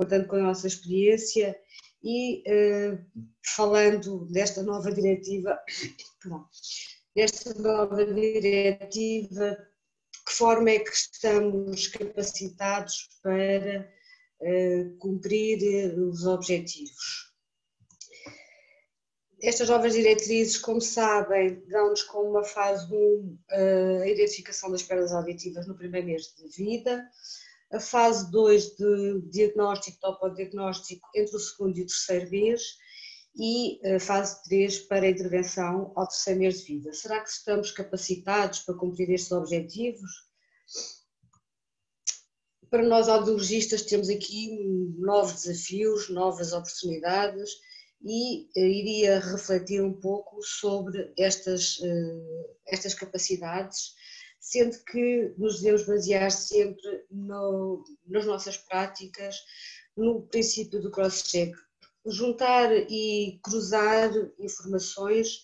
contando com a nossa experiência e falando desta nova diretiva, perdão, desta nova diretiva, que forma é que estamos capacitados para cumprir os objetivos. Estas novas diretrizes, como sabem, dão-nos como uma fase 1 a identificação das perdas auditivas no primeiro mês de vida, a fase 2 de diagnóstico, topodiagnóstico entre o segundo e o terceiro mês e a fase 3 para a intervenção ao terceiro mês de vida. Será que estamos capacitados para cumprir estes objetivos? Para nós audiologistas temos aqui novos desafios, novas oportunidades e eh, iria refletir um pouco sobre estas, eh, estas capacidades, sendo que nos devemos basear sempre no, nas nossas práticas, no princípio do cross-check, juntar e cruzar informações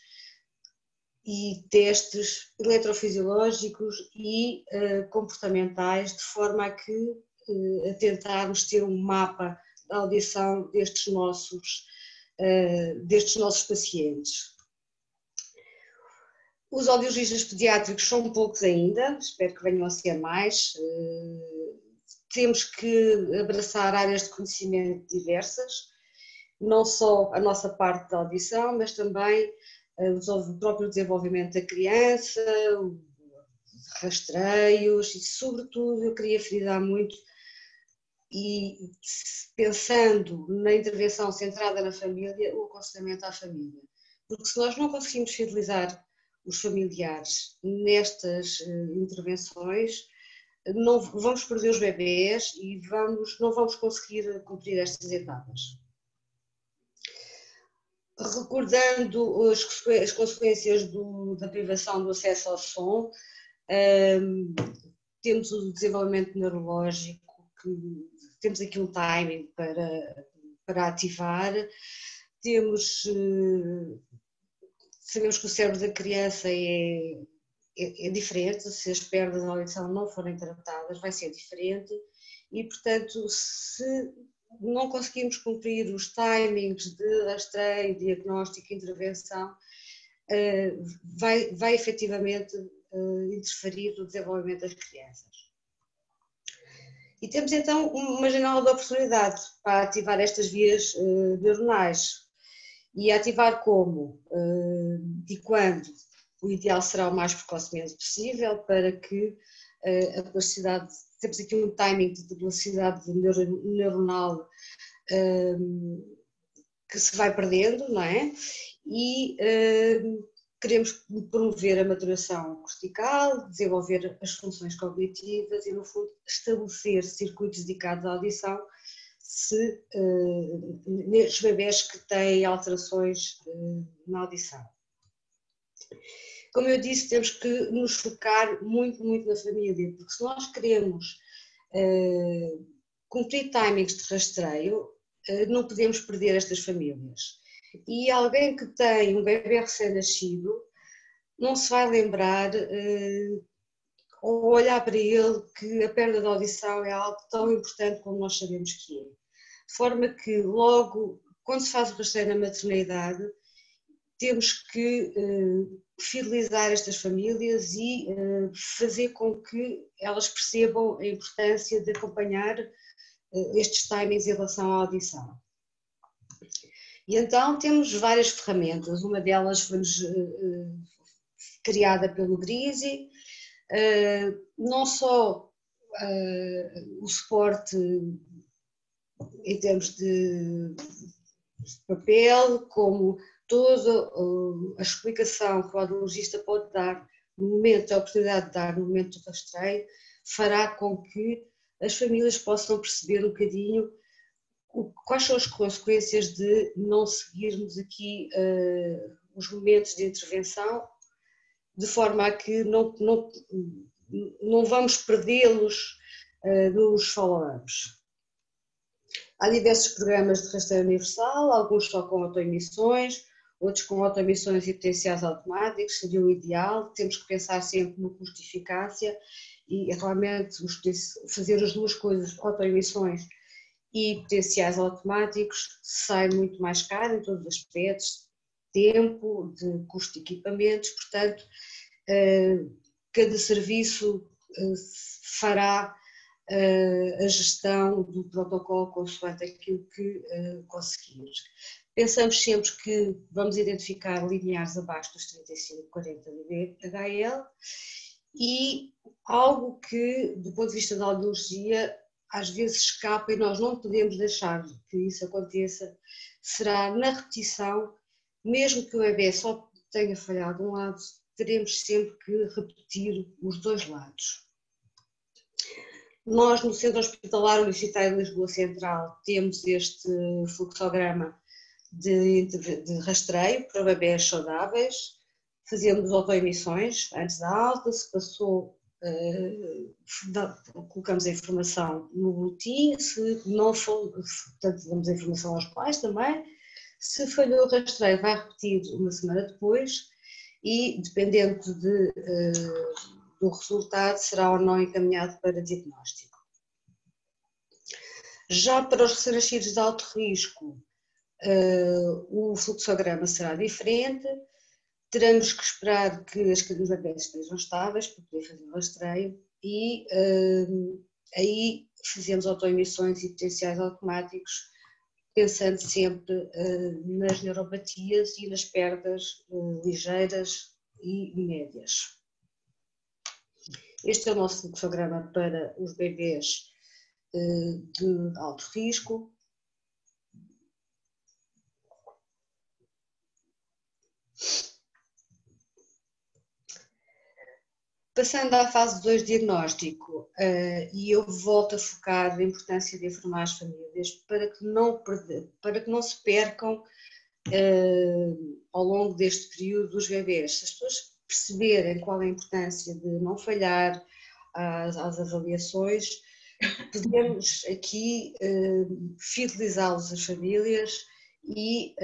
e testes eletrofisiológicos e uh, comportamentais, de forma a que uh, a tentarmos ter um mapa da audição destes nossos uh, destes nossos pacientes. Os audiologistas pediátricos são poucos ainda, espero que venham a ser mais. Uh, temos que abraçar áreas de conhecimento diversas, não só a nossa parte da audição, mas também uh, o próprio desenvolvimento da criança, rastreios e, sobretudo, eu queria frisar muito e pensando na intervenção centrada na família, o aconselhamento à família. Porque se nós não conseguimos fidelizar os familiares nestas eh, intervenções, não vamos perder os bebés e vamos, não vamos conseguir cumprir estas etapas. Recordando as, as consequências do, da privação do acesso ao som, um, temos o desenvolvimento neurológico que temos aqui um timing para, para ativar, temos, eh, sabemos que o cérebro da criança é, é, é diferente, se as perdas da audição não forem tratadas vai ser diferente e portanto se não conseguimos cumprir os timings de rastreio, diagnóstico e intervenção, eh, vai, vai efetivamente eh, interferir no desenvolvimento das crianças. E temos então uma janela de oportunidade para ativar estas vias uh, neuronais. E ativar como uh, e quando? O ideal será o mais precocemente possível para que uh, a plasticidade, temos aqui um timing de velocidade neuronal que se vai perdendo, não é? E queremos promover a maturação cortical, desenvolver as funções cognitivas e, no fundo, estabelecer circuitos dedicados à audição se, uh, nestes bebés que têm alterações uh, na audição. Como eu disse, temos que nos focar muito, muito na família, porque se nós queremos uh, cumprir timings de rastreio, não podemos perder estas famílias e alguém que tem um bebê recém-nascido não se vai lembrar ou olhar para ele que a perda de audição é algo tão importante como nós sabemos que é. De forma que logo, quando se faz o rastreio na maternidade, temos que uh, fidelizar estas famílias e uh, fazer com que elas percebam a importância de acompanhar uh, estes timings em relação à audição. E então temos várias ferramentas, uma delas foi uh, criada pelo Grisi, não só o suporte em termos de, de papel, como toda a explicação que o audiologista pode dar no momento, a oportunidade de dar no momento do rastreio, fará com que as famílias possam perceber um bocadinho quais são as consequências de não seguirmos aqui uh, os momentos de intervenção, de forma a que não, não, não vamos perdê-los uh, nos follow-ups. Há diversos programas de rastreio universal, alguns só com autoemissões, outros com autoemissões e potenciais automáticos, seria o ideal. Temos que pensar sempre no custo de eficácia e realmente fazer as duas coisas, autoemissões e potenciais automáticos sai muito mais caro em todos os aspectos, tempo, de custo de equipamentos, portanto, eh, cada serviço eh, fará a gestão do protocolo consoante aquilo que conseguir. Pensamos sempre que vamos identificar lineares abaixo dos 3540 HL e algo que, do ponto de vista da audiologia, às vezes escapa e nós não podemos deixar que isso aconteça, será na repetição, mesmo que o bebê só tenha falhado um lado, teremos sempre que repetir os dois lados. Nós, no Centro Hospitalar Universitário de Lisboa Central, temos este fluxograma de, de, de rastreio para bebés saudáveis, fazemos autoemissões antes da alta, se passou, uh, colocamos a informação no boletim, se não for, portanto, damos a informação aos pais também, se falhou o rastreio vai repetir uma semana depois. E, dependendo de, uh, do resultado, será ou não encaminhado para diagnóstico. Já para os recém-nascidos de alto risco, uh, o fluxograma será diferente, teremos que esperar que as bebés estejam estáveis para poder fazer o rastreio e uh, aí fazemos autoemissões e potenciais automáticos, pensando sempre uh, nas neuropatias e nas perdas ligeiras e médias. Este é o nosso fluxograma para os bebês de alto risco. Passando à fase 2 diagnóstico, uh, e eu volto a focar na importância de informar as famílias para que não, para que não se percam uh, ao longo deste período os bebês. As pessoas perceberem qual é a importância de não falhar às, às avaliações, podemos aqui uh, fidelizá-los as famílias e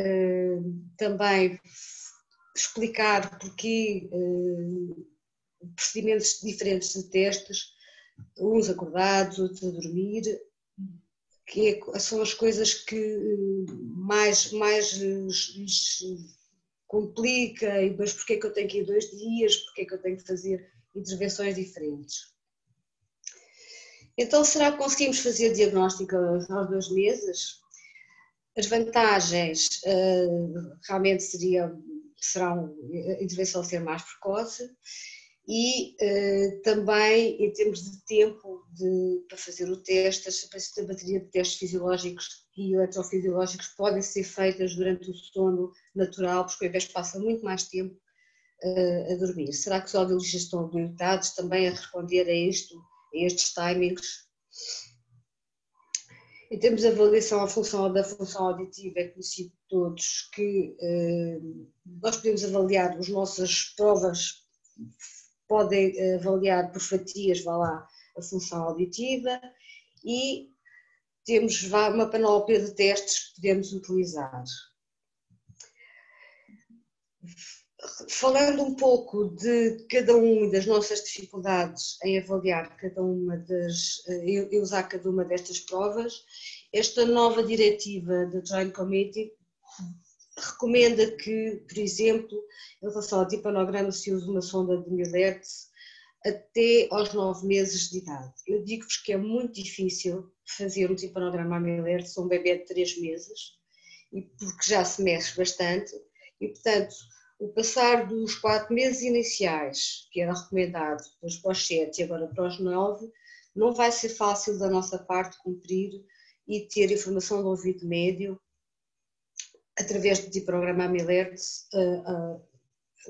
também explicar porque procedimentos diferentes de testes, uns acordados, outros a dormir, que é, são as coisas que mais, mais lhes complica, mas porquê é que eu tenho que ir dois dias, porquê é que eu tenho que fazer intervenções diferentes. Então, será que conseguimos fazer diagnóstico aos dois meses? As vantagens uh, realmente seriam, serão a intervenção ser mais precoce e uh, também em termos de tempo de, para fazer o teste, a bateria de testes fisiológicos e eletrofisiológicos podem ser feitas durante o sono natural, porque o bebê passa muito mais tempo uh, a dormir. Será que os audiologistas estão habilitados também a responder a, isto, a estes timings? Em termos de avaliação função da função auditiva, é conhecido de todos que uh, nós podemos avaliar as nossas provas podem eh, avaliar por fatias, vá lá, a função auditiva e temos uma panóplia de testes que podemos utilizar. Falando um pouco de cada uma das nossas dificuldades em avaliar cada uma das, eh, em usar cada uma destas provas, esta nova diretiva da Joint Committee recomenda que, por exemplo, em relação ao tipanograma, se use uma sonda de 1000 Hz até aos 9 meses de idade. Eu digo-vos que é muito difícil fazer um tipanograma a 1000 Hz a um bebê de 3 meses, e porque já se mexe bastante, e portanto, o passar dos 4 meses iniciais, que era recomendado, depois para os 7 e agora para os 9, não vai ser fácil da nossa parte cumprir e ter informação do ouvido médio através de programa Amilert uh, uh,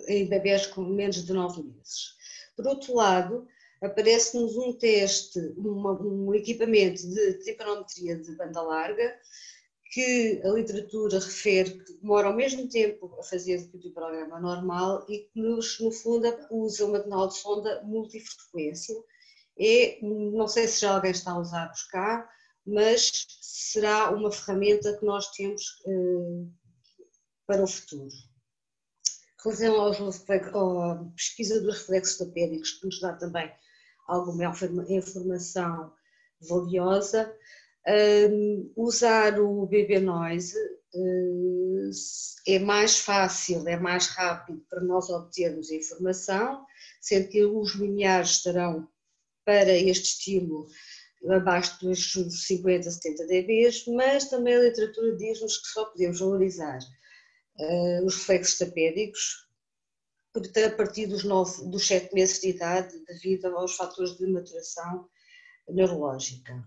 em bebés com menos de 9 meses. Por outro lado, aparece-nos um teste, uma, um equipamento de trigonometria de banda larga, que a literatura refere que demora ao mesmo tempo a fazer do que o programa normal e que nos, no fundo usa uma canal de sonda multifrequência. É, não sei se já alguém está a usar por cá, mas será uma ferramenta que nós temos uh, para o futuro. Relação aos, à pesquisa dos reflexos tapédicos, que nos dá também alguma informação valiosa, Um, usar o BB Noise uh, é mais fácil, é mais rápido para nós obtermos informação, sendo que os lineares estarão para este estímulo abaixo dos 50, 70 dBs, mas também a literatura diz-nos que só podemos valorizar uh, os reflexos tapédicos a partir dos, 9, dos 7 meses de idade, devido aos fatores de maturação neurológica.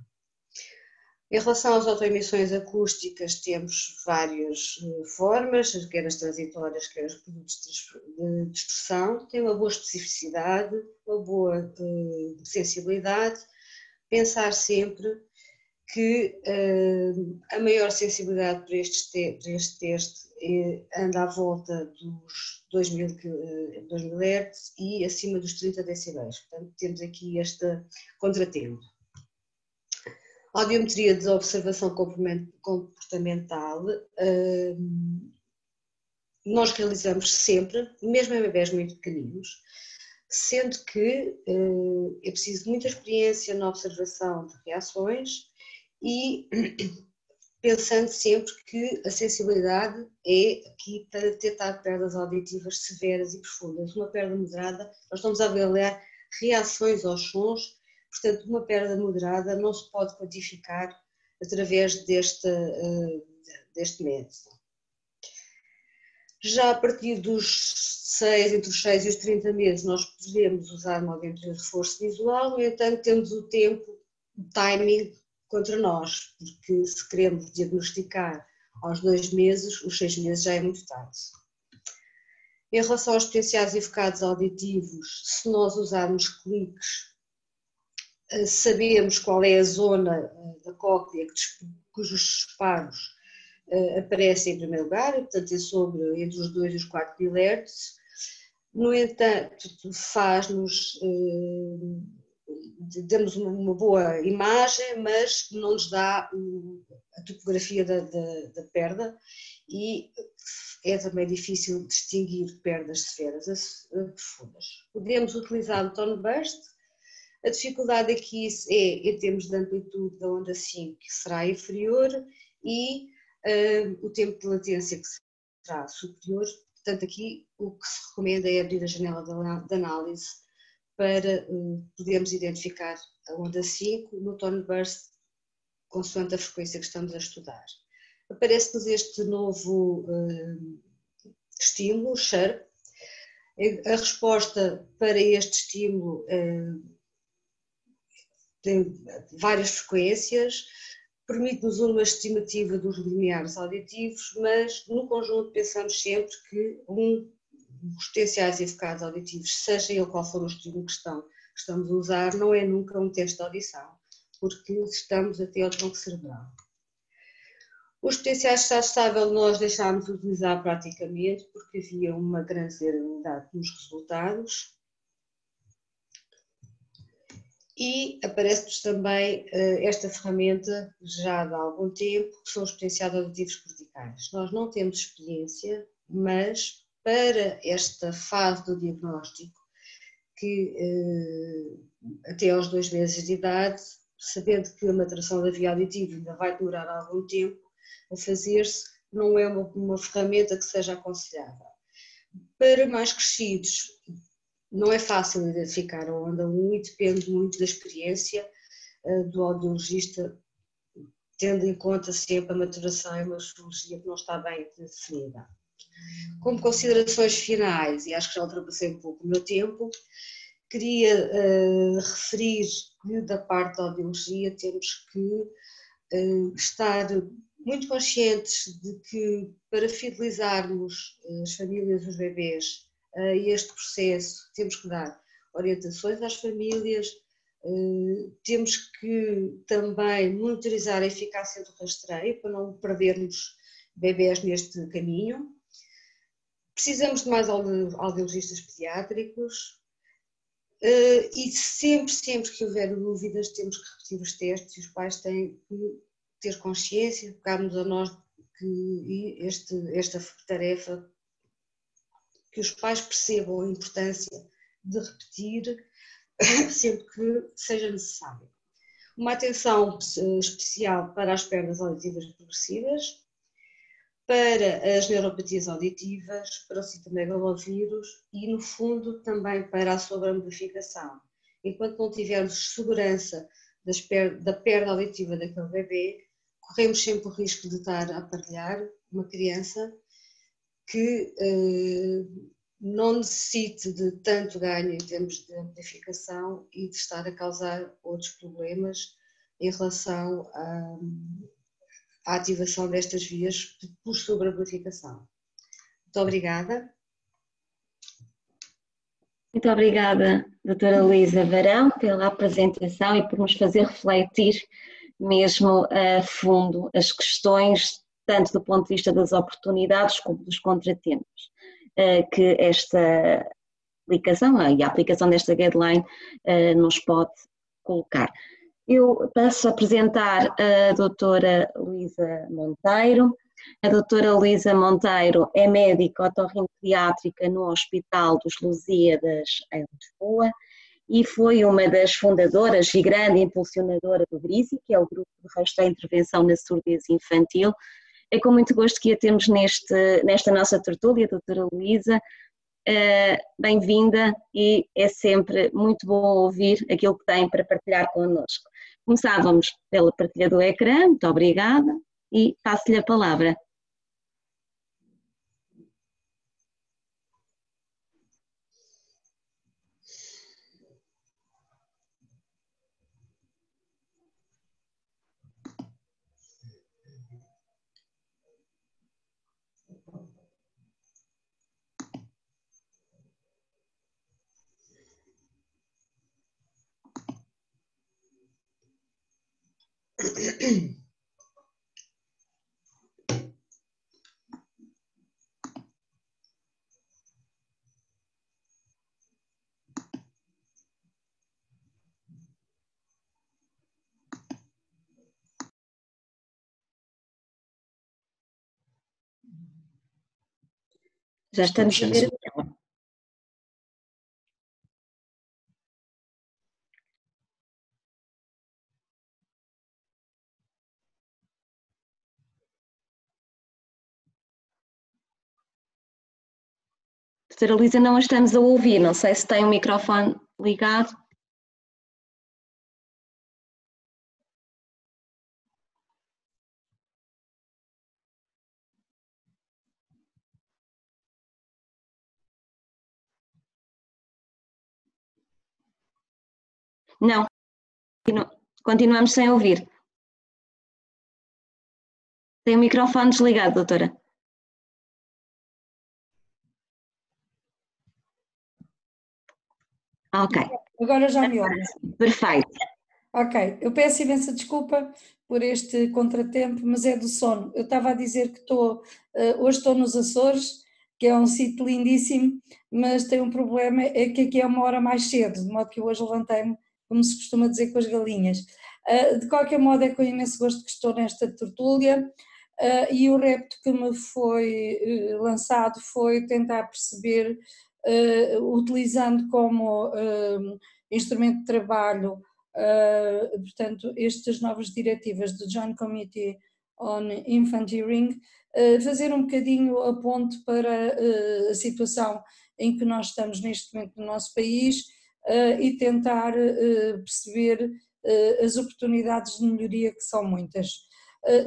Em relação às autoemissões acústicas, temos várias eh, formas, quer as transitórias, quer os produtos de distorção, tem uma boa especificidade, uma boa eh, sensibilidade. Pensar sempre que uh, a maior sensibilidade para, este, para este teste anda à volta dos 2000, 2000 Hz e acima dos 30 decibéis. Portanto, temos aqui este contratempo. Audiometria de observação comportamental, nós realizamos sempre, mesmo em bebés muito pequeninos, sendo que é preciso muita experiência na observação de reações e pensando sempre que a sensibilidade é aqui para detectar perdas auditivas severas e profundas. Uma perda moderada, nós estamos a avaliar reações aos sons Portanto, uma perda moderada não se pode quantificar através deste, eh, deste método. Já a partir dos 6, entre os 6 e os 30 meses, nós podemos usar audiometria de reforço visual, no entanto, temos o tempo, o timing contra nós, porque se queremos diagnosticar aos dois meses, os seis meses já é muito tarde. Em relação aos potenciais evocados auditivos, se nós usarmos cliques eh, sabemos qual é a zona eh, da cóclea cujos disparos eh, aparecem em primeiro lugar, portanto é sobre entre os 2 e os 4 kHz. No entanto, faz-nos, damos uma boa imagem, mas não nos dá a topografia da, da, da perda e é também difícil distinguir perdas severas profundas. Podemos utilizar o tone burst, a dificuldade aqui é em termos de amplitude da onda 5, que será inferior, e uh, o tempo de latência, que será superior. Portanto, aqui o que se recomenda é abrir a janela de análise para uh, podermos identificar a onda 5 no tone burst, consoante a frequência que estamos a estudar. Aparece-nos este novo uh, estímulo, SHARP. A resposta para este estímulo tem várias frequências, permite-nos uma estimativa dos lineares auditivos, mas no conjunto pensamos sempre que um dos potenciais eficaces auditivos, seja ele qual for o estímulo que, estão, que estamos a usar, não é nunca um teste de audição, porque estamos até ao tronco cerebral. Os potenciais de estado estável nós deixámos de utilizar praticamente porque havia uma grande variabilidade nos resultados e aparece-nos também uh, esta ferramenta já há algum tempo, que são os potenciais auditivos corticais. Nós não temos experiência, mas para esta fase do diagnóstico, que uh, até aos dois meses de idade, sabendo que a maturação da via auditiva ainda vai demorar algum tempo a fazer-se, não é uma, uma ferramenta que seja aconselhável. Para mais crescidos, não é fácil identificar a onda 1 e depende muito da experiência eh, do audiologista, tendo em conta sempre a maturação e uma morfologia que não está bem definida. Como considerações finais, e acho que já ultrapassei um pouco o meu tempo, queria uh, referir que da parte da audiologia temos que uh, estar muito conscientes de que para fidelizarmos as famílias, os bebês, a este processo, temos que dar orientações às famílias, eh, temos que também monitorizar a eficácia do rastreio para não perdermos bebés neste caminho. Precisamos de mais audiologistas pediátricos eh, e sempre, sempre que houver dúvidas temos que repetir os testes e os pais têm que ter consciência, pegarmos a nós que este, esta tarefa que os pais percebam a importância de repetir sempre que seja necessário. uma atenção especial para as perdas auditivas progressivas, para as neuropatias auditivas, para o citomegalovírus e, no fundo, também para a sobreamplificação. Enquanto não tivermos segurança da perda auditiva daquele bebê, corremos sempre o risco de estar a aparelhar uma criança que eh, não necessite de tanto ganho em termos de amplificação e de estar a causar outros problemas em relação à, à ativação destas vias por sobreamplificação. Muito obrigada. Muito obrigada, doutora Luísa Varão, pela apresentação e por nos fazer refletir mesmo a fundo as questões, tanto do ponto de vista das oportunidades como dos contratempos, eh, que esta aplicação e a aplicação desta guideline eh, nos pode colocar. Eu passo a apresentar a doutora Luísa Monteiro. A doutora Luísa Monteiro é médica otorrinopediátrica no Hospital dos Lusíadas, em Lisboa, e foi uma das fundadoras e grande impulsionadora do GRISI, que é o Grupo de Rastreio Intervenção na Surdez Infantil. É com muito gosto que a temos neste, nesta nossa tertúlia, doutora Luísa. Uh, Bem-vinda e é sempre muito bom ouvir aquilo que tem para partilhar connosco. Começávamos pela partilha do ecrã, muito obrigada, e passo-lhe a palavra. Já estamos a ver Doutora Luísa, não a estamos a ouvir, não sei se tem o microfone ligado. Não, continuamos sem ouvir. Tem o microfone desligado, doutora. Ok. Agora já me ouve. Perfeito. Ok, eu peço imensa desculpa por este contratempo, mas é do sono. Eu estava a dizer que estou, eh, hoje estou nos Açores, que é um sítio lindíssimo, mas tem um problema, é que aqui é uma hora mais cedo, de modo que hoje levantei-me, como se costuma dizer, com as galinhas. Eh, de qualquer modo, é com imenso gosto que estou nesta tertúlia eh, e o repto que me foi lançado foi tentar perceber utilizando como uh, instrumento de trabalho, uh, portanto, estas novas diretivas do Joint Committee on Infant Hearing, fazer um bocadinho a ponte para a situação em que nós estamos neste momento no nosso país e tentar perceber as oportunidades de melhoria que são muitas.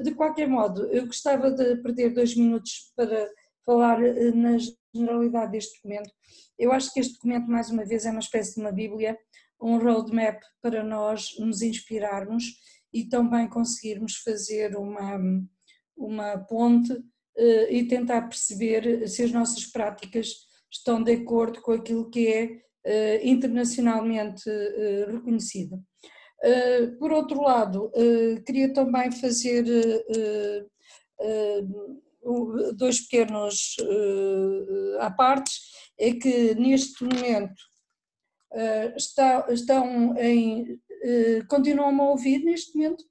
De qualquer modo, eu gostava de perder dois minutos para falar nas generalidade deste documento. Eu acho que este documento, mais uma vez, é uma espécie de uma bíblia, um roadmap para nós nos inspirarmos e também conseguirmos fazer uma, uma ponte uh, e tentar perceber se as nossas práticas estão de acordo com aquilo que é uh, internacionalmente reconhecido. por outro lado, queria também fazer dois pequenos uh, é que neste momento uh, está, estão em, uh, continuam a ouvir neste momento,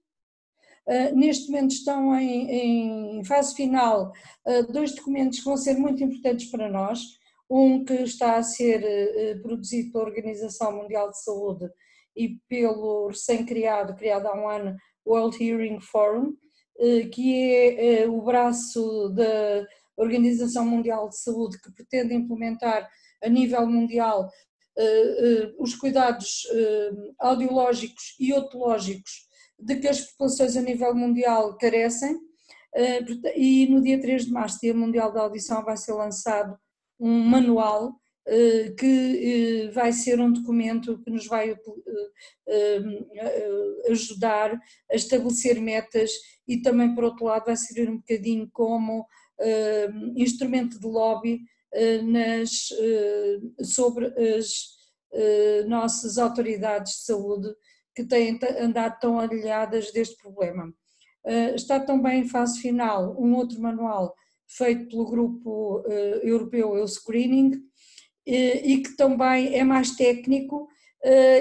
uh, neste momento estão em, em fase final dois documentos que vão ser muito importantes para nós, um que está a ser produzido pela Organização Mundial de Saúde e pelo recém-criado, criado há um ano, World Hearing Forum, que é o braço da Organização Mundial de Saúde que pretende implementar a nível mundial os cuidados audiológicos e otológicos de que as populações a nível mundial carecem e no dia 3 de março, Dia Mundial da Audição, vai ser lançado um manual eh, que eh, vai ser um documento que nos vai eh, ajudar a estabelecer metas e também, por outro lado, vai servir um bocadinho como instrumento de lobby nas, sobre as nossas autoridades de saúde que têm andado tão alheadas deste problema. Está também em fase final um outro manual feito pelo grupo europeu Screening, e que também é mais técnico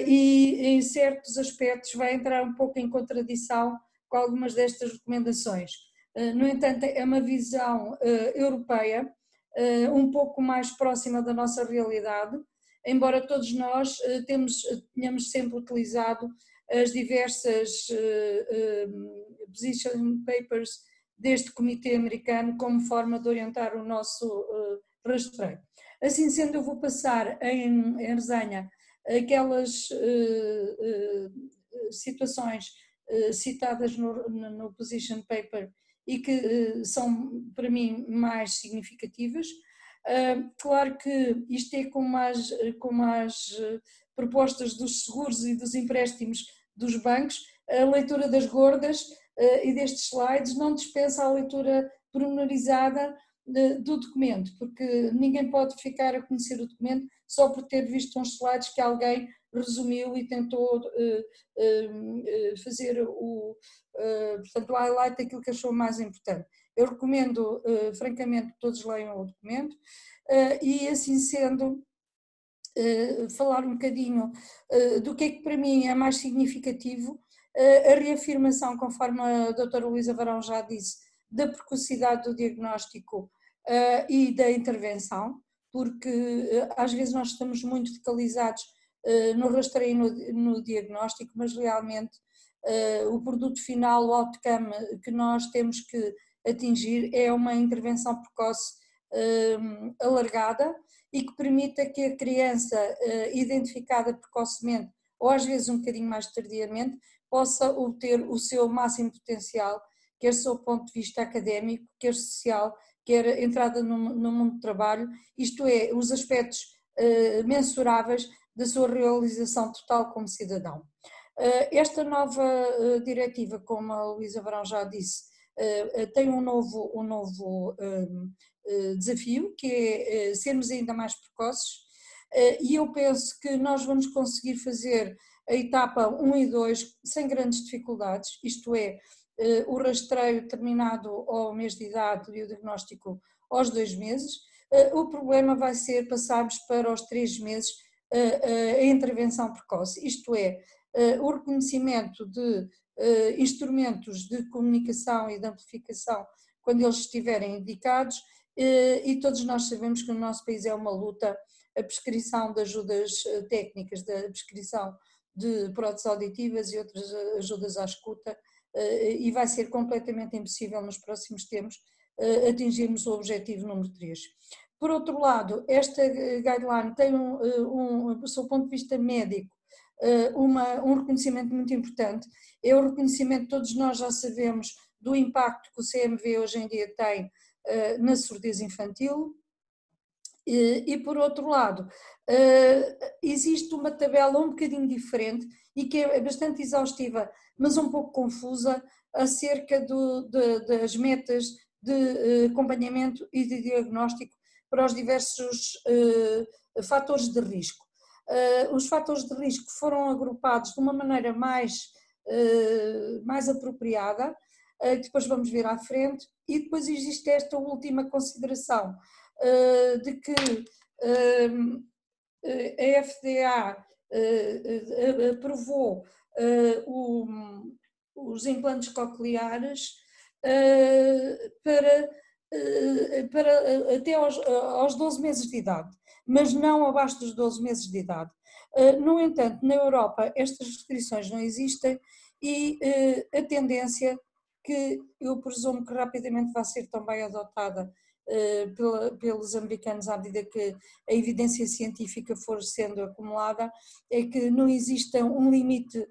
e em certos aspectos vai entrar um pouco em contradição com algumas destas recomendações. No entanto, é uma visão europeia, um pouco mais próxima da nossa realidade, embora todos nós temos, tenhamos sempre utilizado as diversas position papers deste comitê americano como forma de orientar o nosso rastreio. Assim sendo, eu vou passar em, em resenha aquelas uh, uh, situações uh, citadas no, no, position paper e que são para mim mais significativas. claro que isto é como as, como as propostas dos seguros e dos empréstimos dos bancos, a leitura das gordas e destes slides não dispensa a leitura pormenorizada do documento, porque ninguém pode ficar a conhecer o documento só por ter visto uns slides que alguém resumiu e tentou uh, uh, fazer o, uh, portanto, o highlight daquilo que achou mais importante. Eu recomendo, francamente, que todos leiam o documento e, assim sendo, falar um bocadinho do que é que para mim é mais significativo, a reafirmação, conforme a doutora Luísa Varão já disse, da precocidade do diagnóstico uh, e da intervenção, porque uh, às vezes nós estamos muito focalizados uh, no rastreio e no, no, diagnóstico, mas realmente o produto final, o outcome que nós temos que atingir é uma intervenção precoce alargada e que permita que a criança identificada precocemente, ou às vezes um bocadinho mais tardiamente, possa obter o seu máximo potencial, quer do seu ponto de vista académico, quer social quer entrada no, no mundo do trabalho, isto é, os aspectos uh, mensuráveis da sua realização total como cidadão. Uh, esta nova uh, diretiva, como a Luísa Varão já disse, tem um novo, um novo desafio, que é sermos ainda mais precoces, e eu penso que nós vamos conseguir fazer a etapa 1 e 2 sem grandes dificuldades, isto é, o rastreio terminado ao mês de idade e o diagnóstico aos dois meses. Eh, o problema vai ser passarmos para os três meses eh, a intervenção precoce, isto é, o reconhecimento de instrumentos de comunicação e de amplificação quando eles estiverem indicados, e todos nós sabemos que no nosso país é uma luta a prescrição de ajudas técnicas, da prescrição de próteses auditivas e outras ajudas à escuta, eh, e vai ser completamente impossível nos próximos tempos eh, atingirmos o objetivo número 3. Por outro lado, esta guideline tem, um, eh, um, do seu ponto de vista médico, uma, um reconhecimento muito importante. É o reconhecimento, todos nós já sabemos, do impacto que o CMV hoje em dia tem na surdez infantil. E, e por outro lado, existe uma tabela um bocadinho diferente e que é bastante exaustiva mas um pouco confusa acerca do, de, das metas de eh, acompanhamento e de diagnóstico para os diversos uh, fatores de risco. Uh, os fatores de risco foram agrupados de uma maneira mais, uh, mais apropriada, depois vamos ver à frente, e depois existe esta última consideração de que a FDA aprovou uh, o, os implantes cocleares uh, para, uh, para até aos, aos 12 meses de idade, mas não abaixo dos 12 meses de idade. No entanto, na Europa estas restrições não existem e a tendência que eu presumo que rapidamente vai ser também adotada pelos americanos à medida que a evidência científica for sendo acumulada, é que não exista um limite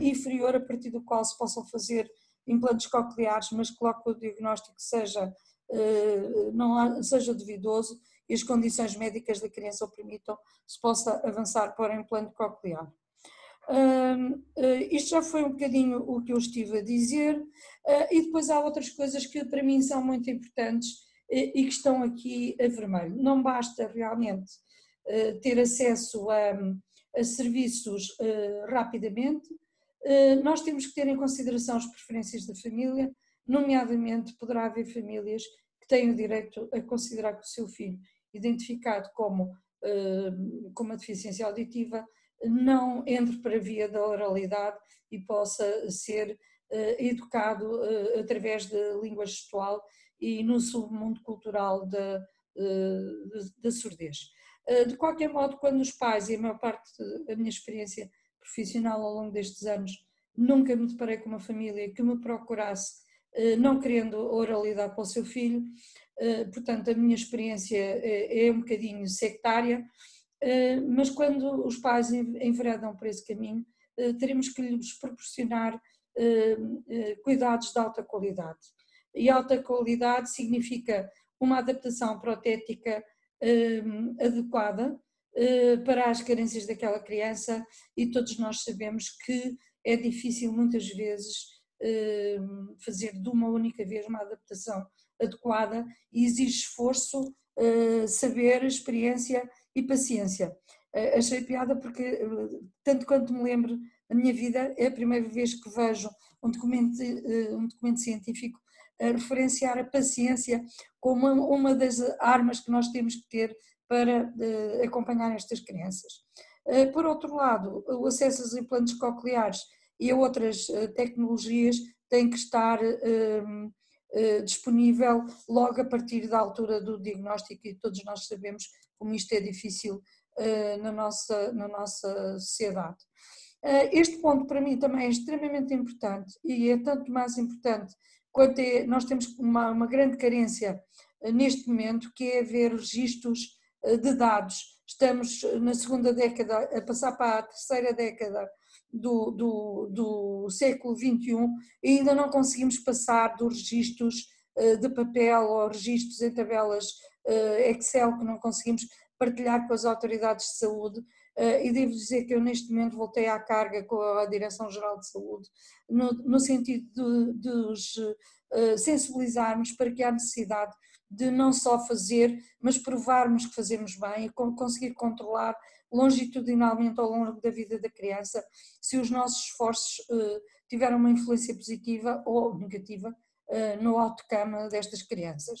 inferior a partir do qual se possam fazer implantes cocleares, mas que logo o diagnóstico seja, não seja duvidoso e as condições médicas da criança o permitam, se possa avançar para o implante coclear. Uh, isto já foi um bocadinho o que eu estive a dizer, uh, e depois há outras coisas que para mim são muito importantes e que estão aqui a vermelho. Não basta realmente ter acesso a, a serviços rapidamente, nós temos que ter em consideração as preferências da família, nomeadamente poderá haver famílias que têm o direito a considerar que o seu filho, identificado como, com uma deficiência auditiva, não entre para via da oralidade e possa ser educado através da língua gestual e no submundo cultural da, uh, da surdez. de qualquer modo, quando os pais, e a maior parte da minha experiência profissional ao longo destes anos, nunca me deparei com uma família que me procurasse não querendo oralidade para o seu filho, portanto a minha experiência é, um bocadinho sectária, eh, mas quando os pais enveredam por esse caminho, eh, teremos que lhes proporcionar eh, cuidados de alta qualidade. E alta qualidade significa uma adaptação protética adequada para as carências daquela criança e todos nós sabemos que é difícil muitas vezes fazer de uma única vez uma adaptação adequada e exige esforço, saber, experiência e paciência. Eh, achei piada porque, eh, tanto quanto me lembro da minha vida, é a primeira vez que vejo um documento, eh, um documento científico referenciar a paciência como uma das armas que nós temos que ter para acompanhar estas crianças. Por outro lado, o acesso aos implantes cocleares e a outras tecnologias tem que estar disponível logo a partir da altura do diagnóstico e todos nós sabemos como isto é difícil na, nossa, na nossa sociedade. Este ponto para mim também é extremamente importante e é tanto mais importante quanto é, nós temos uma, uma grande carência uh, neste momento, que é haver registros de dados. Estamos na segunda década, a passar para a terceira década do, do, do século XXI e ainda não conseguimos passar dos registros de papel ou registros em tabelas eh, Excel que não conseguimos partilhar com as autoridades de saúde. Eh, e devo dizer que eu neste momento voltei à carga com a Direção-Geral de Saúde, no, no sentido de, os eh, sensibilizarmos para que há necessidade de não só fazer, mas provarmos que fazemos bem e conseguir controlar longitudinalmente ao longo da vida da criança se os nossos esforços tiveram uma influência positiva ou negativa no outcome destas crianças.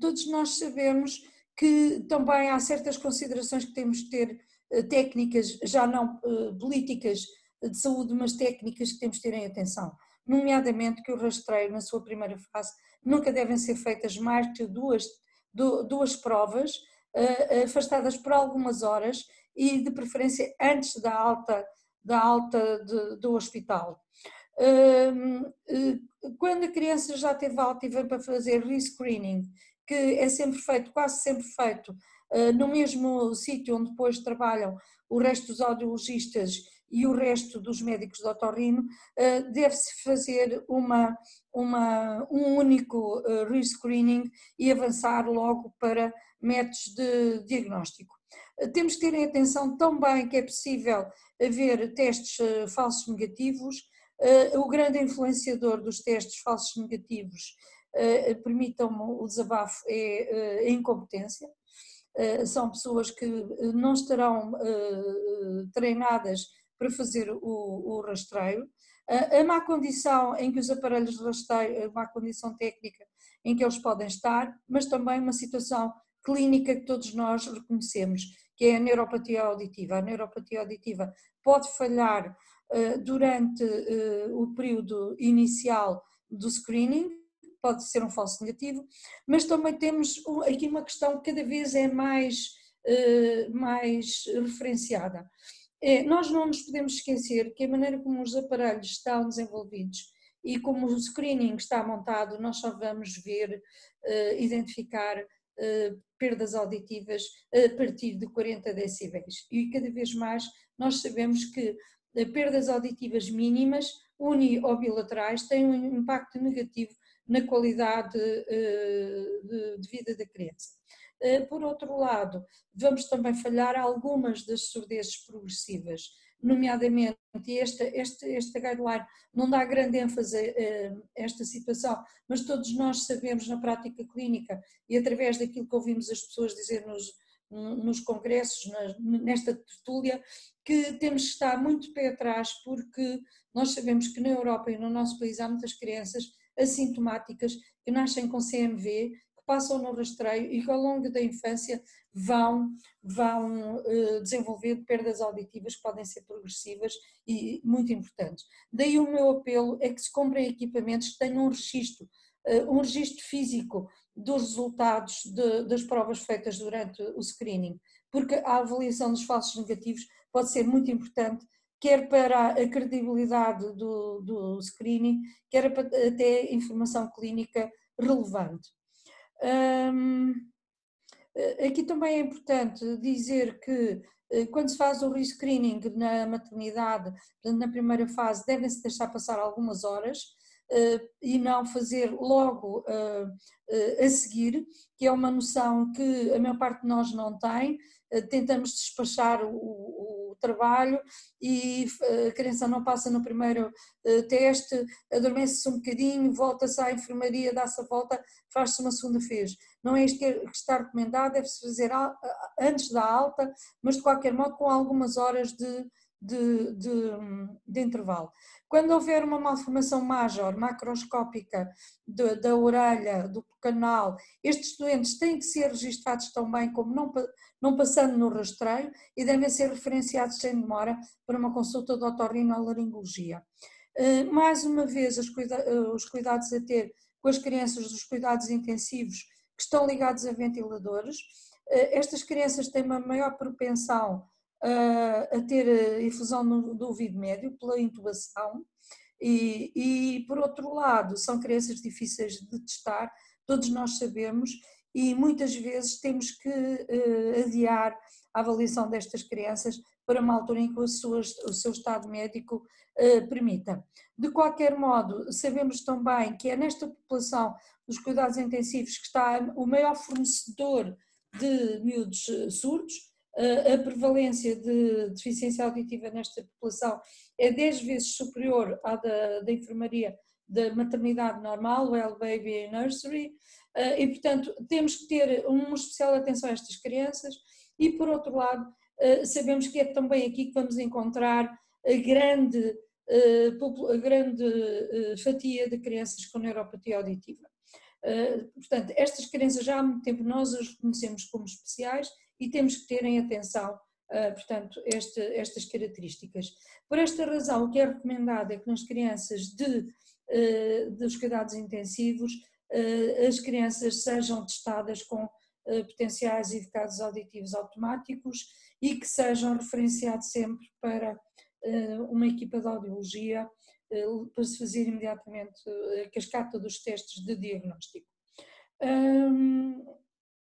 Todos nós sabemos que também há certas considerações que temos de ter, eh, técnicas, já não eh, políticas de saúde, mas técnicas que temos de ter em atenção, nomeadamente que o rastreio na sua primeira fase nunca devem ser feitas mais que duas, duas provas, eh, afastadas por algumas horas e de preferência antes da alta, da alta de, do hospital. Eh, quando a criança já teve alta e vem para fazer rescreening, que é sempre feito, quase sempre feito, eh, no mesmo sítio onde depois trabalham o resto dos audiologistas e o resto dos médicos de otorrino, eh, deve-se fazer uma, uma, um único rescreening e avançar logo para métodos de diagnóstico. Temos que ter em atenção também que é possível haver testes falsos negativos, eh, o grande influenciador dos testes falsos negativos, eh, permitam-me o desabafo, é eh, a incompetência. São pessoas que não estarão treinadas para fazer o, o rastreio. A má condição em que os aparelhos de rastreio, a má condição técnica em que eles podem estar, mas também uma situação clínica que todos nós reconhecemos, que é a neuropatia auditiva. A neuropatia auditiva pode falhar eh, durante eh, o período inicial do screening, pode ser um falso negativo, mas também temos aqui uma questão que cada vez é mais mais referenciada. É, nós não nos podemos esquecer que a maneira como os aparelhos estão desenvolvidos e como o screening está montado, nós só vamos ver, identificar perdas auditivas a partir de 40 decibéis. E cada vez mais nós sabemos que perdas auditivas mínimas, uni ou bilaterais, têm um impacto negativo na qualidade de vida da criança. Por outro lado, vamos também falhar algumas das surdezes progressivas, nomeadamente esta, esta, esta guideline não dá grande ênfase a esta situação, mas todos nós sabemos na prática clínica e através daquilo que ouvimos as pessoas dizer nos, nos congressos, nesta tertúlia, que temos que estar muito pé atrás porque nós sabemos que na Europa e no nosso país há muitas crianças assintomáticas que nascem com CMV, que passam no rastreio e que ao longo da infância vão, vão uh, desenvolver perdas auditivas que podem ser progressivas e muito importantes. Daí o meu apelo é que se comprem equipamentos que tenham um registro, uh, um registro físico dos resultados de, das provas feitas durante o screening, porque a avaliação dos falsos negativos pode ser muito importante quer para a credibilidade do, do screening, quer até informação clínica relevante. Aqui também é importante dizer que eh, quando se faz o rescreening na maternidade, na primeira fase, devem-se deixar passar algumas horas uh, e não fazer logo uh, a seguir, que é uma noção que a maior parte de nós não tem, tentamos despachar o, trabalho e a criança não passa no primeiro teste, adormece-se um bocadinho, volta-se à enfermaria, dá-se a volta, faz-se uma segunda vez. Não é isto que está recomendado, deve-se fazer antes da alta, mas de qualquer modo com algumas horas de, de, de, de intervalo. Quando houver uma malformação major, macroscópica de, da orelha, do canal, estes doentes têm que ser registados também como não, não passando no rastreio e devem ser referenciados sem demora para uma consulta de otorrinolaringologia. Eh, mais uma vez, eh, os cuidados a ter com as crianças dos cuidados intensivos que estão ligados a ventiladores. Eh, estas crianças têm uma maior propensão a ter infusão do ouvido médio pela intubação e, e, por outro lado, são crianças difíceis de testar, todos nós sabemos, e muitas vezes temos que uh, adiar a avaliação destas crianças para uma altura em que o seu, estado médico uh, permita. De qualquer modo, sabemos também que é nesta população dos cuidados intensivos que está o maior fornecedor de miúdos surdos, a prevalência de deficiência auditiva nesta população é 10 vezes superior à da, da enfermaria da maternidade normal, well baby nursery, e portanto temos que ter uma especial atenção a estas crianças e por outro lado sabemos que é também aqui que vamos encontrar a grande, a grande fatia de crianças com neuropatia auditiva. Portanto, estas crianças já há muito tempo nós as reconhecemos como especiais e temos que ter em atenção, portanto, este, estas características. Por esta razão, o que é recomendado é que nas crianças de, dos cuidados intensivos, as crianças sejam testadas com potenciais evocados auditivos automáticos e que sejam referenciados sempre para uma equipa de audiologia para se fazer imediatamente a cascata dos testes de diagnóstico.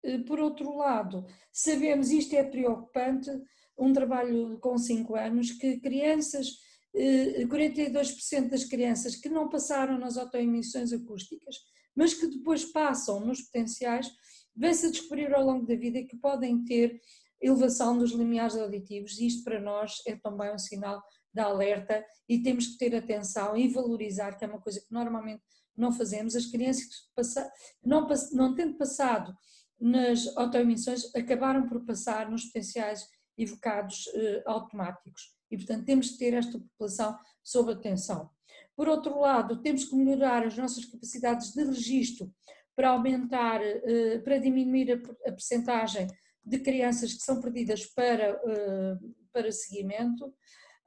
Eh, por outro lado, sabemos, isto é preocupante, um trabalho com 5 anos, que crianças, 42% eh, das crianças que não passaram nas autoemissões acústicas, mas que depois passam nos potenciais, vêm-se a descobrir ao longo da vida que podem ter elevação dos limiares auditivos. E isto para nós é também um sinal de alerta e temos que ter atenção e valorizar, que é uma coisa que normalmente não fazemos, as crianças que não, não tendo passado nas autoemissões acabaram por passar nos potenciais evocados eh, automáticos. E, portanto, temos que ter esta população sob atenção. Por outro lado, temos que melhorar as nossas capacidades de registro para aumentar, eh, para diminuir a, a percentagem de crianças que são perdidas para, eh, para seguimento.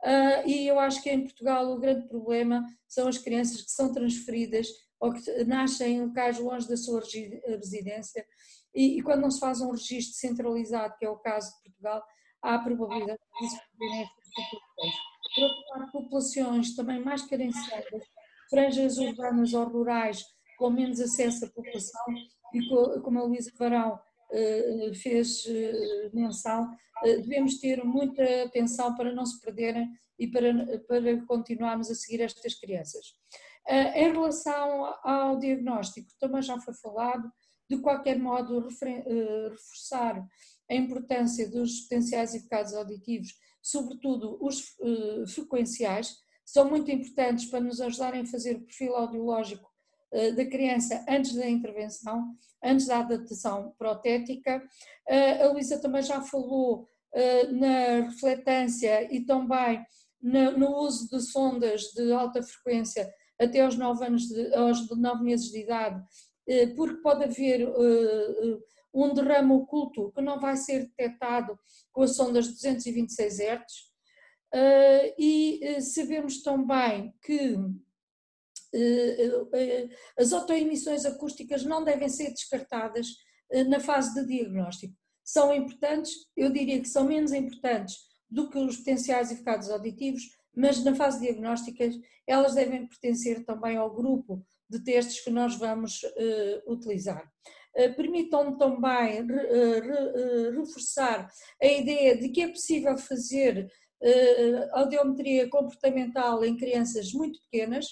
Uh, e eu acho que em Portugal o grande problema são as crianças que são transferidas ou que nascem em locais longe da sua residência, e, e, quando não se faz um registro centralizado, que é o caso de Portugal, há a probabilidade de existirem estas populações. Por outro lado, populações também mais carenciadas, franjas urbanas ou rurais, com menos acesso à população, e como a Luísa Varão eh, fez eh, menção, eh, devemos ter muita atenção para não se perderem e para, para continuarmos a seguir estas crianças. Em relação ao diagnóstico, também já foi falado, de qualquer modo reforçar a importância dos potenciais eficaces auditivos, sobretudo os frequenciais, são muito importantes para nos ajudarem a fazer o perfil audiológico eh, da criança antes da intervenção, antes da adaptação protética. Eh, a Luísa também já falou eh, na refletância e também no uso de sondas de alta frequência até aos 9, anos de, aos 9 meses de idade, porque pode haver um derrame oculto que não vai ser detectado com as sondas 226 Hz. E sabemos também que eh, eh, as autoemissões acústicas não devem ser descartadas eh, na fase de diagnóstico. São importantes, eu diria que são menos importantes do que os potenciais eficados auditivos, mas na fase diagnóstica elas devem pertencer também ao grupo de testes que nós vamos utilizar. Uh, Permitam-me também re, uh, reforçar a ideia de que é possível fazer audiometria comportamental em crianças muito pequenas,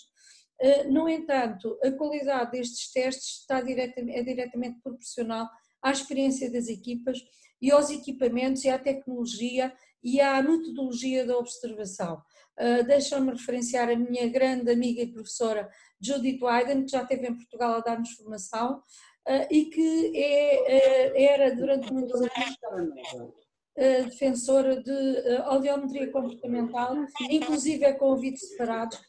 eh, no entanto, a qualidade destes testes está diretamente, é diretamente proporcional à experiência das equipas e aos equipamentos e à tecnologia e à metodologia da observação. Uh, Deixa-me referenciar a minha grande amiga e professora Judith Wyden, que já esteve em Portugal a dar-nos formação uh, e que é, uh, era durante muitos anos defensora de audiometria comportamental, inclusive é com ouvidos separados,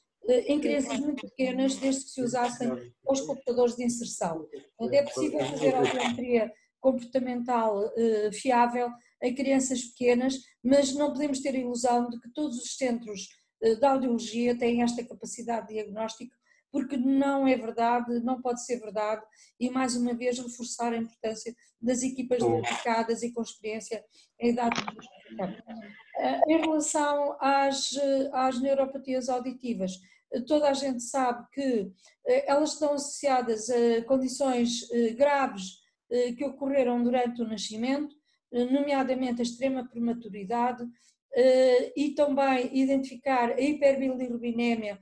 em crianças muito pequenas, desde que se usassem os computadores de inserção. Portanto, é possível fazer audiometria comportamental uh, fiável em crianças pequenas, mas não podemos ter a ilusão de que todos os centros uh, de audiologia têm esta capacidade de diagnóstico, porque não é verdade, não pode ser verdade, e mais uma vez reforçar a importância das equipas dedicadas e com experiência em idade uh, Em relação às, às neuropatias auditivas, toda a gente sabe que eh, elas estão associadas a condições eh, graves que ocorreram durante o nascimento, nomeadamente a extrema prematuridade, e também identificar a hiperbilirrubinémia,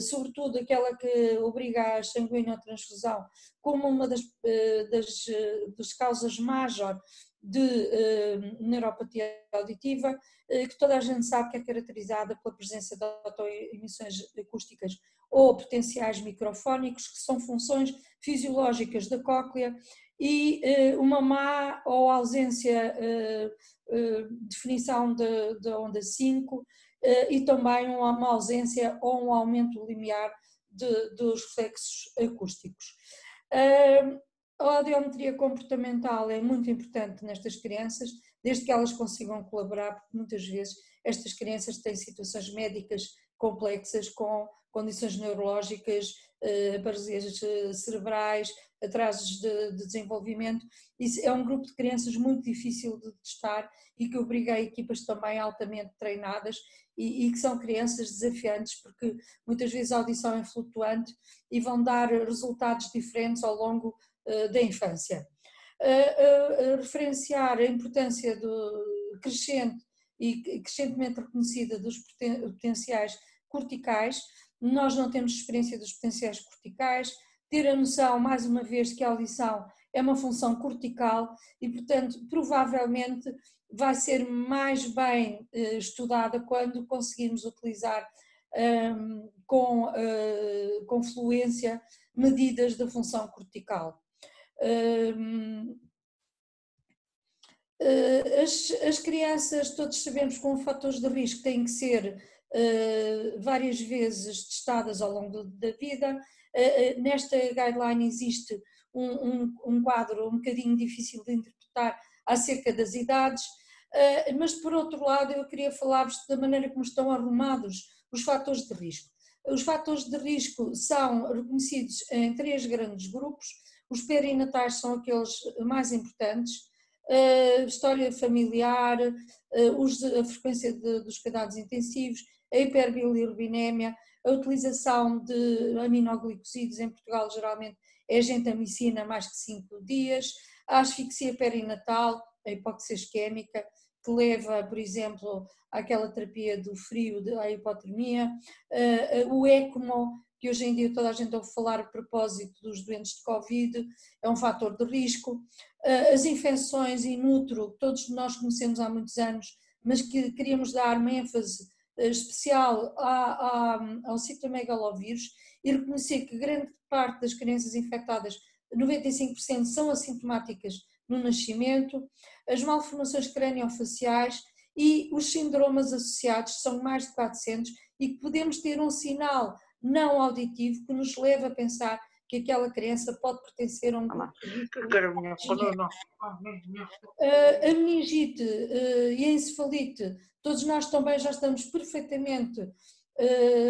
sobretudo aquela que obriga à sanguíneo-transfusão, como uma das, das, das causas major de neuropatia auditiva, que toda a gente sabe que é caracterizada pela presença de autoemissões acústicas ou potenciais microfónicos, que são funções fisiológicas da cóclea, e uh, uma má ou ausência definição da de, de onda 5, e também uma ausência ou um aumento limiar de, dos reflexos acústicos. A audiometria comportamental é muito importante nestas crianças, desde que elas consigam colaborar, porque muitas vezes estas crianças têm situações médicas complexas com condições neurológicas, eh, paralisias eh, cerebrais, atrasos de, de, desenvolvimento. Isso é um grupo de crianças muito difícil de testar e que obriga a equipas também altamente treinadas e, e, que são crianças desafiantes porque muitas vezes a audição é flutuante e vão dar resultados diferentes ao longo eh, da infância. referenciar a importância do crescente e crescentemente reconhecida dos potenciais corticais, nós não temos experiência dos potenciais corticais, ter a noção, mais uma vez, que a audição é uma função cortical e, portanto, provavelmente vai ser mais bem eh, estudada quando conseguirmos utilizar um, com, uh, com fluência medidas da função cortical. As, as crianças, todos sabemos, com fatores de risco têm que ser várias vezes testadas ao longo da vida. Nesta guideline existe um, um, um quadro um bocadinho difícil de interpretar acerca das idades, mas por outro lado eu queria falar-vos da maneira como estão arrumados os fatores de risco. Os fatores de risco são reconhecidos em três grandes grupos. Os perinatais são aqueles mais importantes, a história familiar, a frequência de, dos cuidados intensivos, a hiperbilirubinemia, a utilização de aminoglicosídeos em Portugal geralmente é gentamicina mais que 5 dias, a asfixia perinatal, a hipóxia isquémica, que leva, por exemplo, àquela terapia do frio, à hipotermia, o ECMO, que hoje em dia toda a gente ouve falar a propósito dos doentes de Covid, é um fator de risco, as infecções in utero, todos nós conhecemos há muitos anos, mas que queríamos dar uma ênfase especial ao citomegalovírus e reconhecer que grande parte das crianças infectadas, 95% são assintomáticas no nascimento, as malformações craniofaciais e os síndromes associados são mais de 400 e que podemos ter um sinal não auditivo que nos leva a pensar que aquela criança pode pertencer a um grupo. A meningite e a encefalite, todos nós também já estamos perfeitamente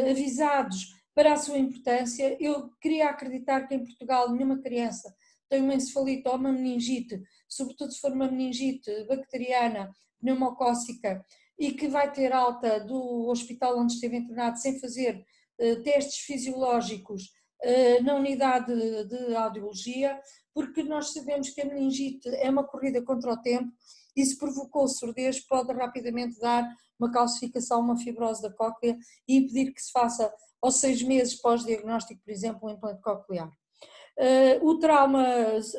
avisados para a sua importância. Eu queria acreditar que em Portugal nenhuma criança tem uma encefalite ou uma meningite, sobretudo se for uma meningite bacteriana, pneumocócica, e que vai ter alta do hospital onde esteve internado sem fazer uh, testes fisiológicos uh, na unidade de, audiologia, porque nós sabemos que a meningite é uma corrida contra o tempo e se provocou surdez pode rapidamente dar uma calcificação, uma fibrose da cóclea e impedir que se faça aos seis meses pós-diagnóstico, por exemplo, um implante coclear. Uh, o, trauma,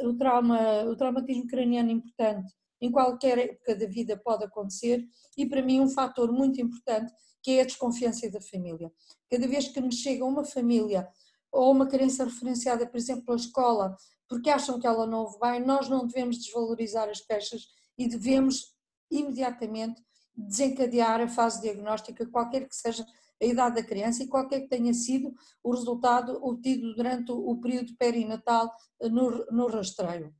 o, trauma, o traumatismo craniano importante em qualquer época da vida pode acontecer e para mim um fator muito importante que é a desconfiança da família. Cada vez que me chega uma família ou uma criança referenciada, por exemplo, pela escola, porque acham que ela não bem, nós não devemos desvalorizar as queixas e devemos imediatamente desencadear a fase diagnóstica, qualquer que seja a idade da criança e qualquer que tenha sido o resultado obtido durante o período perinatal eh, no, no rastreio.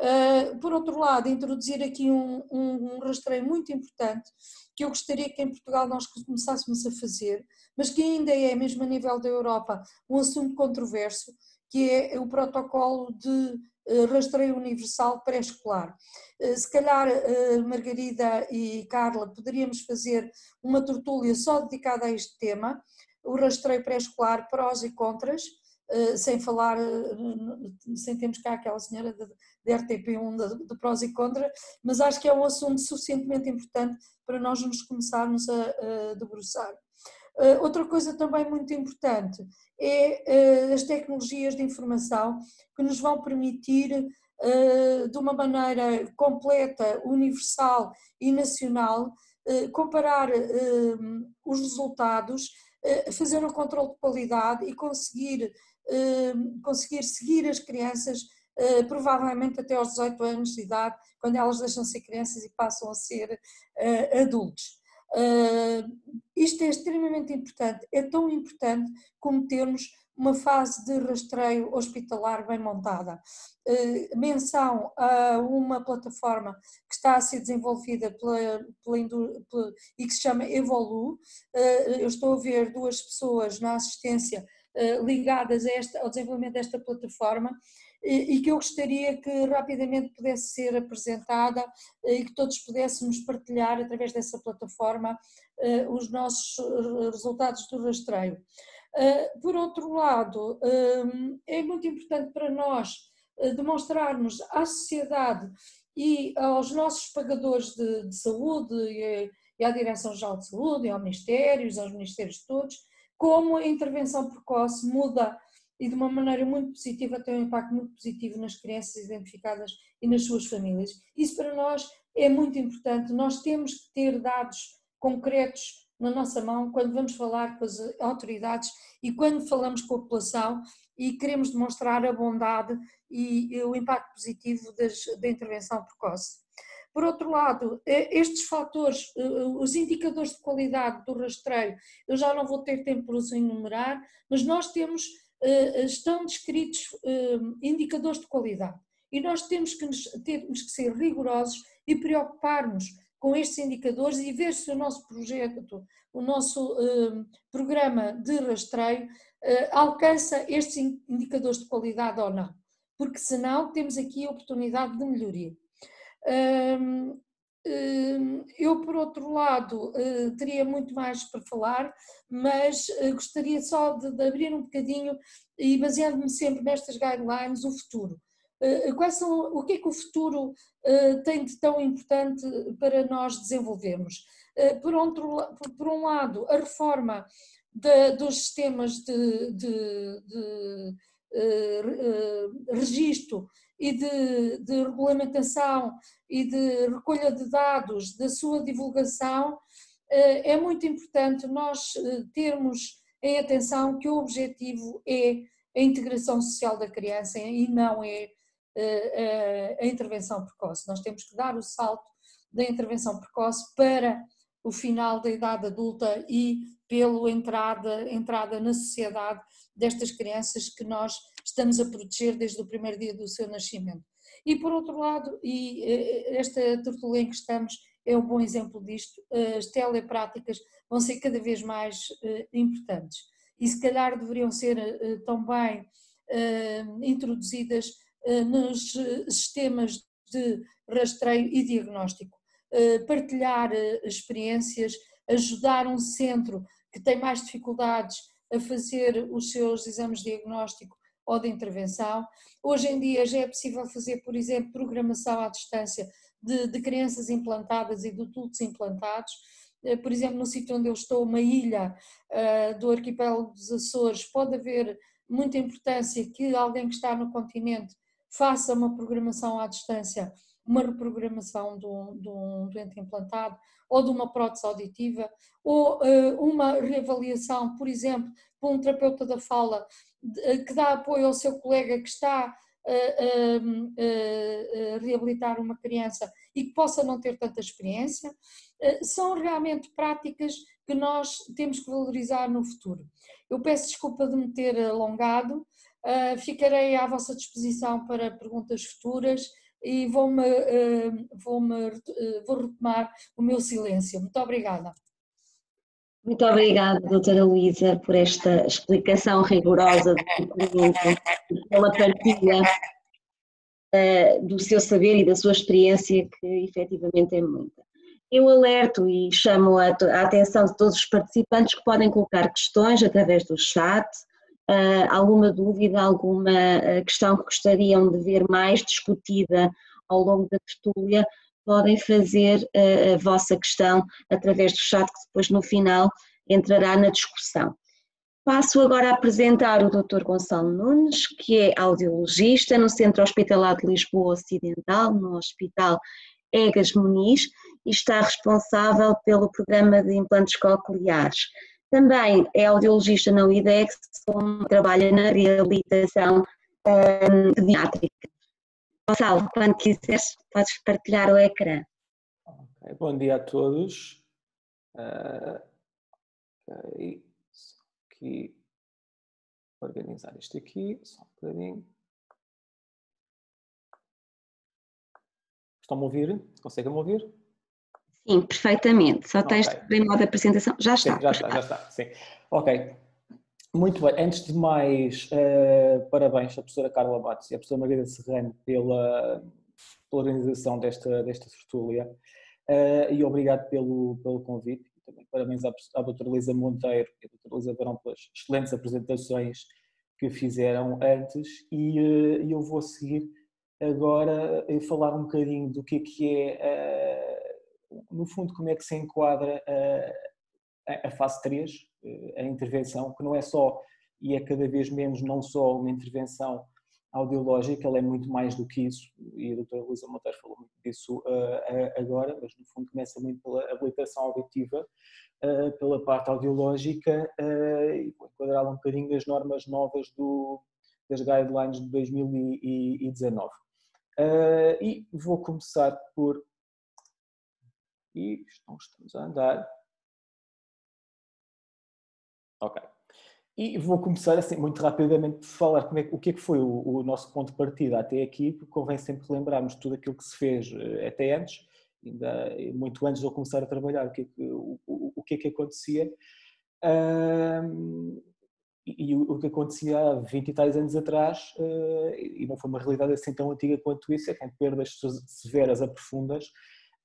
Uh, por outro lado, introduzir aqui um, um, um, rastreio muito importante que eu gostaria que em Portugal nós começássemos a fazer, mas que ainda é, mesmo a nível da Europa, um assunto controverso, que é o protocolo de eh, rastreio universal pré-escolar. Eh, se calhar, Margarida e Carla, poderíamos fazer uma tertúlia só dedicada a este tema, o rastreio pré-escolar, prós e contras, sem falar, sem termos cá aquela senhora de, RTP1 de, de, prós e contras, mas acho que é um assunto suficientemente importante para nós nos começarmos a, a debruçar. Outra coisa também muito importante é as tecnologias de informação que nos vão permitir, de uma maneira completa, universal e nacional, comparar os resultados, fazer um controle de qualidade e conseguir, conseguir seguir as crianças provavelmente até aos 18 anos de idade, quando elas deixam de ser crianças e passam a ser adultos. Uh, isto é extremamente importante, é tão importante como termos uma fase de rastreio hospitalar bem montada. Menção a uma plataforma que está a ser desenvolvida pela, pela, pela e que se chama Evolu. Eu estou a ver duas pessoas na assistência ligadas esta, ao desenvolvimento desta plataforma e que eu gostaria que rapidamente pudesse ser apresentada e que todos pudéssemos partilhar através dessa plataforma eh, os nossos eh, resultados do rastreio. Eh, por outro lado, é muito importante para nós demonstrarmos à sociedade e aos nossos pagadores de, de saúde e, à Direção-Geral de Saúde, e aos Ministérios, aos Ministérios todos, como a intervenção precoce muda e de uma maneira muito positiva tem um impacto muito positivo nas crianças identificadas e nas suas famílias. Isso para nós é muito importante, nós temos que ter dados concretos na nossa mão quando vamos falar com as autoridades e quando falamos com a população e queremos demonstrar a bondade e o impacto positivo das, da intervenção precoce. Por outro lado, estes fatores, os indicadores de qualidade do rastreio, eu já não vou ter tempo para os enumerar, mas nós temos eh, estão descritos eh, indicadores de qualidade e nós temos que, temos que ser rigorosos e preocupar-nos com estes indicadores e ver se o nosso projeto, o nosso programa de rastreio alcança estes indicadores de qualidade ou não, porque senão temos aqui a oportunidade de melhoria. Eu, por outro lado, eh, teria muito mais para falar, mas eh, gostaria só de, de abrir um bocadinho e baseando-me sempre nestas guidelines, o futuro. Eh, quais são, o que é que o futuro tem de tão importante para nós desenvolvermos? Por, outro, por um lado, a reforma de, dos sistemas de, de registro e de, de, regulamentação e de recolha de dados, da sua divulgação, é muito importante nós termos em atenção que o objetivo é a integração social da criança e não é a intervenção precoce. Nós temos que dar o salto da intervenção precoce para o final da idade adulta e pela entrada, entrada na sociedade destas crianças que nós estamos a proteger desde o primeiro dia do seu nascimento. E por outro lado, e eh, esta tertulia em que estamos é um bom exemplo disto, as telepráticas vão ser cada vez mais eh, importantes e se calhar deveriam ser eh, também introduzidas nos sistemas de rastreio e diagnóstico. Partilhar experiências, ajudar um centro que tem mais dificuldades a fazer os seus exames diagnóstico ou de intervenção. Hoje em dia já é possível fazer, por exemplo, programação à distância de, de crianças implantadas e de adultos implantados. Eh, por exemplo, no sítio onde eu estou, uma ilha uh, do arquipélago dos Açores, pode haver muita importância que alguém que está no continente faça uma programação à distância, uma reprogramação de um, de um doente implantado, ou de uma prótese auditiva, ou uh, uma reavaliação, por exemplo, por um terapeuta da fala eh, que dá apoio ao seu colega que está a, a, reabilitar uma criança e que possa não ter tanta experiência, eh, são realmente práticas que nós temos que valorizar no futuro. Eu peço desculpa de me ter alongado, eh, ficarei à vossa disposição para perguntas futuras e vou-me, vou-me, vou retomar o meu silêncio. Muito obrigada. Muito obrigada, doutora Luísa, por esta explicação rigorosa do pela partilha uh, do seu saber e da sua experiência, que efetivamente é muita. Eu alerto e chamo a, atenção de todos os participantes que podem colocar questões através do chat, alguma dúvida, alguma uh, questão que gostariam de ver mais discutida ao longo da tertúlia, podem fazer a, a vossa questão através do chat, que depois no final entrará na discussão. Passo agora a apresentar o Dr. Gonçalo Nunes, que é audiologista no Centro Hospitalar de Lisboa Ocidental, no Hospital Egas Muniz, e está responsável pelo programa de implantes cocleares. Também é audiologista na UIDEX, como trabalha na reabilitação um, pediátrica. Gonçalo, quando quiseres, podes partilhar o ecrã. Okay. Bom dia a todos. Uh, okay. Aqui organizar isto aqui, só um bocadinho. Estão-me a ouvir? Conseguem-me ouvir? Sim, perfeitamente. Só tens okay. em modo apresentação. Já está. Sim, já está, já está. Sim. Ok. Muito bem, antes de mais, uh, parabéns à professora Carla Bates e à professora Margarida Serrano pela, pela organização desta, desta tertúlia uh, e obrigado pelo, pelo convite. E também parabéns à, à doutora Lisa Monteiro e à doutora Lisa Barão pelas excelentes apresentações que fizeram antes e uh, eu vou seguir agora a falar um bocadinho do que é que é, no fundo, como é que se enquadra a fase 3, eh, a intervenção, que não é só, e é cada vez menos, não só uma intervenção audiológica, ela é muito mais do que isso, e a doutora Luísa Monteiro falou muito disso uh, agora, mas no fundo começa muito pela habilitação auditiva, uh, pela parte audiológica, uh, e vou enquadrá-la um bocadinho nas normas novas do, das guidelines de 2019. e vou começar por. E estamos a andar. Ok. E vou começar assim muito rapidamente por falar como é, o que é que foi o, o, nosso ponto de partida até aqui, porque convém sempre lembrarmos tudo aquilo que se fez eh, até antes ainda muito antes de eu começar a trabalhar, o que é que, o, o que, é que acontecia. e, o, que acontecia há 20 e tais anos atrás, uh, e não foi uma realidade assim tão antiga quanto isso, é que em perdas severas a profundas,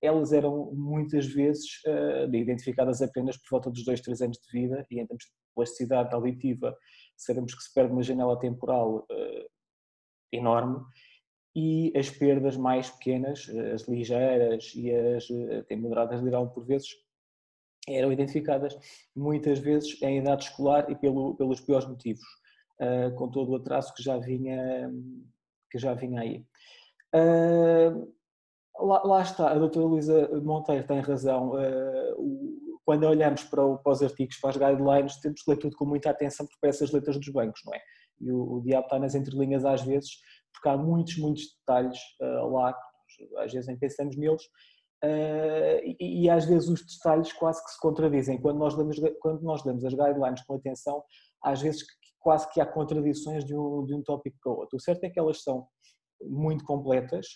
elas eram muitas vezes uh, identificadas apenas por volta dos 2, 3 anos de vida, e em termos de plasticidade auditiva, sabemos que se perde uma janela temporal uh, enorme, e as perdas mais pequenas, as ligeiras e as até moderadas dirão por vezes, eram identificadas muitas vezes em idade escolar e pelo, pelos piores motivos, uh, com todo o atraso que já vinha, que já vinha aí. Uh, lá, lá, está, a doutora Luísa Monteiro tem razão. Uh, quando olhamos para, o, para, os artigos, para as guidelines, temos que ler tudo com muita atenção porque parece as letras dos bancos, não é? E o, o diabo está nas entrelinhas às vezes, porque há muitos, muitos detalhes lá, às vezes nem pensamos neles, Uh, e, e, às vezes os detalhes quase que se contradizem. Quando nós, lemos, quando nós lemos as guidelines com atenção, às vezes quase que há contradições de um, de um tópico para o outro. O certo é que elas são muito completas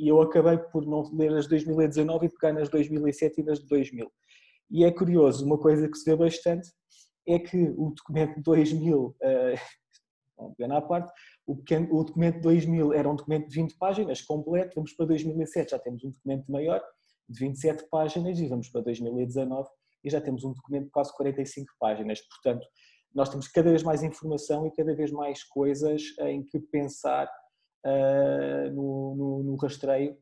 e eu acabei por não ler as de 2019 e pegar nas 2007 e nas de 2000. E é curioso, uma coisa que se vê bastante é que o documento 2000, uh, um à parte, o, pequeno, o documento 2000 era um documento de 20 páginas completo, vamos para 2007 já temos um documento maior, de 27 páginas, e vamos para 2019 e já temos um documento de quase 45 páginas. Portanto, nós temos cada vez mais informação e cada vez mais coisas em que pensar uh, no, no, no, rastreio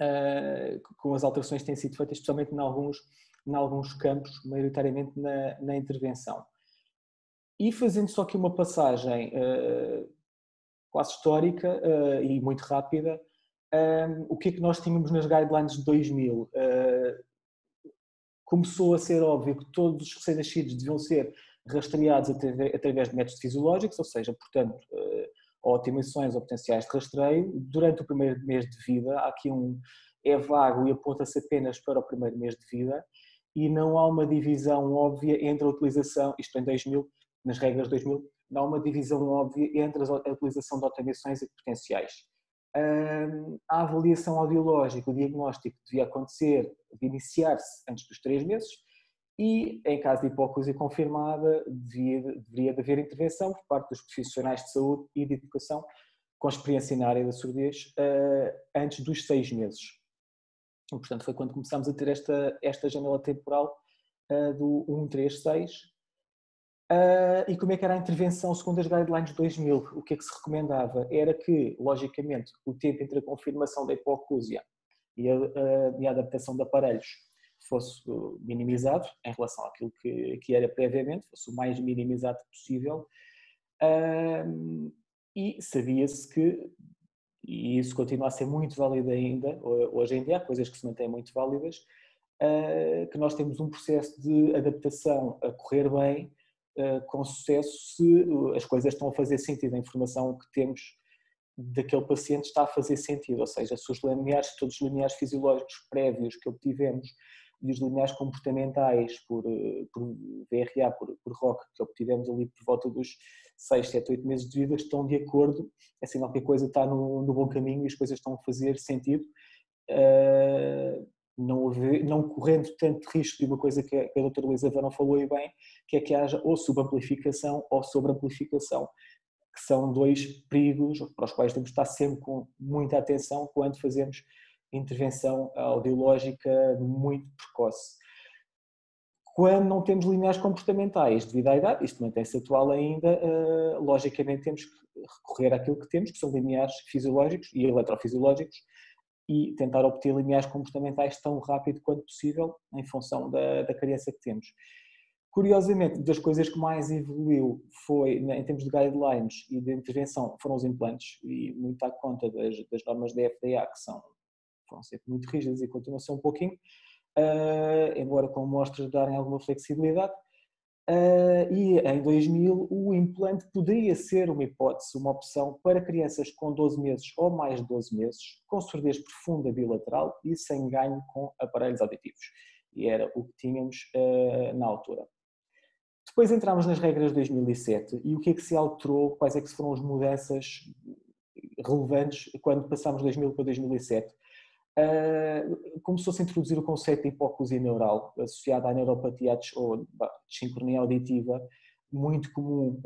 uh, com as alterações que têm sido feitas, especialmente em alguns, em alguns campos, maioritariamente na, na intervenção. E fazendo só aqui uma passagem uh, quase histórica e muito rápida, um, o que é que nós tínhamos nas guidelines de 2000? Uh, eh, começou a ser óbvio que todos os recém-nascidos deviam ser rastreados através de métodos fisiológicos, ou seja, portanto, ou otimizações ou potenciais de rastreio. Durante o primeiro mês de vida, há aqui um é vago e aponta-se apenas para o primeiro mês de vida e não há uma divisão óbvia entre a utilização, isto em 2000, nas regras 2000, não há uma divisão óbvia entre a utilização de automações e potenciais. A avaliação audiológica, o diagnóstico devia acontecer, devia iniciar-se antes dos três meses e, em caso de hipoacusia confirmada, devia, deveria haver intervenção por parte dos profissionais de saúde e de educação com experiência na área da surdez antes dos seis meses. E, portanto, foi quando começámos a ter esta, esta janela temporal do 136 Uh, e como é que era a intervenção segundo as guidelines de 2000? O que é que se recomendava? Era que, logicamente, o tempo entre a confirmação da hipocúsia e a, e a adaptação de aparelhos fosse uh, minimizado em relação àquilo que, que era previamente, fosse o mais minimizado possível. Uh, e sabia-se que, e isso continua a ser muito válido ainda, hoje em dia, há coisas que se mantêm muito válidas, uh, que nós temos um processo de adaptação a correr bem eh, com sucesso se eh, as coisas estão a fazer sentido, a informação que temos daquele paciente está a fazer sentido, ou seja, se os lineares, todos os lineares fisiológicos prévios que obtivemos e os lineares comportamentais por, eh, por VRA, por, por ROC, que obtivemos ali por volta dos 6, 7, 8 meses de vida, estão de acordo, é sinal que a coisa está no, no bom caminho e as coisas estão a fazer sentido. Uh, não, não correndo tanto risco de uma coisa que a, que a doutora Luísa não falou e bem, que é que haja ou subamplificação ou sobreamplificação, que são dois perigos para os quais temos de estar sempre com muita atenção quando fazemos intervenção audiológica muito precoce. Quando não temos lineares comportamentais devido à idade, isto mantém-se atual ainda, eh, logicamente temos que recorrer àquilo que temos, que são lineares fisiológicos e eletrofisiológicos, e tentar obter lineares comportamentais tão rápido quanto possível em função da, da criança que temos. Curiosamente, das coisas que mais evoluiu foi, em termos de guidelines e de intervenção, foram os implantes, e muito à conta das, das normas da FDA, que são, foram sempre muito rígidas e continuam a ser um pouquinho, uh, embora com mostras darem alguma flexibilidade, Uh, e em 2000 o implante poderia ser uma hipótese, uma opção para crianças com 12 meses ou mais de 12 meses, com surdez profunda bilateral e sem ganho com aparelhos auditivos. E era o que tínhamos uh, na altura. Depois entramos nas regras de 2007 e o que é que se alterou, quais é que foram as mudanças relevantes quando passámos de 2000 para 2007. Começou-se a introduzir o conceito de hipoacusia neural associada à neuropatia ou sincronia auditiva, muito comum,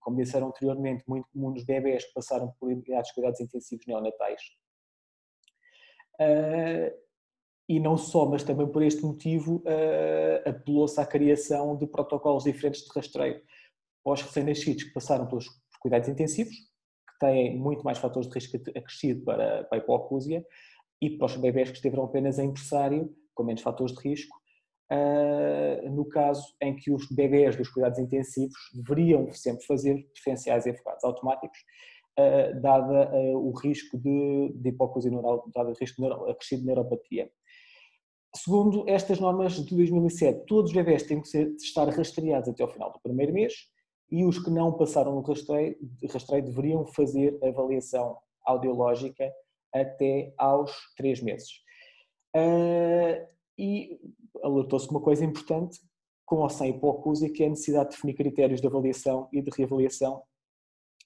como disseram anteriormente, muito comum nos bebés que passaram por cuidados intensivos neonatais. E não só, mas também por este motivo apelou-se à criação de protocolos diferentes de rastreio aos recém-nascidos que passaram pelos cuidados intensivos, que têm muito mais fatores de risco acrescido para, para a hipoacúsia, e para os bebés que estiveram apenas em berçário, com menos fatores de risco, uh, no caso em que os bebés dos cuidados intensivos deveriam sempre fazer diferenciais enfocados automáticos, uh, dada uh, o risco de, de hipoacusia neural, dado o risco de neuro, acrescido de neuropatia. Segundo estas normas de 2007, todos os bebés têm que ser, estar rastreados até ao final do primeiro mês e os que não passaram no rastreio, rastreio deveriam fazer avaliação audiológica até aos três meses. Uh, e alertou-se uma coisa importante, com ou sem hipoacúsia, que é a necessidade de definir critérios de avaliação e de reavaliação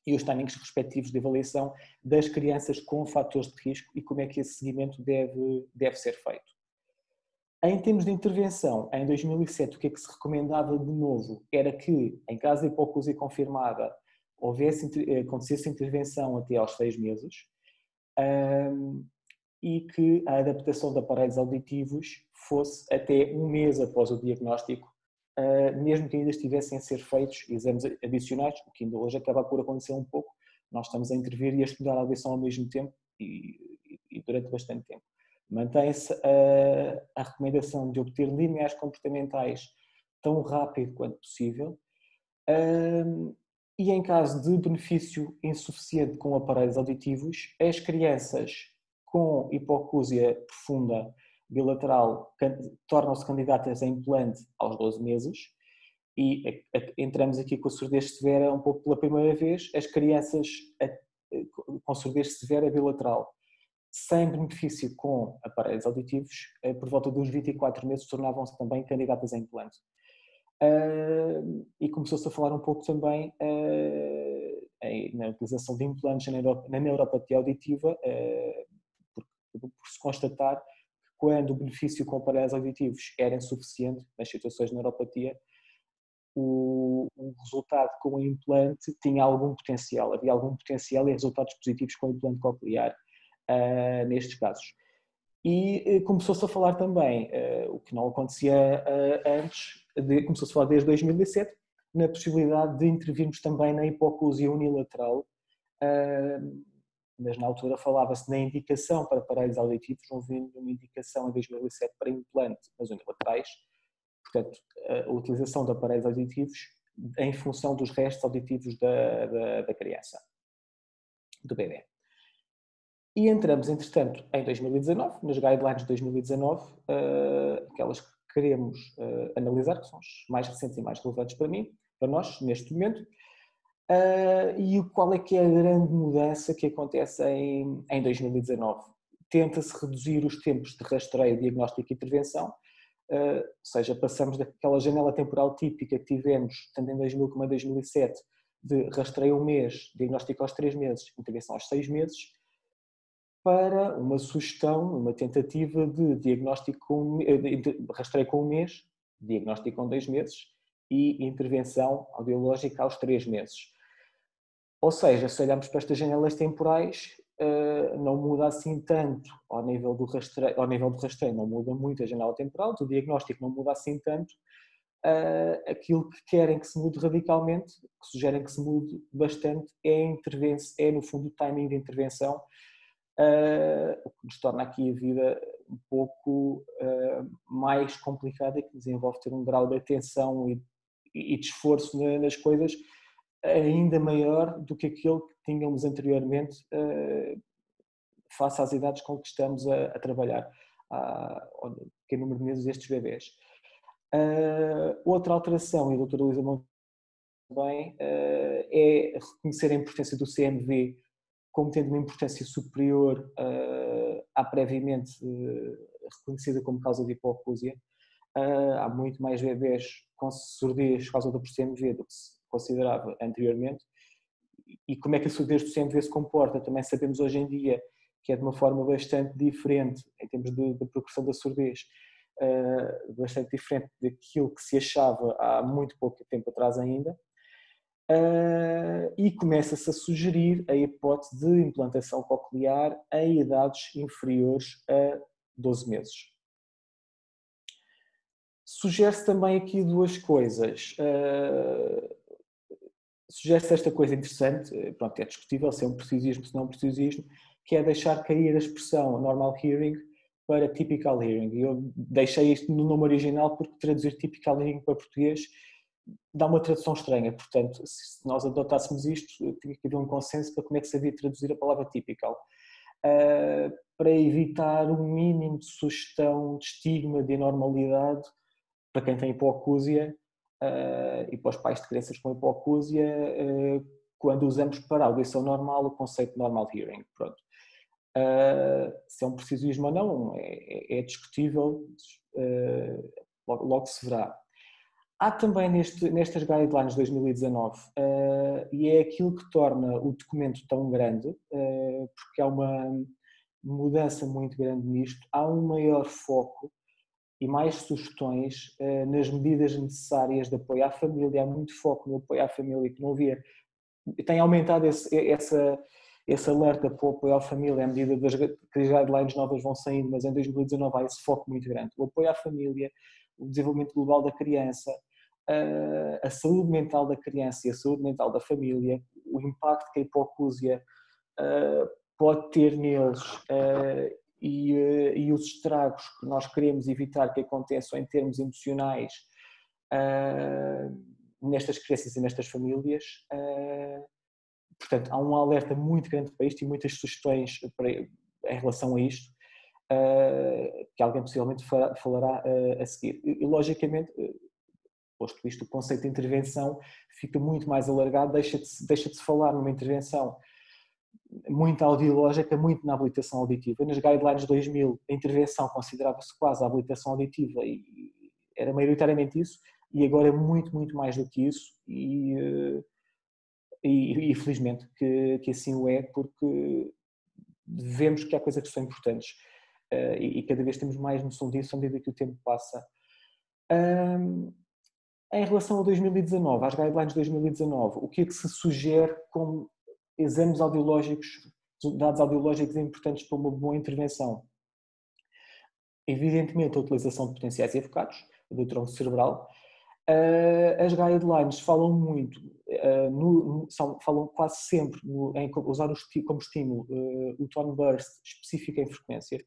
e os timings respectivos de avaliação das crianças com fatores de risco e como é que esse seguimento deve, deve ser feito. Em termos de intervenção, em 2007, o que é que se recomendava de novo era que, em caso de hipoacúsia confirmada, houvesse, acontecesse intervenção até aos seis meses, um, e que a adaptação de aparelhos auditivos fosse até um mês após o diagnóstico, uh, mesmo que ainda estivessem a ser feitos exames adicionais, o que ainda hoje acaba por acontecer um pouco. Nós estamos a intervir e a estudar a audição ao mesmo tempo e, e durante bastante tempo. Mantém-se a, a recomendação de obter limiares comportamentais tão rápido quanto possível. E em caso de benefício insuficiente com aparelhos auditivos, as crianças com hipocúsia profunda bilateral tornam-se candidatas a implante aos 12 meses e entramos aqui com a surdez severa um pouco pela primeira vez, as crianças com surdez severa bilateral sem benefício com aparelhos auditivos, eh, por volta dos 24 meses tornavam-se também candidatas a implante. Uh, e começou-se a falar um pouco também uh, em, na utilização de implantes na, neuro, na neuropatia auditiva, uh, por, por, se constatar que quando o benefício com aparelhos auditivos era insuficiente nas situações de neuropatia, o, o, resultado com o implante tinha algum potencial, havia algum potencial e resultados positivos com o implante coclear nestes casos. E começou-se a falar também, o que não acontecia antes, começou-se a falar desde 2007, na possibilidade de intervirmos também na hipocusia unilateral, mas na altura falava-se na indicação para aparelhos auditivos, não havia uma indicação em 2007 para implante nas unilaterais, portanto, a utilização de aparelhos auditivos em função dos restos auditivos da, da, da criança, do bebê. E entramos, entretanto, em 2019, nas guidelines de 2019, aquelas que queremos uh, analisar, que são os mais recentes e mais relevantes para mim, para nós, neste momento, uh, e qual é que é a grande mudança que acontece em, em 2019. Tenta-se reduzir os tempos de rastreio, diagnóstico e intervenção, uh, ou seja, passamos daquela janela temporal típica que tivemos, tanto em 2000 como em 2007, de rastreio um mês, diagnóstico aos três meses, intervenção aos seis meses, para uma sugestão, uma tentativa de diagnóstico com, rastreio com um mês, diagnóstico com dois meses e intervenção audiológica aos três meses. Ou seja, se olharmos para estas janelas temporais, eh, não muda assim tanto ao nível do rastreio, ao nível do rastreio não muda muito a janela temporal, o diagnóstico não muda assim tanto, eh, aquilo que querem que se mude radicalmente, que sugerem que se mude bastante, é, é no fundo o timing de intervenção o que nos torna aqui a vida um pouco uh, mais complicada e que nos envolve ter um grau de atenção e, e de esforço nas coisas ainda maior do que aquele que tínhamos anteriormente uh, face às idades com que estamos a, a trabalhar, ao pequeno número de meses destes bebés. Uh, outra alteração, e a doutora Luísa também, uh, é reconhecer a importância do CMV como tendo uma importância superior uh, à previamente uh, reconhecida como causa de hipoacúsia. Uh, há muito mais bebés com surdez por causa do CMV do que se considerava anteriormente. E como é que a surdez do CMV se comporta? Também sabemos hoje em dia que é de uma forma bastante diferente em termos de progressão da surdez, uh, bastante diferente daquilo que se achava há muito pouco tempo atrás ainda, uh, e começa-se a sugerir a hipótese de implantação coclear em idades inferiores a 12 meses. Sugere-se também aqui duas coisas. Uh, Sugere-se esta coisa interessante, pronto, é discutível se é um precisismo, se não é um precisismo, que é deixar cair a expressão normal hearing para typical hearing. Eu deixei isto no nome original porque traduzir typical hearing para português dá uma tradução estranha. Portanto, se nós adotássemos isto, tinha que haver um consenso para como é que se havia traduzir a palavra typical. Uh, para evitar um mínimo de sugestão de estigma, de anormalidade para quem tem hipocúsia uh, e para os pais de crianças com hipocúsia, uh, quando usamos para a audição normal o conceito de normal hearing. Pronto. Se é um precisismo ou não, é, é discutível, uh, logo, logo, se verá. Há também neste, nestas guidelines de 2019, uh, e é aquilo que torna o documento tão grande, porque há uma mudança muito grande nisto, há um maior foco e mais sugestões nas medidas necessárias de apoio à família, há muito foco no apoio à família que não havia. Tem aumentado esse, essa esse alerta para o apoio à família à medida das, que as guidelines novas vão saindo, mas em 2019 há esse foco muito grande. O apoio à família, o desenvolvimento global da criança, a saúde mental da criança e a saúde mental da família, o impacto que a hipocúsia pode ter neles e, os estragos que nós queremos evitar que aconteçam em termos emocionais nestas crianças e nestas famílias Portanto, há um alerta muito grande para isto e muitas sugestões para, em relação a isto, que alguém possivelmente falará a seguir. E, logicamente, posto isto, o conceito de intervenção fica muito mais alargado, deixa de, deixa de se falar numa intervenção muito audiológica, muito na habilitação auditiva. Nas guidelines de 2000, a intervenção considerava-se quase a habilitação auditiva e era maioritariamente isso, e agora é muito, muito mais do que isso. E, e, e felizmente que, que assim o é, porque vemos que há coisas que são importantes uh, e, e, cada vez temos mais noção disso à medida que o tempo passa. Em relação a 2019, às guidelines de 2019, o que é que se sugere como exames audiológicos, dados audiológicos importantes para uma boa intervenção? Evidentemente, a utilização de potenciais evocados, do tronco cerebral, Uh, as guidelines falam muito, uh, no, são, falam quase sempre no, em usar como estímulo uh, o tone burst específico em frequência.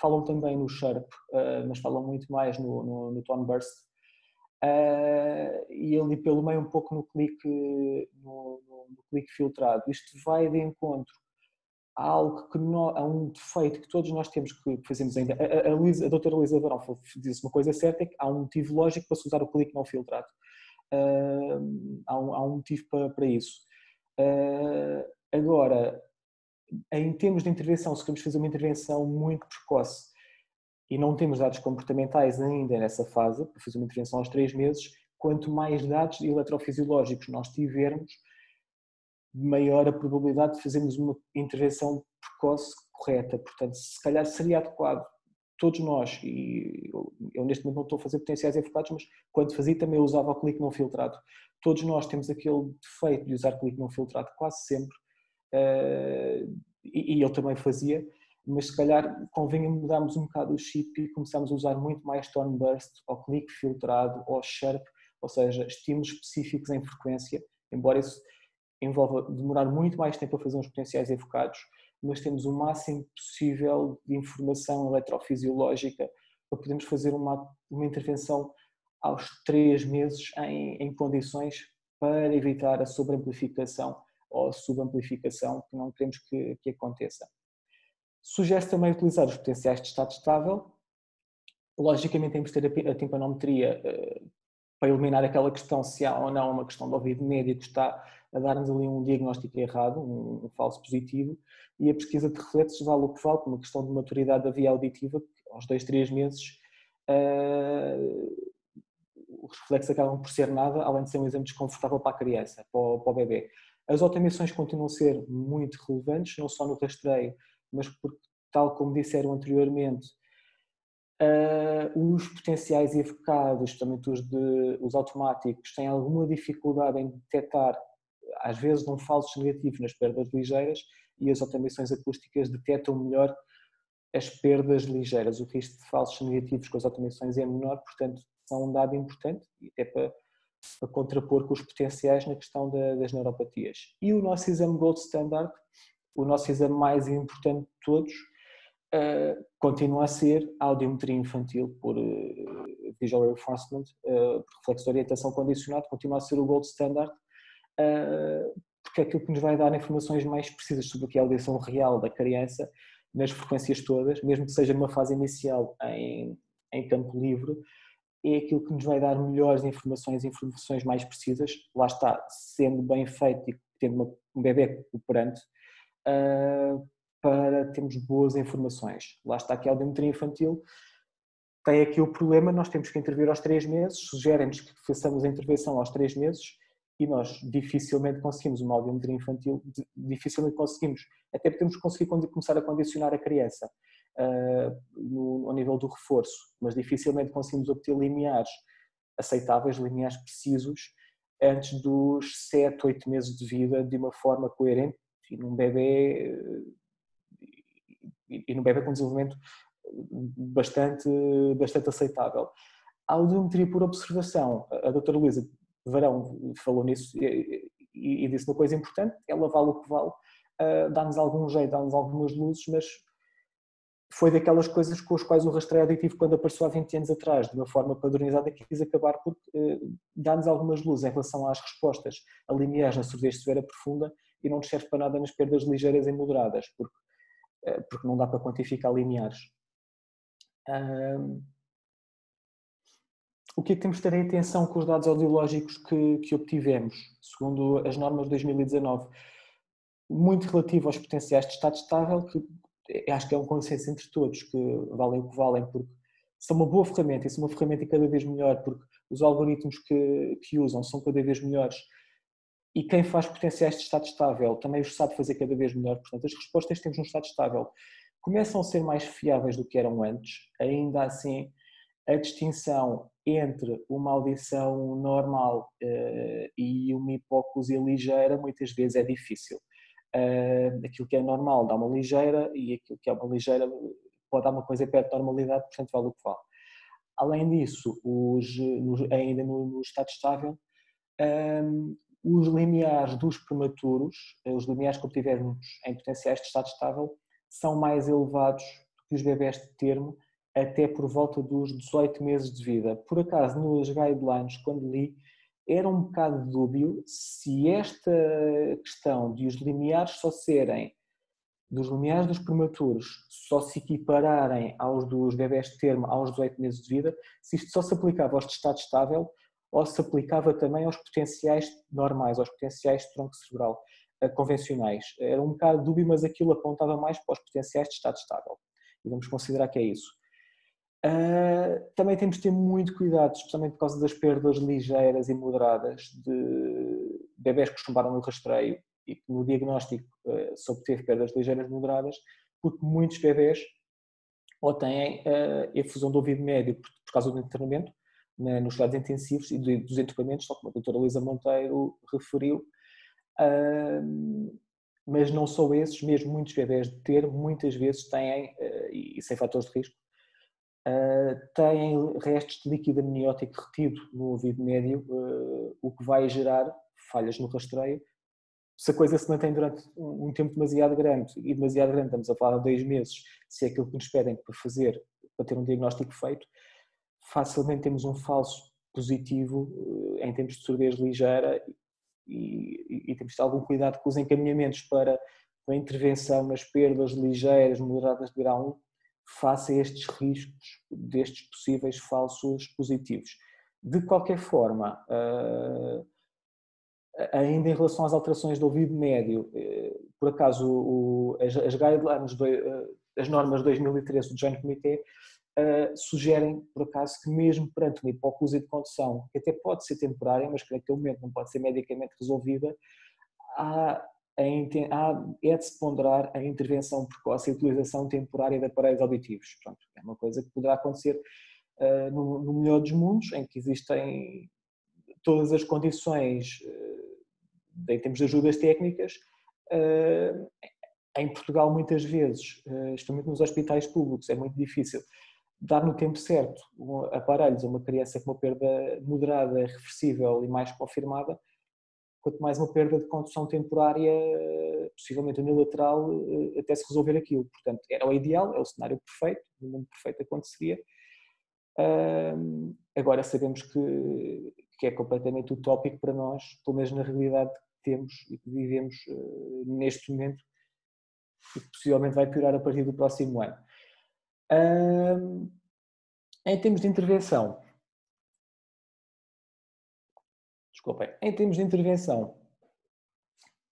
Falam também no sharp, mas falam muito mais no, no, no tone burst. E ali pelo meio um pouco no clique, no, no clique filtrado. Isto vai de encontro há algo que nós, há um defeito que todos nós temos que fazemos ainda. A, a, Luísa, a doutora Luísa Barão disse uma coisa certa, é que há um motivo lógico para se usar o clique não filtrado. Uh, há, um, há, um, motivo para, para isso. Uh, agora, em termos de intervenção, se queremos fazer uma intervenção muito precoce e não temos dados comportamentais ainda nessa fase, para fazer uma intervenção aos três meses, quanto mais dados eletrofisiológicos nós tivermos, maior a probabilidade de fazermos uma intervenção precoce correta. Portanto, se calhar seria adequado todos nós, e eu, neste momento não estou a fazer potenciais enfocados, mas quando fazia também eu usava o clique não filtrado. Todos nós temos aquele defeito de usar clique não filtrado quase sempre, uh, e, e eu também fazia, mas se calhar convém mudarmos um bocado o chip e começarmos a usar muito mais tone burst, ou clique filtrado, ou sharp, ou seja, estímulos específicos em frequência, embora isso envolve demorar muito mais tempo a fazer uns potenciais evocados, mas temos o máximo possível de informação eletrofisiológica para podermos fazer uma, uma intervenção aos três meses em, em condições para evitar a sobreamplificação ou subamplificação que não queremos que, que aconteça. Sugere-se também utilizar os potenciais de estado estável. Logicamente temos de ter a timpanometria uh, para eliminar aquela questão se há ou não uma questão de ouvido médio que está a dar-nos ali um diagnóstico errado, um, falso positivo, e a pesquisa de reflexos vale o que vale, por uma questão de maturidade da via auditiva, que aos dois, três meses uh, os reflexos acabam por ser nada, além de ser um exame desconfortável para a criança, para o, para o bebê. As automações continuam a ser muito relevantes, não só no rastreio, mas porque, tal como disseram anteriormente, uh, os potenciais evocados, especialmente os, de, os automáticos, têm alguma dificuldade em detectar, às vezes, não falsos negativos nas perdas ligeiras e as automações acústicas detectam melhor as perdas ligeiras. O risco de falsos negativos com as automações é menor, portanto, são um dado importante e até para, para contrapor com os potenciais na questão da, das neuropatias. E o nosso exame Gold Standard, o nosso exame mais importante de todos, uh, continua a ser a audiometria infantil por uh, visual reinforcement, uh, por reflexo de orientação condicionado, continua a ser o gold standard, porque é aquilo que nos vai dar informações mais precisas sobre o que é a audição real da criança nas frequências todas, mesmo que seja numa fase inicial em, em campo livre, é aquilo que nos vai dar melhores informações, informações mais precisas, lá está, sendo bem feito e tendo uma, um bebê operante, uh, para termos boas informações. Lá está aqui a audiometria infantil, tem aqui o problema, nós temos que intervir aos três meses, sugerem-nos que façamos a intervenção aos três meses e nós dificilmente conseguimos uma audiometria infantil, dificilmente conseguimos, até podemos conseguir começar a condicionar a criança uh, no, ao nível do reforço, mas dificilmente conseguimos obter limiares aceitáveis, limiares precisos, antes dos 7, 8 meses de vida de uma forma coerente e num bebê e, no bebê com desenvolvimento bastante, bastante aceitável. A audiometria por observação, a doutora Luísa Varão falou nisso e, e, e, disse uma coisa importante, ela vale o que vale, uh, dá-nos algum jeito, dá-nos algumas luzes, mas foi daquelas coisas com as quais o rastreio auditivo, quando apareceu há 20 anos atrás, de uma forma padronizada, quis acabar por uh, dar-nos algumas luzes em relação às respostas a limiares na surdez severa profunda e não nos serve para nada nas perdas ligeiras e moderadas, porque eh, porque não dá para quantificar lineares. Um, o que é que temos de ter em atenção com os dados audiológicos que, que obtivemos, segundo as normas de 2019? Muito relativo aos potenciais de estado estável, que acho que é um consenso entre todos, que valem o que valem, porque são uma boa ferramenta e são uma ferramenta cada vez melhor, porque os algoritmos que, que usam são cada vez melhores e quem faz potenciais de estado estável também os sabe fazer cada vez melhor. Portanto, as respostas que temos no estado estável começam a ser mais fiáveis do que eram antes. Ainda assim, a distinção entre uma audição normal uh, e uma hipocusia ligeira muitas vezes é difícil. Uh, aquilo que é normal dá uma ligeira e aquilo que é uma ligeira pode dar uma coisa perto da normalidade, portanto vale o que vale. Além disso, os, ainda no, no estado estável, um, os limiares dos prematuros, eh, os limiares que obtivermos em potenciais de estado estável, são mais elevados do que os bebés de termo, até por volta dos 18 meses de vida. Por acaso, nos guidelines, quando li, era um bocado dúbio se esta questão de os limiares só serem dos limiares dos prematuros só se equipararem aos dos bebés de termo aos 18 meses de vida, se isto só se aplicava aos de estado estável ou se aplicava também aos potenciais normais, aos potenciais de tronco cerebral eh, convencionais. Era um bocado dúbio, mas aquilo apontava mais para os potenciais de estado estável. E vamos considerar que é isso. Uh, também temos de ter muito cuidado, especialmente por causa das perdas ligeiras e moderadas de bebés que chumbaram no rastreio e que no diagnóstico uh, se obteve perdas ligeiras moderadas, porque muitos bebés ou têm uh, efusão do ouvido médio por, por causa do internamento, né, nos cuidados intensivos e dos equipamentos, tal como a doutora Luísa Monteiro referiu, mas não só esses, mesmo muitos bebés de ter, muitas vezes têm, uh, e sem fatores de risco, uh, têm restos de líquido amniótico retido no ouvido médio, uh, o que vai gerar falhas no rastreio. Se a coisa se mantém durante um tempo demasiado grande, e demasiado grande, estamos a falar de dois meses, se é aquilo que nos pedem para fazer, para ter um diagnóstico feito, facilmente temos um falso positivo eh, em termos de surdez ligeira e, e, e temos de ter algum cuidado com os encaminhamentos para a intervenção nas perdas ligeiras, moderadas de grau 1, face a estes riscos destes possíveis falsos positivos. De qualquer forma, uh, ainda em relação às alterações do ouvido médio, uh, por acaso as, as guidelines, as normas de 2013 do Joint Committee uh, sugerem, por acaso, que mesmo perante uma hipocusia de condução, que até pode ser temporária, mas que naquele momento não pode ser medicamente resolvida, há é de se ponderar a intervenção precoce e a utilização temporária de aparelhos auditivos. É uma coisa que poderá acontecer uh, no, no, melhor dos mundos, em que existem todas as condições uh, em termos de ajudas técnicas. Uh, em Portugal, muitas vezes, especialmente nos hospitais públicos, é muito difícil dar no tempo certo aparelhos a uma criança com uma perda moderada, reversível e mais confirmada, quanto mais uma perda de condução temporária, possivelmente unilateral, eh, até se resolver aquilo. Portanto, era o ideal, é o cenário perfeito, o mundo perfeito aconteceria. agora sabemos que, que é completamente utópico para nós, pelo menos na realidade que temos e que vivemos eh, neste momento, e que possivelmente vai piorar a partir do próximo ano. Em termos de intervenção, desculpem, em termos de intervenção,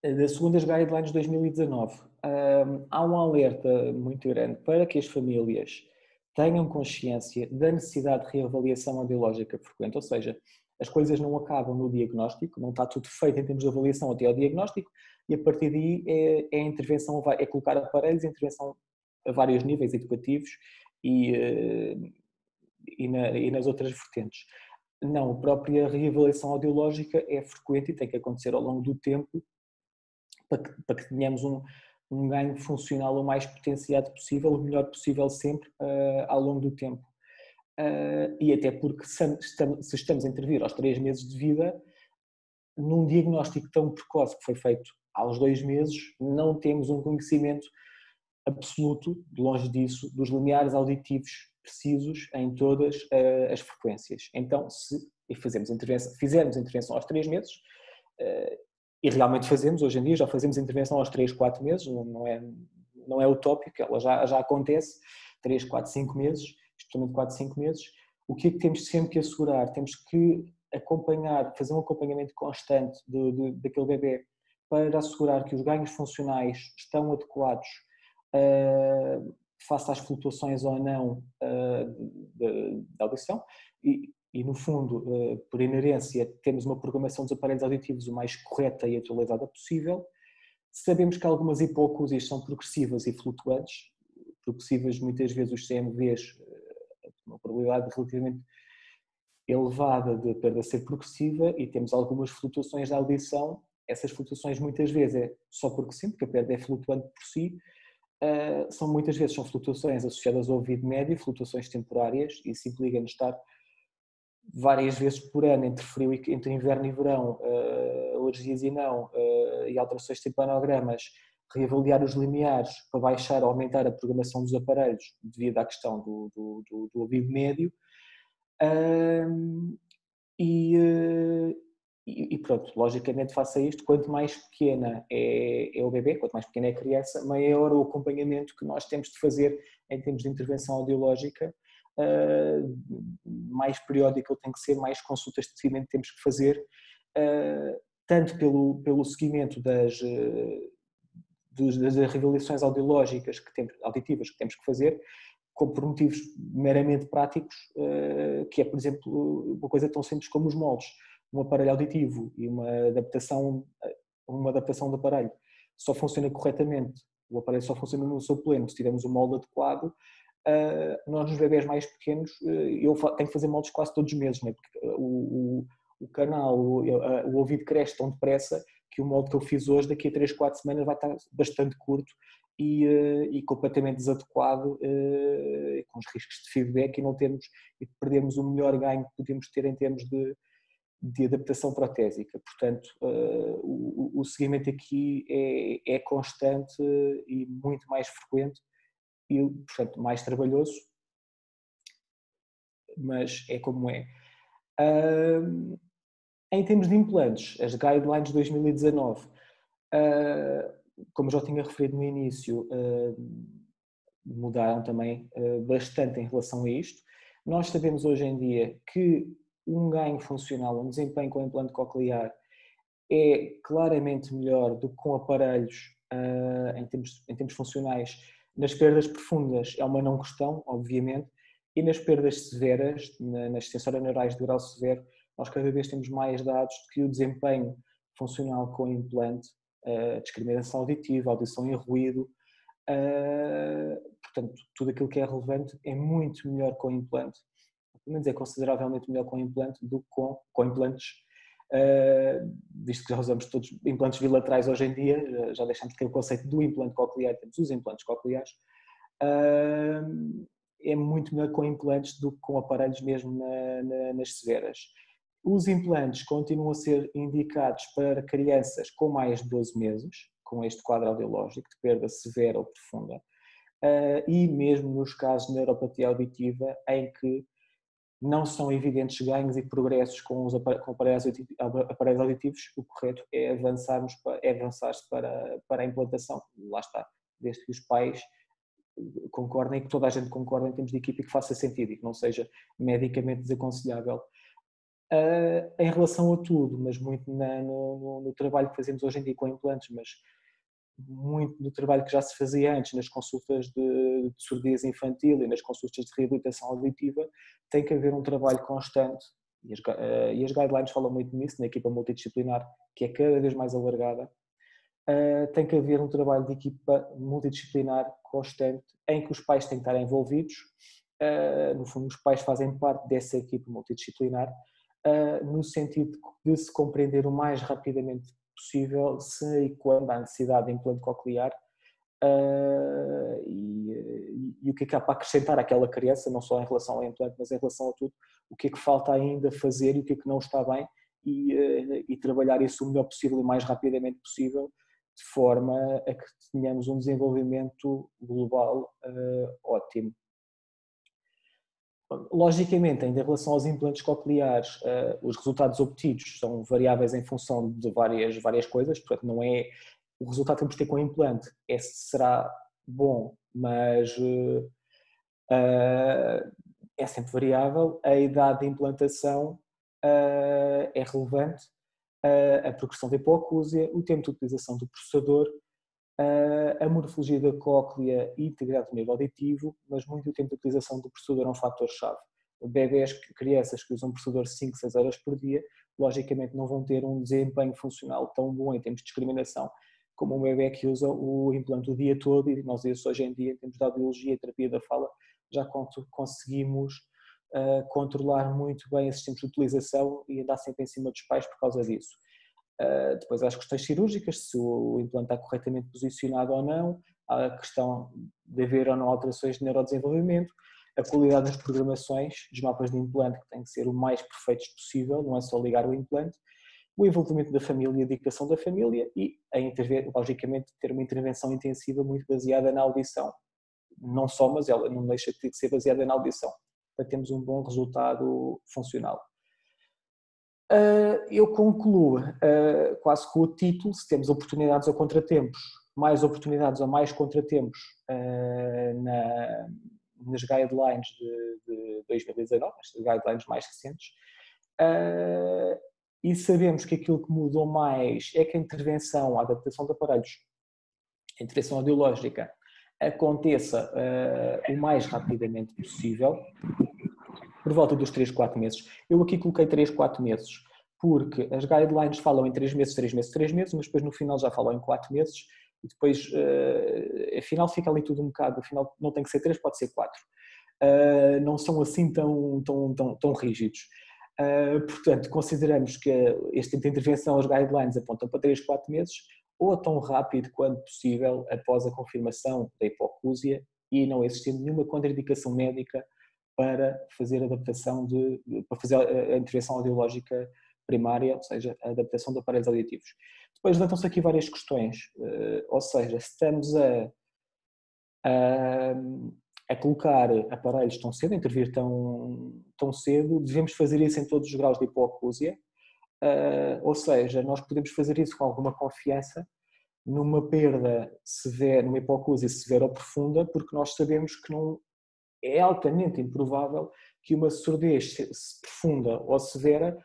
eh, das segundas guidelines de 2019, há um alerta muito grande para que as famílias tenham consciência da necessidade de reavaliação audiológica frequente, ou seja, as coisas não acabam no diagnóstico, não está tudo feito em termos de avaliação até ao diagnóstico, e a partir daí é, é a intervenção, é colocar aparelhos, intervenção a vários níveis educativos e, eh, e, na, e nas outras vertentes. Não, a própria reavaliação audiológica é frequente e tem que acontecer ao longo do tempo para que, para que tenhamos um, um ganho funcional o mais potenciado possível, o melhor possível sempre uh, ao longo do tempo. Uh, e até porque se se estamos a intervir aos três meses de vida, num diagnóstico tão precoce que foi feito aos dois meses, não temos um conhecimento absoluto, longe disso, dos limiares auditivos precisos em todas uh, as frequências. Então, se fazemos intervenção, fizermos intervenção aos três meses, uh, e realmente fazemos, hoje em dia já fazemos intervenção aos três, quatro meses, não é, não é utópico, ela já, já acontece, três, quatro, cinco meses, especialmente quatro, cinco meses. O que é que temos sempre que assegurar? Temos que acompanhar, fazer um acompanhamento constante do, do, daquele bebê para assegurar que os ganhos funcionais estão adequados uh, face às flutuações ou não uh, da audição e, e, no fundo, uh, por inerência, temos uma programação dos aparelhos auditivos o mais correta e atualizada possível. Sabemos que algumas hipócuses são progressivas e flutuantes, progressivas muitas vezes os CMVs, uma probabilidade relativamente elevada de perda ser progressiva e temos algumas flutuações da audição. Essas flutuações muitas vezes é só porque sim, porque a perda é flutuante por si, uh, são muitas vezes são flutuações associadas ao ouvido médio, flutuações temporárias, e isso implica-nos estar várias vezes por ano entre frio e, entre inverno e verão, uh, alergias e não, uh, e alterações de timpanogramas, reavaliar os limiares para baixar ou aumentar a programação dos aparelhos devido à questão do, do, do, do ouvido médio. Uh, e, e, pronto, logicamente faça isto, quanto mais pequena é, é, o bebê, quanto mais pequena é a criança, maior o acompanhamento que nós temos de fazer em termos de intervenção audiológica, uh, mais periódico ele tem que ser, mais consultas de seguimento temos que fazer, uh, tanto pelo, pelo seguimento das, uh, das revelações audiológicas que temos, auditivas que temos que fazer, como por motivos meramente práticos, que é, por exemplo, uma coisa tão simples como os moldes um aparelho auditivo e uma adaptação, uma adaptação do aparelho só funciona corretamente, o aparelho só funciona no seu pleno se tivermos o molde adequado, ah, nós nos bebés mais pequenos, ah, eu tenho que fazer moldes quase todos os meses, né? porque o, o, o canal, o, o ouvido cresce tão depressa que o molde que eu fiz hoje, daqui a 3, 4 semanas, vai estar bastante curto e, ah, e completamente desadequado, com os riscos de feedback e não temos, e perdermos o melhor ganho que podemos ter em termos de, de adaptação protésica. Portanto, uh, o, o, seguimento aqui é, é, constante e muito mais frequente e, portanto, mais trabalhoso, mas é como é. Em termos de implantes, as guidelines de 2019, uh, como já tinha referido no início, mudaram também bastante em relação a isto. Nós sabemos hoje em dia que um ganho funcional, um desempenho com implante coclear é claramente melhor do que com aparelhos uh, em, termos, em termos funcionais. Nas perdas profundas é uma não questão, obviamente, e nas perdas severas, na, nas neurais de grau severo, nós cada vez temos mais dados de que o desempenho funcional com implante uh, discriminação auditiva, audição em ruído. Uh, portanto, tudo aquilo que é relevante é muito melhor com implante, pelo menos é consideravelmente melhor com implante do que com, com implantes, uh, visto que já usamos todos implantes bilaterais hoje em dia, já deixamos de ter o conceito do implante coclear, temos os implantes cocleares. Uh, é muito melhor com implantes do que com aparelhos mesmo na, na, nas severas. Os implantes continuam a ser indicados para crianças com mais de 12 meses, com este quadro audiológico de perda severa ou profunda, uh, e mesmo nos casos de neuropatia auditiva, em que não são evidentes ganhos e progressos com os aparelhos auditivos, o correto é avançarmos é avançar para, para a implantação. Lá está, desde que os pais concordem que toda a gente concorde em termos de equipe e que faça sentido e que não seja medicamente desaconselhável. Uh, em relação a tudo, mas muito na, no, no, trabalho que fazemos hoje em dia com implantes, mas muito do trabalho que já se fazia antes nas consultas de, de surdez infantil e nas consultas de reabilitação auditiva, tem que haver um trabalho constante e as, uh, e as guidelines falam muito nisso, na equipa multidisciplinar, que é cada vez mais alargada, uh, tem que haver um trabalho de equipa multidisciplinar constante em que os pais têm que estar envolvidos, uh, no fundo os pais fazem parte dessa equipa multidisciplinar, no sentido de se compreender o mais rapidamente possível se e quando há necessidade de implante coclear uh, e, e, o que é que há para acrescentar àquela criança, não só em relação ao implante, mas em relação a tudo, o que é que falta ainda fazer e o que é que não está bem e, uh, e trabalhar isso o melhor possível e mais rapidamente possível de forma a que tenhamos um desenvolvimento global ótimo. Logicamente, em relação aos implantes cocleares, uh, os resultados obtidos são variáveis em função de várias, várias coisas, portanto, não é o resultado que que ter com o implante é, será bom, mas uh, uh, é sempre variável. A idade de implantação é relevante, a progressão da hipocúsia, o tempo de utilização do processador a morfologia da cóclea integrada no nível auditivo, mas muito o tempo de utilização do processador é um fator-chave. Bebés, crianças que usam processador 5, 6 horas por dia, logicamente não vão ter um desempenho funcional tão bom em termos de discriminação como um bebê que usa o implante o dia todo e nós isso hoje em dia, em termos de audiologia e terapia da fala, já conseguimos uh, controlar muito bem esses tempos de utilização e andar sempre em cima dos pais por causa disso. Uh, depois há as questões cirúrgicas, se o implante está corretamente posicionado ou não, há a questão de haver ou não alterações de neurodesenvolvimento, a qualidade das programações dos mapas de implante que têm que ser o mais perfeitos possível, não é só ligar o implante, o envolvimento da família a dedicação da família e, a logicamente, ter uma intervenção intensiva muito baseada na audição. Não só, mas ela não deixa de ser baseada na audição, para termos um bom resultado funcional. Ah, eu concluo ah, quase com o título, se temos oportunidades ou contratempos, mais oportunidades ou mais contratempos ah, na, nas guidelines de, de 2019, estas guidelines mais recentes, e sabemos que aquilo que mudou mais é que a intervenção, a adaptação de aparelhos, a intervenção audiológica, aconteça o mais rapidamente possível, por volta dos 3, 4 meses. Eu aqui coloquei 3, 4 meses, porque as guidelines falam em 3 meses, 3 meses, 3 meses, mas depois no final já falam em 4 meses, e depois, uh, afinal, fica ali tudo um bocado, afinal, não tem que ser 3, pode ser 4. Uh, eh, não são assim tão, tão, tão, tão rígidos. Uh, portanto, consideramos que este tempo de intervenção, as guidelines apontam para 3, 4 meses, ou tão rápido quanto possível após a confirmação da hipocúsia e não existindo nenhuma contraindicação médica para fazer adaptação de, para fazer a intervenção audiológica primária, ou seja, a adaptação de aparelhos auditivos. Depois levantam-se aqui várias questões, eh, ou seja, se estamos a, a, a, colocar aparelhos tão cedo, a intervir tão, tão cedo, devemos fazer isso em todos os graus de hipocúsia, eh, ou seja, nós podemos fazer isso com alguma confiança numa perda severa, numa hipocúsia severa ou profunda, porque nós sabemos que não é altamente improvável que uma surdez profunda ou severa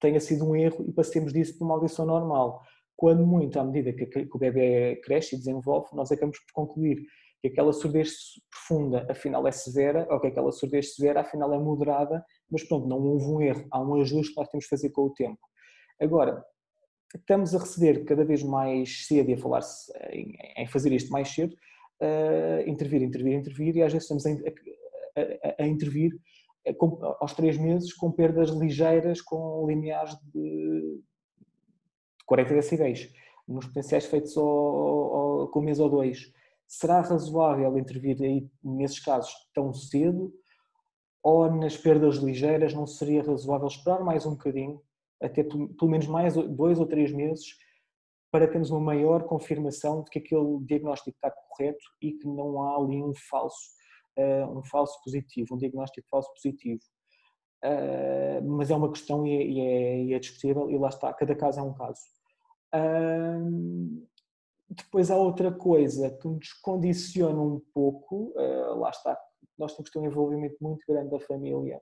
tenha sido um erro e passemos disso para uma audição normal. Quando muito, à medida que o bebê cresce e desenvolve, nós acabamos por concluir que aquela surdez profunda afinal é severa, ou que aquela surdez severa afinal é moderada, mas pronto, não houve um erro, há um ajuste que nós temos que fazer com o tempo. Agora, estamos a receber cada vez mais cedo e a falar em, em fazer isto mais cedo, uh, intervir, intervir, intervir, e às vezes estamos a, a, a intervir com, aos três meses com perdas ligeiras, com limiares de 40 decibéis, nos potenciais feitos ao, ao, com um mês ou dois. Será razoável intervir aí nesses casos tão cedo? Ou nas perdas ligeiras não seria razoável esperar mais um bocadinho, até pelo menos mais dois ou três meses, para termos uma maior confirmação de que aquele diagnóstico está correto e que não há ali um falso, uh, um falso positivo, um diagnóstico falso positivo. Uh, mas é uma questão é, e, é, e é, discutível e lá está, cada caso é um caso. Uh, depois há outra coisa que nos condiciona um pouco, lá está, nós temos que ter um envolvimento muito grande da família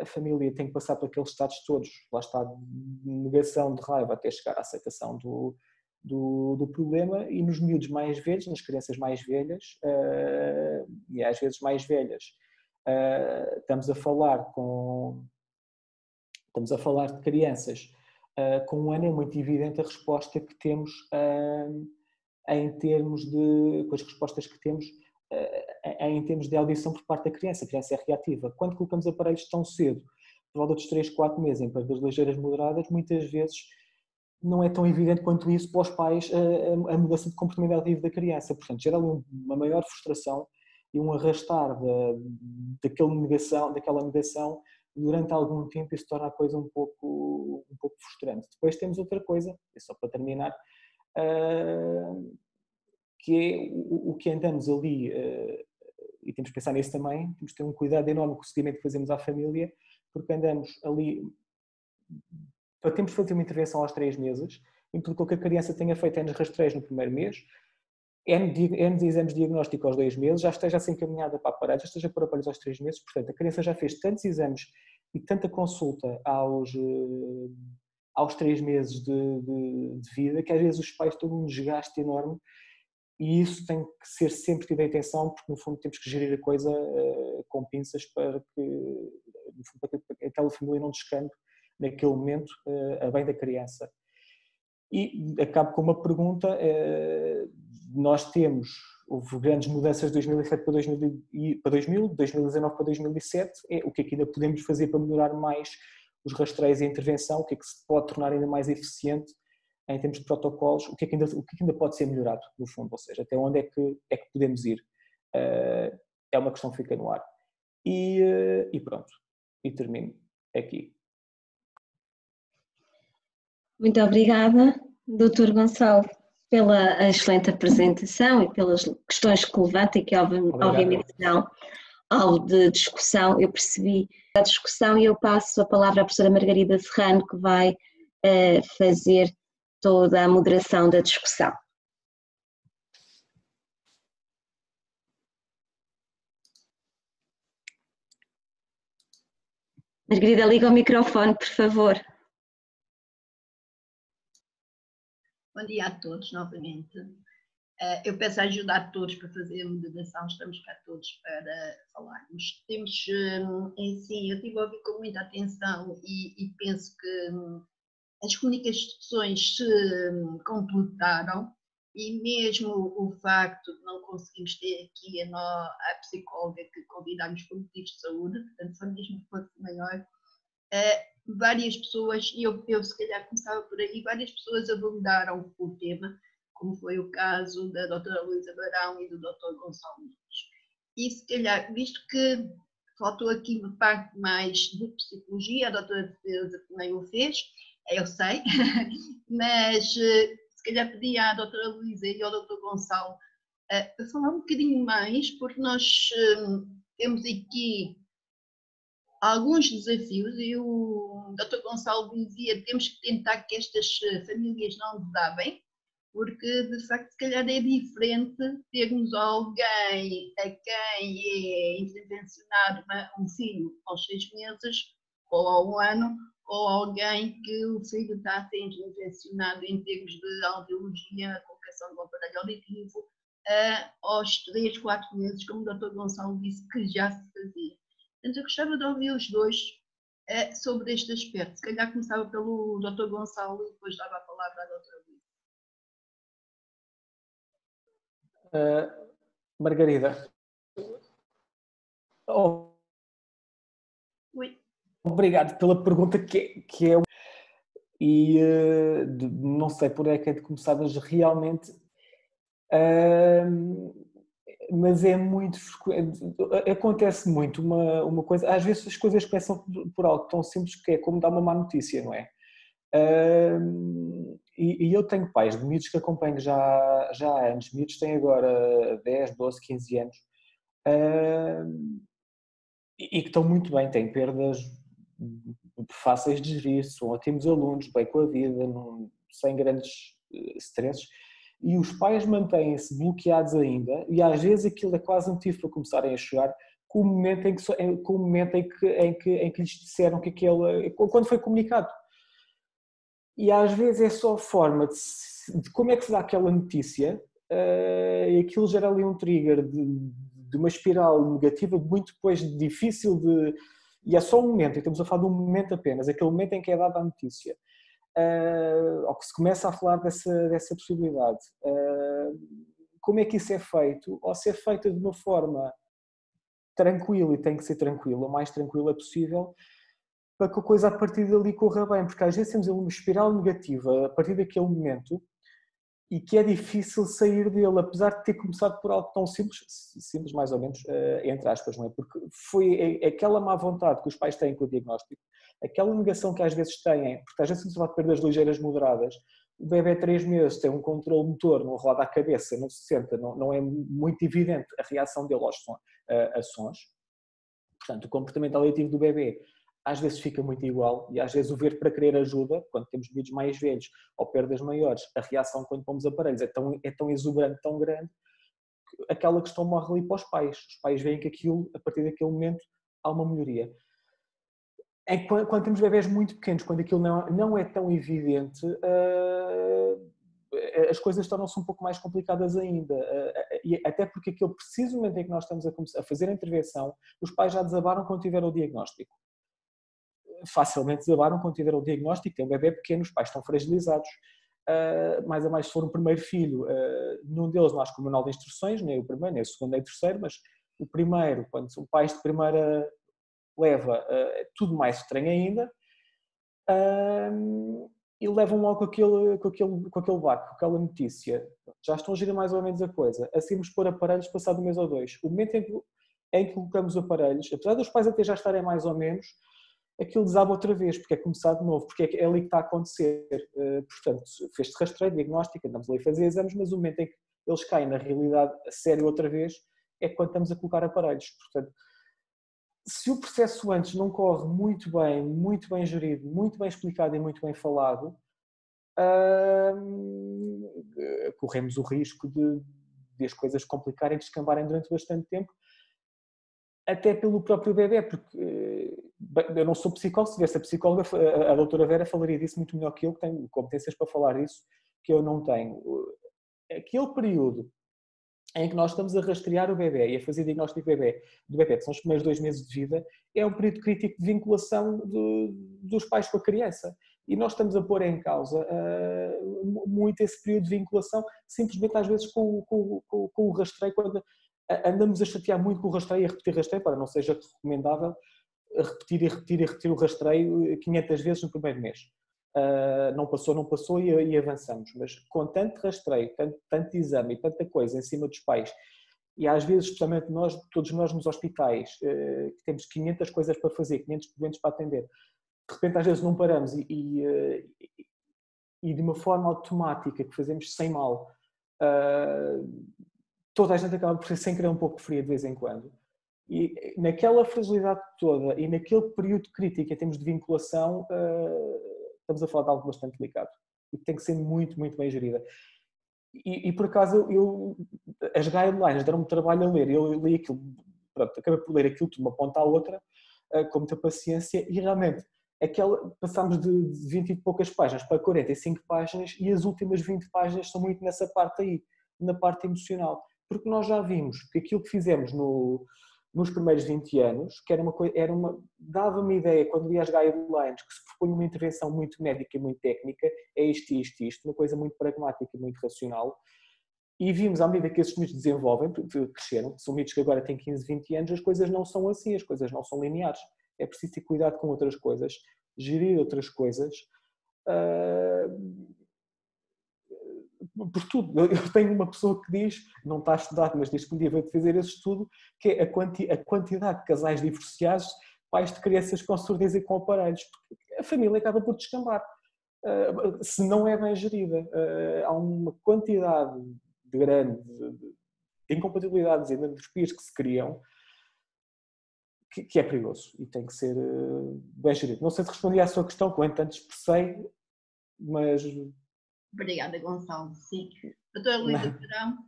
a família tem que passar por aqueles estados todos, lá está, de negação, de raiva, até chegar à aceitação do, do, do, problema e nos miúdos mais velhos, nas crianças mais velhas uh, e às vezes mais velhas, uh, estamos a falar com estamos a falar de crianças uh, com um ano é muito evidente a resposta que temos em termos de com as respostas que temos em termos de audição por parte da criança. A criança é reativa. Quando colocamos aparelhos tão cedo, por volta dos 3, 4 meses, em perdas ligeiras moderadas, muitas vezes não é tão evidente quanto isso para os pais a, a mudança de comportamento auditivo da criança. Portanto, gera uma maior frustração e um arrastar da, daquela negação, daquela negação durante algum tempo isso torna a coisa um pouco, um pouco frustrante. Depois temos outra coisa, e só para terminar, uh, que é o, o, que andamos ali uh, e temos que pensar nisso também, temos que ter um cuidado enorme com o seguimento que fazemos à família, porque andamos ali, termos de fazer uma intervenção aos três meses, implicou que a criança tenha feito N rastreios no primeiro mês, N, N exames de diagnóstico aos dois meses, já esteja assim encaminhada para aparelhos, já esteja por aparelhos aos três meses, portanto a criança já fez tantos exames e tanta consulta aos, eh, aos três meses de, de, de vida, que às vezes os pais têm um desgaste enorme e isso tem que ser sempre tido em atenção, porque no fundo temos que gerir a coisa uh, com pinças para que, no fundo, para que aquela família não descampe naquele momento uh, a bem da criança. E acabo com uma pergunta, uh, nós temos, houve grandes mudanças de 2007 para 2000, para 2000, 2019 para 2007, é, o que é que ainda podemos fazer para melhorar mais os rastreios e a intervenção, o que é que se pode tornar ainda mais eficiente em termos de protocolos, o que, é que ainda, o que, é que ainda pode ser melhorado, no fundo, ou seja, até onde é que, é que podemos ir. Uh, é uma questão que fica no ar. E, uh, e pronto, e termino aqui. Muito obrigada, Dr. Gonçalo, pela excelente apresentação e pelas questões que levanta e que obviamente não alvo de discussão. Eu percebi a discussão e eu passo a palavra à professora Margarida Serrano, que vai uh, fazer toda a moderação da discussão. Margarida, liga o microfone, por favor. Bom dia a todos novamente. Eh, eu peço ajuda a todos para fazer a moderação, estamos cá todos para falarmos. Temos, eh, em si, eu estive a ouvir com muita atenção e, e penso que as comunicações se hum, completaram e mesmo o facto de não conseguirmos ter aqui a, no, a psicóloga que convidámos por motivos de saúde, portanto só mesmo fosse maior, uh, várias pessoas, e eu, eu se calhar começava por aí, várias pessoas abordaram o tema, como foi o caso da doutora Luísa Barão e do doutor Gonçalo. E se calhar, visto que faltou aqui uma parte mais de psicologia, a doutora Teresa também o fez, eu sei, mas eh, se calhar pedi à doutora Luísa e ao doutor Gonçalo eh, a falar um bocadinho mais, porque nós eh, temos aqui alguns desafios e o doutor Gonçalo dizia temos que tentar que estas famílias não desabem, porque de facto se calhar é diferente termos alguém a quem é intervencionado um filho aos seis meses ou ao um ano, ou alguém que o filho está a ser intervencionado em termos de audiologia, colocação do aparelho auditivo, uh, aos 3, 4 meses, como o Dr. Gonçalo disse, que já se fazia. Portanto, eu gostava de ouvir os dois uh, sobre este aspecto. Se calhar começava pelo Dr. Gonçalo e depois dava a palavra à doutora Luísa. Uh, Margarida. Oh. Oi. Obrigado pela pergunta que, que é e uh, não sei por é que é de começar, mas realmente uh, mas é muito acontece muito uma, uma coisa, às vezes as coisas começam por algo tão simples que é como dar uma má notícia, não é? E, e, eu tenho pais de miúdos que acompanho já, já há anos, miúdos têm agora 10, 12, 15 anos e, que estão muito bem, têm perdas fáceis de gerir, são ótimos alunos, bem com a vida, sem grandes uh, stresses e os pais mantêm-se bloqueados ainda e às vezes aquilo é quase um motivo para começarem a chorar com o momento em que, com o momento em que, em que, em que lhes disseram que aquele, quando foi comunicado. E às vezes é só a forma de, de como é que se dá aquela notícia uh, e aquilo gera ali um trigger de, de uma espiral negativa muito depois difícil de... E é só um momento, e estamos a falar de um momento apenas, aquele momento em que é dada a notícia uh, ou que se começa a falar dessa, dessa possibilidade. Uh, como é que isso é feito? Ou se é feito de uma forma tranquila e tem que ser tranquila, o mais tranquila possível, para que a coisa a partir dali corra bem, porque às vezes temos uma espiral negativa a partir daquele momento e que é difícil sair dele, apesar de ter começado por algo tão simples, simples mais ou menos, eh, entre aspas, não é? Porque foi aquela má vontade que os pais têm com o diagnóstico, aquela negação que às vezes têm, porque às vezes se fala de perdas ligeiras moderadas, o bebê é três meses tem um controle motor, não roda a cabeça, não se senta, não, não é muito evidente a reação dele aos sons, a, a sons. Portanto, o comportamento auditivo do bebê às vezes fica muito igual e às vezes o ver para querer ajuda, quando temos vídeos mais velhos ou perdas maiores, a reação quando pomos aparelhos é tão, é tão exuberante, tão grande, que aquela questão morre ali para os pais. Os pais veem que aquilo, a partir daquele momento, há uma melhoria. É quando, quando temos bebés muito pequenos, quando aquilo não, não é tão evidente, uh, as coisas tornam-se um pouco mais complicadas ainda. Uh, até porque aquele preciso momento em que nós estamos a, a fazer a intervenção, os pais já desabaram quando tiveram o diagnóstico facilmente desabaram quando tiveram o diagnóstico, tem um bebê pequeno, os pais estão fragilizados. Uh, mais a mais se for um primeiro filho, uh, nenhum deles nós com o manual de instruções, nem o primeiro, nem o segundo, nem o terceiro, mas o primeiro, quando são pais de primeira leva, uh, é tudo mais estranho ainda, uh, e levam logo com aquele, com, aquele, com aquele barco, com aquela notícia. Já estão a girar mais ou menos a coisa. Assim vamos pôr aparelhos passado um mês ou dois. O momento em que, em que colocamos aparelhos, apesar dos pais até já estarem mais ou menos, aquilo desaba outra vez, porque é começar de novo, porque é, é ali que está a acontecer. Uh, portanto, fez-se rastreio, diagnóstico, andamos ali a fazer exames, mas o momento em que eles caem na realidade a sério outra vez é quando estamos a colocar aparelhos. Portanto, se o processo antes não corre muito bem, muito bem gerido, muito bem explicado e muito bem falado, uh, corremos o risco de, de as coisas complicarem, descambarem durante bastante tempo, até pelo próprio bebê, porque eu não sou psicólogo, se tivesse a psicóloga, a doutora Vera falaria disso muito melhor que eu, que tenho competências para falar disso, que eu não tenho. Aquele período em que nós estamos a rastrear o bebê e a fazer diagnóstico do bebê, do bebê, que são os primeiros dois meses de vida, é um período crítico de vinculação de, dos pais com a criança. E nós estamos a pôr em causa uh, muito esse período de vinculação, simplesmente às vezes com, com, com, com o rastreio, quando andamos a chatear muito com o rastreio e a repetir rastreio, para não seja recomendável repetir e repetir e repetir o rastreio 500 vezes no primeiro mês. Uh, não passou, não passou e, e, avançamos. Mas com tanto rastreio, tanto, tanto exame e tanta coisa em cima dos pais, e às vezes, especialmente nós, todos nós nos hospitais, uh, que temos 500 coisas para fazer, 500 doentes para atender, de repente às vezes não paramos e, e, uh, e de uma forma automática que fazemos sem mal, toda a gente acaba por ser sem querer um pouco fria de vez em quando. E naquela fragilidade toda e naquele período crítico em termos de vinculação, uh, estamos a falar de algo bastante delicado e que tem que ser muito, muito bem gerida. E, e por acaso, eu, as guidelines deram-me trabalho a ler, eu li aquilo, pronto, acabei por ler aquilo de uma ponta à outra, uh, com muita paciência, e realmente aquela, passámos de 20 e poucas páginas para 45 páginas e as últimas 20 páginas são muito nessa parte aí, na parte emocional. Porque nós já vimos que aquilo que fizemos no, nos primeiros 20 anos, que era uma coisa, era uma, dava-me ideia, quando li as guidelines, que se propõe uma intervenção muito médica e muito técnica, é isto, isto, isto, uma coisa muito pragmática e muito racional, e vimos, à medida que esses mitos desenvolvem, cresceram, são mitos que agora têm 15, 20 anos, as coisas não são assim, as coisas não são lineares. É preciso ter cuidado com outras coisas, gerir outras coisas. Por tudo. Eu tenho uma pessoa que diz, não está estudado, mas diz que um dia fazer esse estudo, que é a, quanti, a quantidade de casais divorciados, pais de crianças com surdez e com aparelhos, porque a família acaba por descambar. Uh, se não é bem gerida, uh, há uma quantidade de grande de incompatibilidades e endometrias que se criam que, que, é perigoso e tem que ser uh, bem gerido. Não sei se respondi à sua questão, que eu entanto expressei, mas Obrigada, Gonçalo. Sim. Doutora Luísa Perão.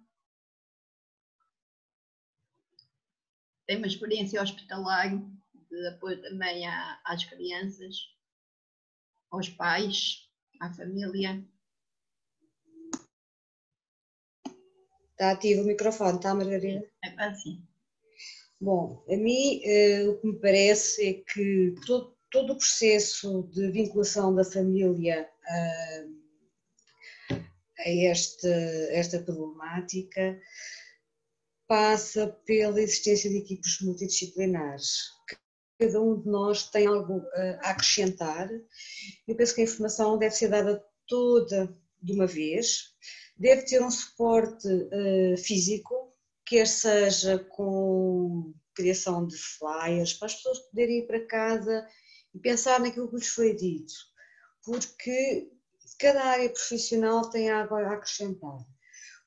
Tem uma experiência hospitalar de apoio também às crianças, aos pais, à família. Está ativo o microfone, está, Margarida? É assim. Bom, a mim uh, o que me parece é que todo, todo o processo de vinculação da família uh, a esta, esta problemática passa pela existência de equipes multidisciplinares. Cada um de nós tem algo a acrescentar. Eu penso que a informação deve ser dada toda de uma vez, deve ter um suporte uh, físico, quer seja com criação de flyers, para as pessoas poderem ir para casa e pensar naquilo que lhes foi dito, porque cada área profissional tem algo a acrescentar.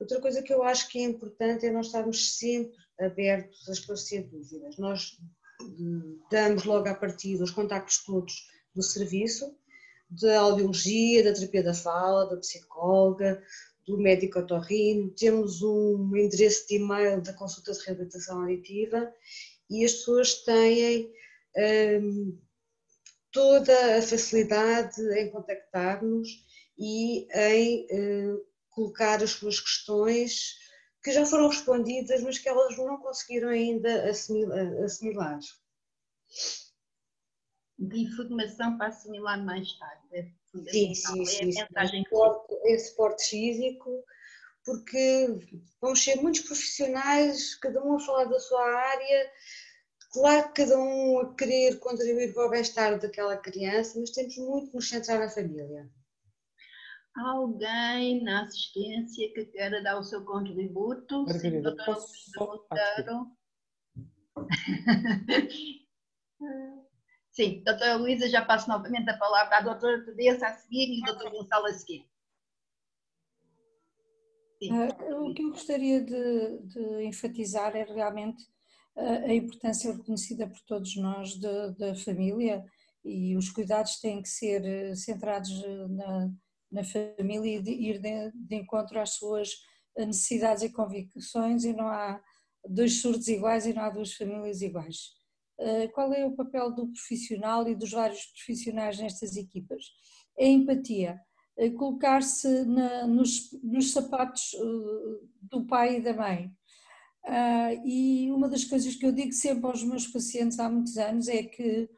Outra coisa que eu acho que é importante é nós estarmos sempre abertos a esclarecer dúvidas. Nós hum, damos logo a partir os contactos todos do serviço, da audiologia, da terapia da fala, da psicóloga, do médico otorrino, temos um endereço de e-mail da consulta de reabilitação auditiva e as pessoas têm hum, toda a facilidade em contactar-nos e em eh, colocar as suas questões que já foram respondidas, mas que elas não conseguiram ainda assimilar. assimilar. De informação para assimilar mais tarde. É sim, sim, sim. É, mensagem suporte, é suporte físico, porque vamos ser muitos profissionais, cada um a falar da sua área, Claro que cada um a querer contribuir para o bem-estar daquela criança, mas temos muito que nos centrar na família alguém na assistência que queira dar o seu contributo? Margarida, Sim, posso só... Sim, doutora Luísa, já passo novamente a palavra à doutora Teresa a seguir e ao doutor Gonçalo a seguir. Uh, o que eu gostaria de, de, enfatizar é realmente uh, a importância reconhecida por todos nós da família e os cuidados têm que ser centrados na, na família e de ir de, de encontro às suas necessidades e convicções e não há dois surdos iguais e não há duas famílias iguais. Eh, qual é o papel do profissional e dos vários profissionais nestas equipas? É empatia, é colocar-se nos, nos, sapatos eh, do pai e da mãe. Ah, e uma das coisas que eu digo sempre aos meus pacientes há muitos anos é que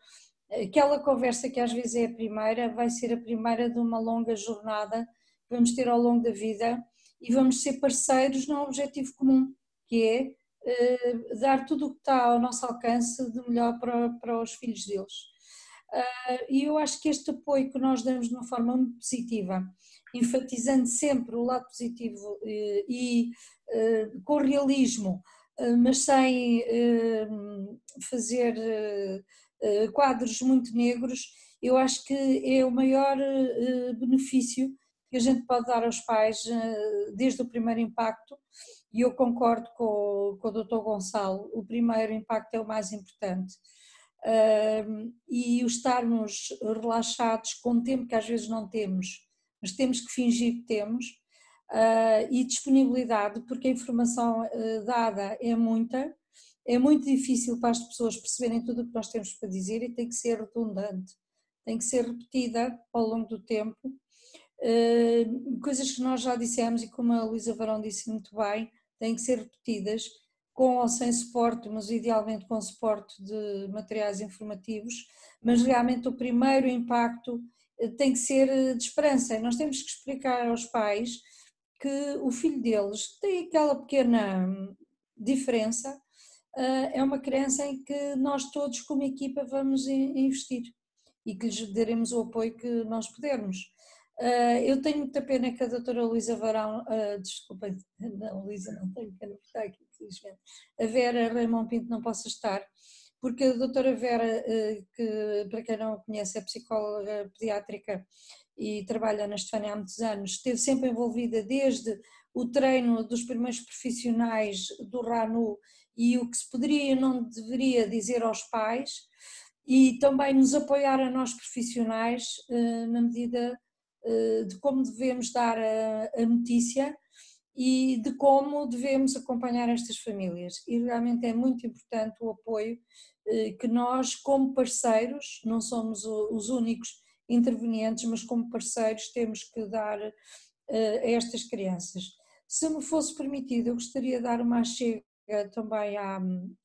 aquela conversa que às vezes é a primeira, vai ser a primeira de uma longa jornada que vamos ter ao longo da vida e vamos ser parceiros num objetivo comum, que é uh, dar tudo o que está ao nosso alcance de melhor para, para os filhos deles. Uh, e eu acho que este apoio que nós damos de uma forma muito positiva, enfatizando sempre o lado positivo uh, e com realismo, mas sem fazer quadros muito negros, eu acho que é o maior eh, benefício que a gente pode dar aos pais eh, desde o primeiro impacto, e eu concordo com, com o Dr. Gonçalo, o primeiro impacto é o mais importante. e o estarmos relaxados com o tempo que às vezes não temos, mas temos que fingir que temos, e disponibilidade, porque a informação dada é muita, é muito difícil para as pessoas perceberem tudo o que nós temos para dizer e tem que ser redundante, tem que ser repetida ao longo do tempo. Uh, coisas que nós já dissemos e como a Luísa Varão disse muito bem, têm que ser repetidas com ou sem suporte, mas idealmente com suporte de materiais informativos, mas realmente o primeiro impacto eh, tem que ser eh, de esperança. Nós temos que explicar aos pais que o filho deles tem aquela pequena hum, diferença, é uma criança em que nós todos como equipa vamos investir e que lhes daremos o apoio que nós pudermos. Uh, eu tenho muita pena que a doutora Luísa Varão, uh, desculpa, não, Luísa não tenho pena por estar aqui, infelizmente, a Vera Raymond Pinto não possa estar, porque a doutora Vera, que para quem não conhece é psicóloga pediátrica e trabalha na Estefânia há muitos anos, esteve sempre envolvida desde o treino dos primeiros profissionais do RANU e o que se poderia e não deveria dizer aos pais, e também nos apoiar a nós profissionais na medida eh, de como devemos dar a, notícia e de como devemos acompanhar estas famílias. E realmente é muito importante o apoio eh, que nós, como parceiros, não somos os únicos intervenientes, mas como parceiros temos que dar eh, a estas crianças. Se me fosse permitido, eu gostaria de dar uma chega também à,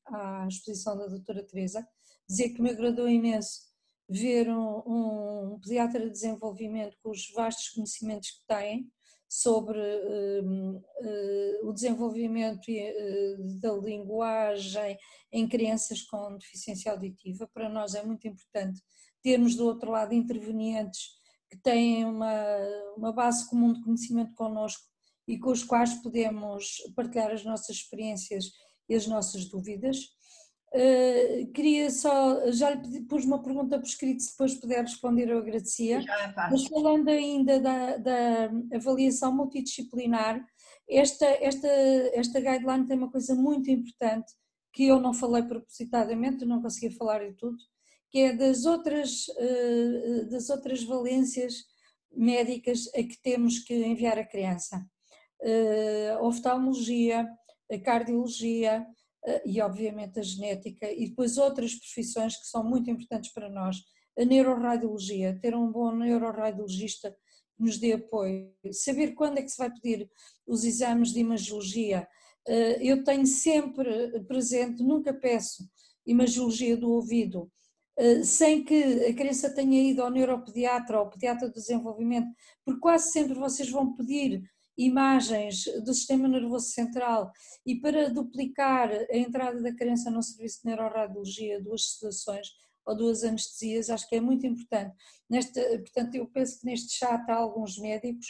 à exposição da doutora Teresa, dizer que me agradou imenso ver um, um pediatra de desenvolvimento com os vastos conhecimentos que tem sobre uh, uh, o desenvolvimento uh, da linguagem em crianças com deficiência auditiva. Para nós é muito importante termos do outro lado intervenientes que têm uma, uma base comum de conhecimento connosco e com os quais podemos partilhar as nossas experiências e as nossas dúvidas. Uh, queria só, já lhe pus uma pergunta por escrito, se depois puder responder eu agradecia. É Mas falando ainda da, da, avaliação multidisciplinar, esta, esta, esta guideline tem uma coisa muito importante que eu não falei propositadamente, não conseguia falar de tudo, que é das outras, uh, das outras valências médicas a que temos que enviar a criança. Uh, oftalmologia, a cardiologia, eh, e obviamente a genética e depois outras profissões que são muito importantes para nós. A neuroradiologia, ter um bom neuroradiologista que nos dê apoio, saber quando é que se vai pedir os exames de imagiologia. Eh, eu tenho sempre presente, nunca peço imagiologia do ouvido, eh, sem que a criança tenha ido ao neuropediatra ou ao pediatra de desenvolvimento, porque quase sempre vocês vão pedir imagens do sistema nervoso central e para duplicar a entrada da criança no serviço de neuroradiologia, duas sedações ou duas anestesias, acho que é muito importante. Nesta, portanto, eu penso que neste chat há alguns médicos,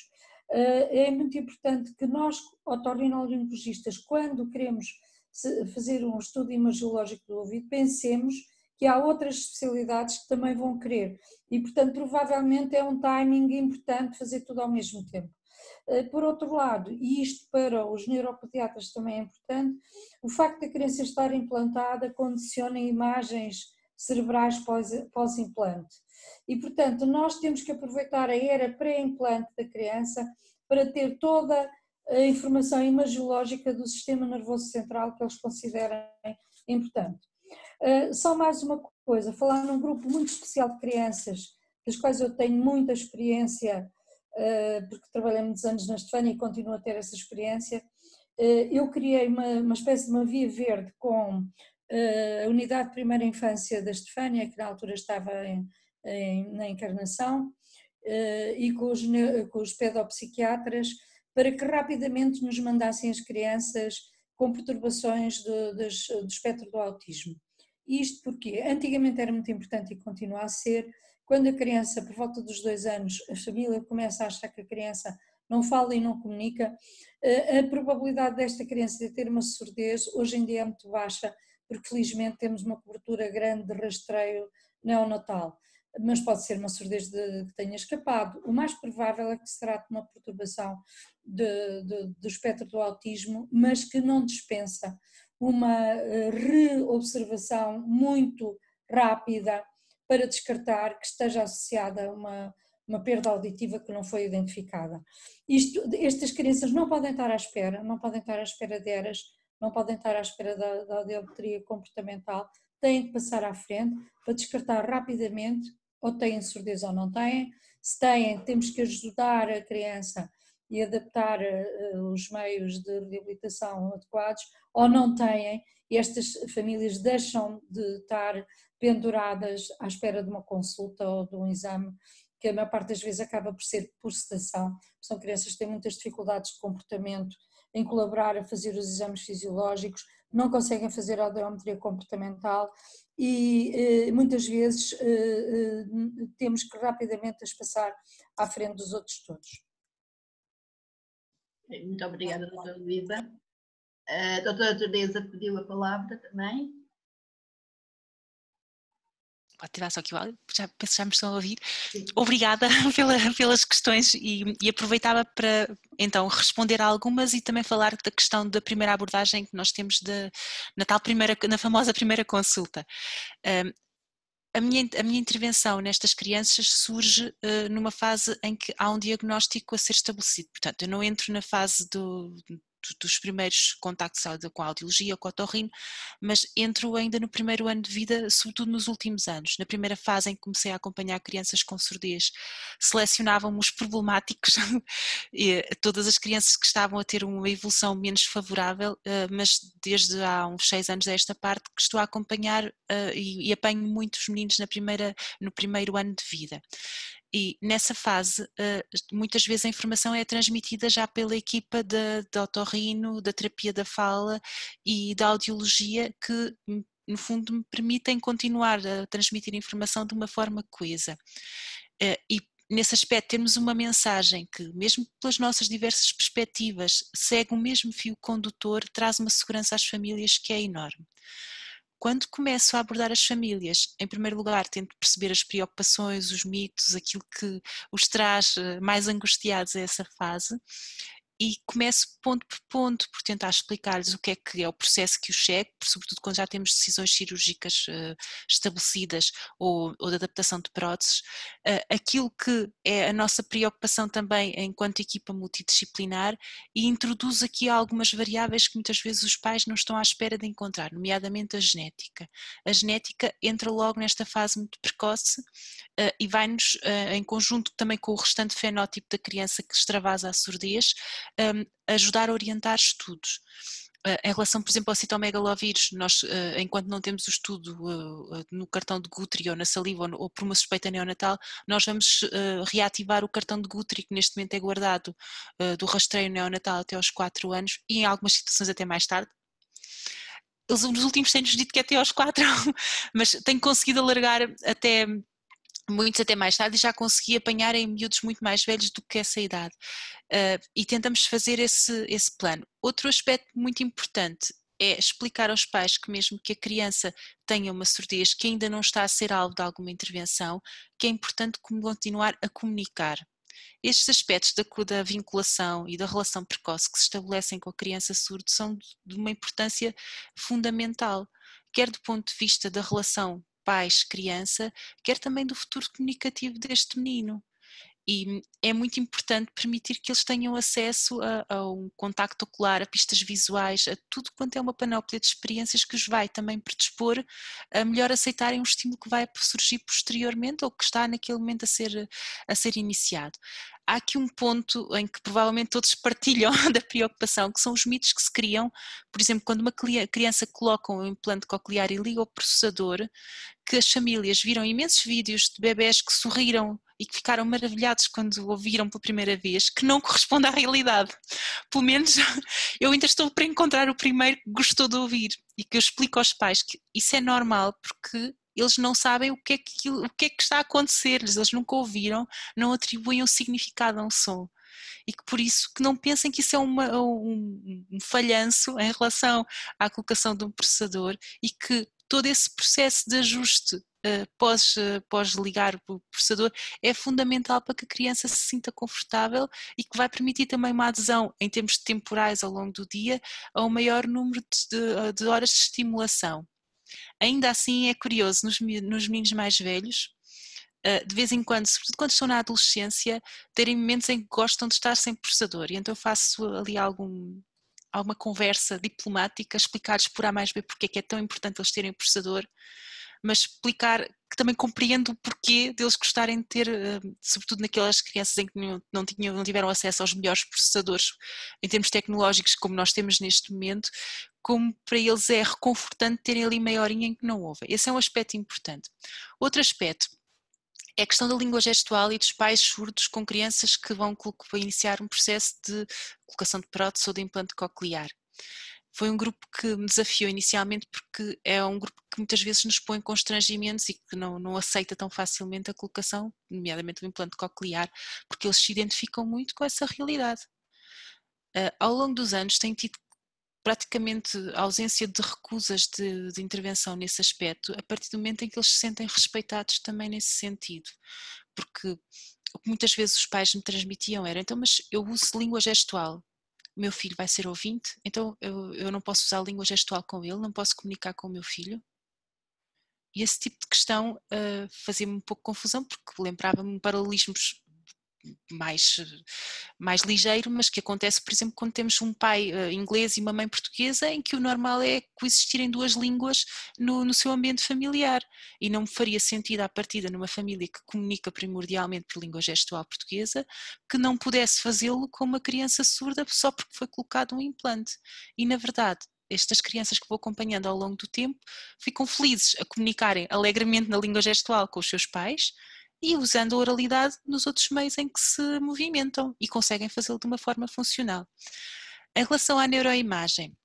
eh, é muito importante que nós, otorrinolaringologistas, quando queremos fazer um estudo imagiológico do ouvido, pensemos que há outras especialidades que também vão querer e, portanto, provavelmente é um timing importante fazer tudo ao mesmo tempo. Eh, por outro lado, e isto para os neuropediatras também é importante, o facto da criança estar implantada condiciona imagens cerebrais pós-implante. E, portanto, nós temos que aproveitar a era pré-implante da criança para ter toda a informação imagiológica do sistema nervoso central que eles considerem importante. Eh, só mais uma coisa, falar num grupo muito especial de crianças, das quais eu tenho muita experiência porque trabalhei muitos anos na Estefânia e continuo a ter essa experiência, eh, eu criei uma, uma espécie de uma via verde com eh, a unidade de primeira infância da Estefânia, que na altura estava em, em, na encarnação, e com os, com os pedopsiquiatras, para que rapidamente nos mandassem as crianças com perturbações do, do, do espectro do autismo. Isto porque antigamente era muito importante e continua a ser, quando a criança, por volta dos dois anos, a família começa a achar que a criança não fala e não comunica, eh, a probabilidade desta criança de ter uma surdez hoje em dia é muito baixa, porque felizmente temos uma cobertura grande de rastreio neonatal. Mas pode ser uma surdez de, que tenha escapado. O mais provável é que se trate de uma perturbação de, de, do espectro do autismo, mas que não dispensa uma eh, reobservação muito rápida para descartar que esteja associada a uma, uma perda auditiva que não foi identificada. Isto, estas crianças não podem estar à espera, não podem estar à espera de eras, não podem estar à espera da, da audiometria comportamental, têm que passar à frente para descartar rapidamente ou têm surdez ou não têm. Se têm, temos que ajudar a criança e adaptar os meios de reabilitação adequados, ou não têm, estas famílias deixam de estar penduradas à espera de uma consulta ou de um exame que a maior parte das vezes acaba por ser por sedação. São crianças que têm muitas dificuldades de comportamento, em colaborar a fazer os exames fisiológicos, não conseguem fazer a audiometria comportamental e eh, muitas vezes eh, eh, temos que rapidamente as passar à frente dos outros todos. Muito obrigada, doutora Luísa. A doutora Teresa pediu a palavra também pode tirar só aqui o áudio, já, penso já me estão a ouvir. Obrigada pela, pelas questões e, e, aproveitava para então responder a algumas e também falar da questão da primeira abordagem que nós temos de, na tal primeira, na famosa primeira consulta. Um, a minha, a minha intervenção nestas crianças surge uh, numa fase em que há um diagnóstico a ser estabelecido. Portanto, eu não entro na fase do, dos primeiros contactos com a audiologia, com o otorrino, mas entro ainda no primeiro ano de vida, sobretudo nos últimos anos. Na primeira fase em que comecei a acompanhar crianças com surdez, selecionavam os problemáticos, todas as crianças que estavam a ter uma evolução menos favorável, eh, mas desde há uns seis anos a esta parte que estou a acompanhar eh, e apanho muitos meninos na primeira, no primeiro ano de vida. E nessa fase, eh, muitas vezes a informação é transmitida já pela equipa de, de otorrino, da terapia da fala e da audiologia que no fundo me permitem continuar a transmitir informação de uma forma coesa. Eh, e nesse aspecto temos uma mensagem que, mesmo pelas nossas diversas perspectivas, segue o mesmo fio condutor, traz uma segurança às famílias que é enorme. Quando começo a abordar as famílias, em primeiro lugar, tento perceber as preocupações, os mitos, aquilo que os traz eh, mais angustiados a essa fase e começo ponto por ponto por tentar explicar-lhes o que é que é o processo que o cheque, sobretudo quando já temos decisões cirúrgicas uh, estabelecidas ou, ou, de adaptação de próteses, uh, aquilo que é a nossa preocupação também enquanto equipa multidisciplinar e introduz aqui algumas variáveis que muitas vezes os pais não estão à espera de encontrar, nomeadamente a genética. A genética entra logo nesta fase muito precoce uh, e vai-nos, em conjunto também com o restante fenótipo da criança que extravasa a surdez, um, ajudar a orientar estudos. Uh, em relação, por exemplo, ao citomegalovírus, nós, uh, enquanto não temos o estudo uh, no cartão de Guthrie ou na saliva ou, ou por uma suspeita neonatal, nós vamos reativar o cartão de Guthrie, que neste momento é guardado do rastreio neonatal até aos 4 anos e em algumas situações até mais tarde. Nos últimos têm-nos dito que até aos 4, mas tenho conseguido alargar até muitos até mais tarde, e já consegui apanhar em miúdos muito mais velhos do que essa idade. Uh, e tentamos fazer esse, esse plano. Outro aspecto muito importante é explicar aos pais que mesmo que a criança tenha uma surdez que ainda não está a ser alvo de alguma intervenção, que é importante continuar a comunicar. Estes aspectos da, da vinculação e da relação precoce que se estabelecem com a criança surda são de uma importância fundamental, quer do ponto de vista da relação pais-criança, quer também do futuro comunicativo deste menino. E é muito importante permitir que eles tenham acesso a, a, um contacto ocular, a pistas visuais, a tudo quanto é uma panóplia de experiências que os vai também predispor a melhor aceitarem um estímulo que vai surgir posteriormente ou que está naquele momento a ser, a ser iniciado. Há aqui um ponto em que provavelmente todos partilham da preocupação, que são os mitos que se criam, por exemplo, quando uma criança coloca um implante coclear e liga o processador, que as famílias viram imensos vídeos de bebés que sorriram e que ficaram maravilhados quando ouviram pela primeira vez, que não corresponde à realidade. Pelo menos eu ainda estou para encontrar o primeiro que gostou de ouvir e que eu explico aos pais que isso é normal porque eles não sabem o que é que, o que, é que está a acontecer-lhes, eles nunca ouviram, não atribuem um significado a um som. E que por isso que não pensem que isso é uma, um, um falhanço em relação à colocação de um processador e que todo esse processo de ajuste uh, pós ligar o processador é fundamental para que a criança se sinta confortável e que vai permitir também uma adesão em termos temporais ao longo do dia a um maior número de, de, de horas de estimulação. Ainda assim é curioso nos, nos meninos mais velhos, eh, de vez em quando, sobretudo quando estão na adolescência, terem momentos em que gostam de estar sem processador e então eu faço ali algum, alguma conversa diplomática, explicar-lhes por A mais B porque é que é tão importante eles terem processador, mas explicar que também compreendo o porquê deles gostarem de ter, eh, sobretudo naquelas crianças em que não, tinham, não tiveram acesso aos melhores processadores em termos tecnológicos como nós temos neste momento, como para eles é reconfortante terem ali meia horinha em que não ouvem. Esse é um aspecto importante. Outro aspecto é a questão da língua gestual e dos pais surdos com crianças que vão iniciar um processo de colocação de prótese ou de implante coclear foi um grupo que me desafiou inicialmente porque é um grupo que muitas vezes nos põe constrangimentos e que não, não aceita tão facilmente a colocação, nomeadamente o implante coclear, porque eles se identificam muito com essa realidade. Uh, ao longo dos anos tem tido praticamente ausência de recusas de, de, intervenção nesse aspecto, a partir do momento em que eles se sentem respeitados também nesse sentido. Porque o que muitas vezes os pais me transmitiam era, então, mas eu uso língua gestual, meu filho vai ser ouvinte, então eu, eu não posso usar língua gestual com ele, não posso comunicar com o meu filho. E esse tipo de questão uh, fazia-me um pouco confusão, porque lembrava-me paralelismos mais, mais ligeiro, mas que acontece, por exemplo, quando temos um pai uh, inglês e uma mãe portuguesa, em que o normal é coexistirem duas línguas no, no seu ambiente familiar. E não faria sentido, à partida, numa família que comunica primordialmente por língua gestual portuguesa, que não pudesse fazê-lo com uma criança surda só porque foi colocado um implante. E, na verdade, estas crianças que vou acompanhando ao longo do tempo ficam felizes a comunicarem alegremente na língua gestual com os seus pais, e usando a oralidade nos outros meios em que se movimentam e conseguem fazê-lo de uma forma funcional. Em relação à neuroimagem,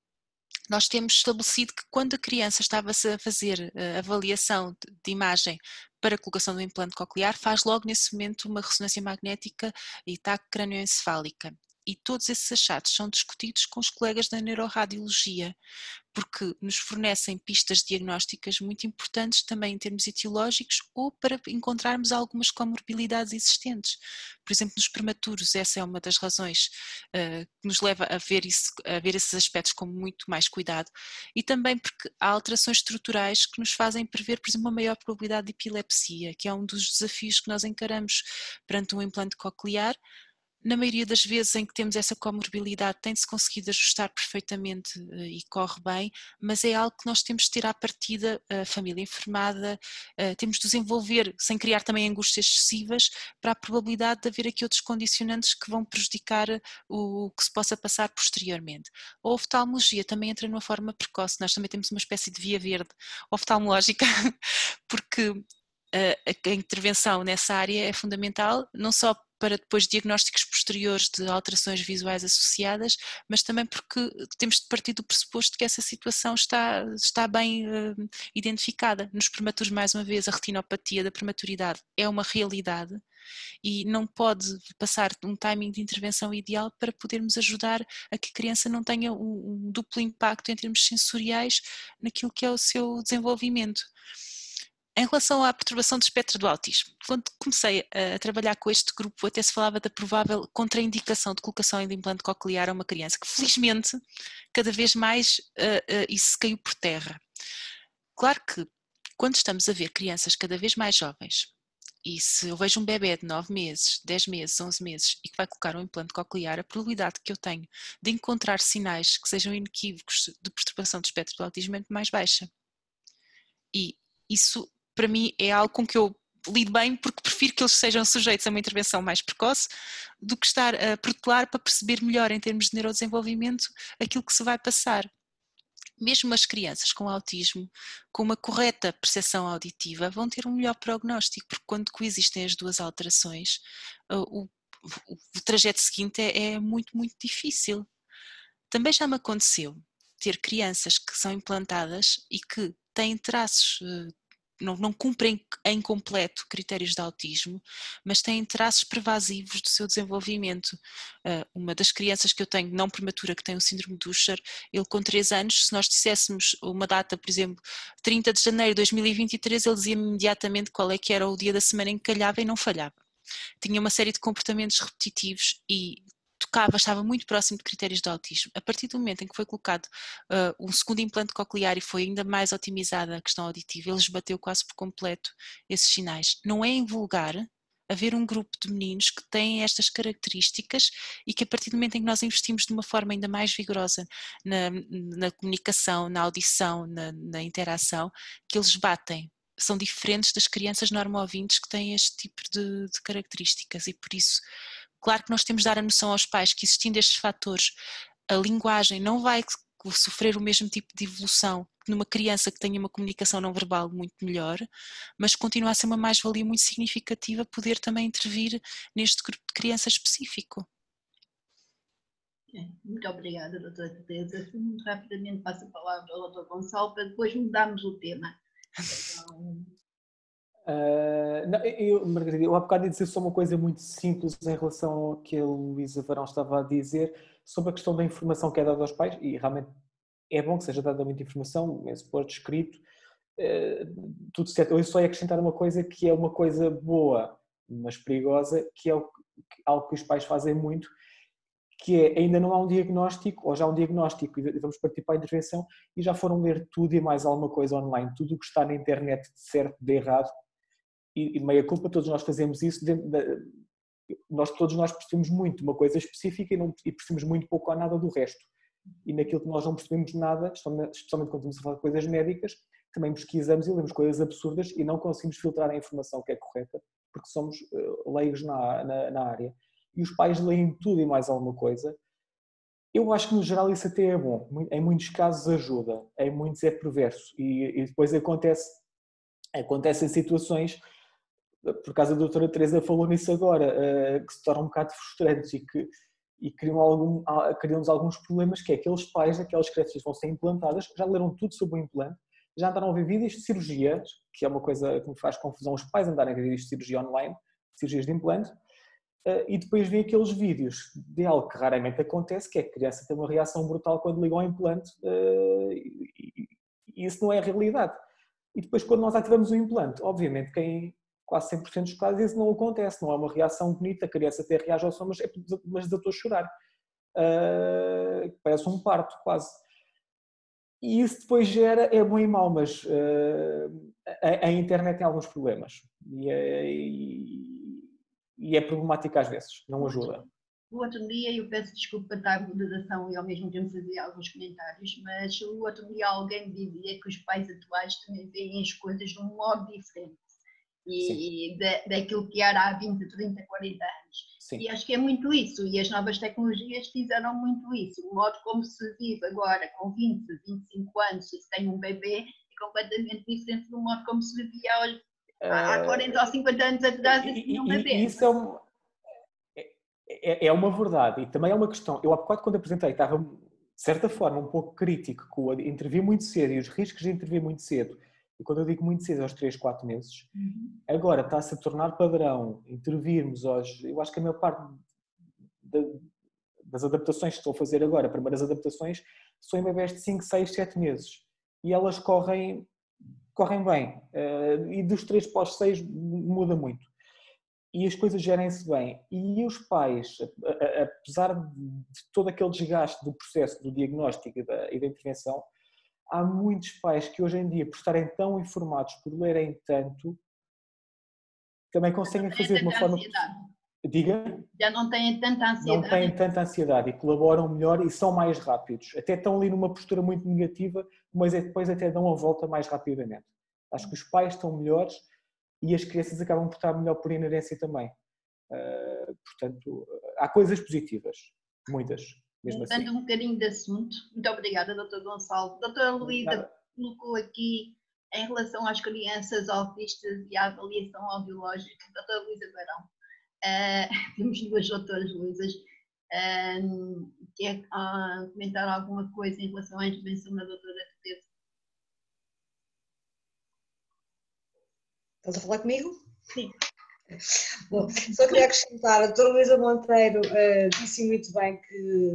nós temos estabelecido que quando a criança estava-se a fazer a eh, avaliação de imagem para a colocação do implante coclear, faz logo nesse momento uma ressonância magnética e taque cranioencefálica e todos esses achados são discutidos com os colegas da neuroradiologia, porque nos fornecem pistas diagnósticas muito importantes também em termos etiológicos ou para encontrarmos algumas comorbilidades existentes. Por exemplo, nos prematuros, essa é uma das razões uh, que nos leva a ver, isso, a ver esses aspectos com muito mais cuidado e também porque há alterações estruturais que nos fazem prever, por exemplo, uma maior probabilidade de epilepsia, que é um dos desafios que nós encaramos perante um implante coclear, na maioria das vezes em que temos essa comorbilidade tem-se conseguido ajustar perfeitamente eh, e corre bem, mas é algo que nós temos de ter à partida a família informada, eh, temos de desenvolver, sem criar também angústias excessivas, para a probabilidade de haver aqui outros condicionantes que vão prejudicar o que se possa passar posteriormente. A oftalmologia também entra numa forma precoce, nós também temos uma espécie de via verde oftalmológica, porque eh, a intervenção nessa área é fundamental, não só para depois diagnósticos posteriores de alterações visuais associadas, mas também porque temos de partir do pressuposto que essa situação está, está bem uh, identificada. Nos prematuros, mais uma vez, a retinopatia da prematuridade é uma realidade e não pode passar um timing de intervenção ideal para podermos ajudar a que a criança não tenha um, um duplo impacto em termos sensoriais naquilo que é o seu desenvolvimento. Em relação à perturbação do espectro do autismo, quando comecei a trabalhar com este grupo, até se falava da provável contraindicação de colocação de implante coclear a uma criança, que felizmente cada vez mais uh, uh, isso caiu por terra. Claro que quando estamos a ver crianças cada vez mais jovens, e se eu vejo um bebê de 9 meses, 10 meses, 11 meses e que vai colocar um implante coclear, a probabilidade que eu tenho de encontrar sinais que sejam inequívocos de perturbação do espectro do autismo é muito mais baixa. E isso para mim é algo com que eu lido bem porque prefiro que eles sejam sujeitos a uma intervenção mais precoce do que estar a protelar para perceber melhor em termos de neurodesenvolvimento aquilo que se vai passar. Mesmo as crianças com autismo, com uma correta percepção auditiva, vão ter um melhor prognóstico, porque quando coexistem as duas alterações, o, o, o trajeto seguinte é, é muito, muito difícil. Também já me aconteceu ter crianças que são implantadas e que têm traços eh, não, não cumprem em completo critérios de autismo, mas têm traços pervasivos do seu desenvolvimento. Uh, uma das crianças que eu tenho, não prematura, que tem o síndrome de Usher, ele com 3 anos, se nós disséssemos uma data, por exemplo, 30 de janeiro de 2023, ele dizia-me imediatamente qual é que era o dia da semana em que calhava e não falhava. Tinha uma série de comportamentos repetitivos e tocava, estava muito próximo de critérios de autismo. A partir do momento em que foi colocado uh, um segundo implante coclear e foi ainda mais otimizada a questão auditiva, ele esbateu quase por completo esses sinais. Não é invulgar haver um grupo de meninos que têm estas características e que a partir do momento em que nós investimos de uma forma ainda mais vigorosa na, na comunicação, na audição, na, na interação, que eles batem são diferentes das crianças normo-ouvintes que têm este tipo de, de, características e por isso, claro que nós temos de dar a noção aos pais que existindo estes fatores, a linguagem não vai sofrer o mesmo tipo de evolução que numa criança que tenha uma comunicação não verbal muito melhor, mas continua a ser uma mais-valia muito significativa poder também intervir neste grupo de criança específico. Muito obrigada, doutora Teresa. Muito rapidamente passo a palavra ao doutor Gonçalo para depois mudarmos o tema. Então... Não, eu, Margarida, eu há bocado ia dizer só uma coisa muito simples em relação ao que a Luísa Varão estava a dizer sobre a questão da informação que é dada aos pais, e realmente é bom que seja dada muita informação, é suposto escrito, uh, tudo certo. Eu só ia acrescentar uma coisa que é uma coisa boa, mas perigosa, que é algo que os pais fazem muito, que é ainda não há um diagnóstico, ou já há um diagnóstico e vamos partir para a intervenção, e já foram ler tudo e mais alguma coisa online, tudo o que está na internet de certo, de errado, e, e meia culpa, todos nós fazemos isso, nós, todos nós percebemos muito uma coisa específica e, não, e percebemos muito pouco ou nada do resto. E naquilo que nós não percebemos nada, especialmente quando estamos a falar de coisas médicas, também pesquisamos e lemos coisas absurdas e não conseguimos filtrar a informação que é correta, porque somos eh, leigos na, na, na área e os pais leem tudo e mais alguma coisa, eu acho que no geral isso até é bom. Em muitos casos ajuda, em muitos é perverso. E, e depois acontece, acontecem situações, por causa da doutora Teresa falou nisso agora, uh, que se tornam um bocado frustrantes e que e criam, algum, criam-nos alguns problemas, que é aqueles pais, aquelas crianças vão ser implantadas, já leram tudo sobre o implante, já andaram a ver vídeos de cirurgias, que é uma coisa que me faz confusão, os pais andarem a ver vídeos de cirurgia online, cirurgias de implante, Uh, e depois vê aqueles vídeos de algo que raramente acontece, que é que a criança tem uma reação brutal quando liga ao implante, uh, e, e, isso não é a realidade. E depois, quando nós ativamos o implante, obviamente, quem quase 100% dos casos isso não acontece, não é uma reação bonita, a criança até reage ao som, mas, é, mas desatou a chorar. Uh, parece um parto, quase. E isso depois gera, é bom e mau, mas a, a, internet tem alguns problemas. E, e e é problemática às vezes, não ajuda. O outro dia, eu peço desculpa da moderação e ao mesmo tempo fazer alguns comentários, mas o outro dia alguém dizia que os pais atuais também veem as coisas de um modo diferente e da, daquilo que era há 20, 30, 40 anos. Sim. E acho que é muito isso, e as novas tecnologias fizeram muito isso. O modo como se vive agora, com 20, 25 anos, e se tem um bebê, é completamente diferente do modo como se vivia aos Há 40 ou 50 anos atrás isso não Isso é, um, é, é, uma verdade e também é uma questão. Eu há bocado quando apresentei estava de certa forma um pouco crítico com a intervir muito cedo e os riscos de intervir muito cedo. E quando eu digo muito cedo, aos 3, 4 meses, uhum. agora está-se a tornar padrão intervirmos aos. Eu acho que a maior parte das adaptações que estou a fazer agora, primeiras adaptações, são em bebés de 5, 6, 7 meses. E elas correm correm bem. Uh, e dos 3 para os 6 muda muito. E as coisas gerem-se bem. E os pais, apesar de todo aquele desgaste do processo do diagnóstico e da, e da intervenção, há muitos pais que hoje em dia, por estarem tão informados, por lerem tanto, também conseguem fazer de uma forma. Ansiedade. Diga? Já não têm tanta ansiedade. Não têm tanta ansiedade e colaboram melhor e são mais rápidos. Até estão ali numa postura muito negativa, mas é depois até dão a volta mais rapidamente. Acho que os pais estão melhores e as crianças acabam por estar melhor por inerência também. Uh, portanto, há coisas positivas, muitas. Mesmo Mudando assim. um bocadinho de assunto, muito obrigada, doutor Gonçalo. Doutora Luísa colocou aqui em relação às crianças autistas e à avaliação audiológica, doutora Luísa Barão. Uh, temos duas doutoras Luísas. Uh, quer uh, comentar alguma coisa em relação à intervenção da doutora Teresa? Estás a falar comigo? Sim. Bom, só queria acrescentar, a doutora Luísa Monteiro uh, disse muito bem que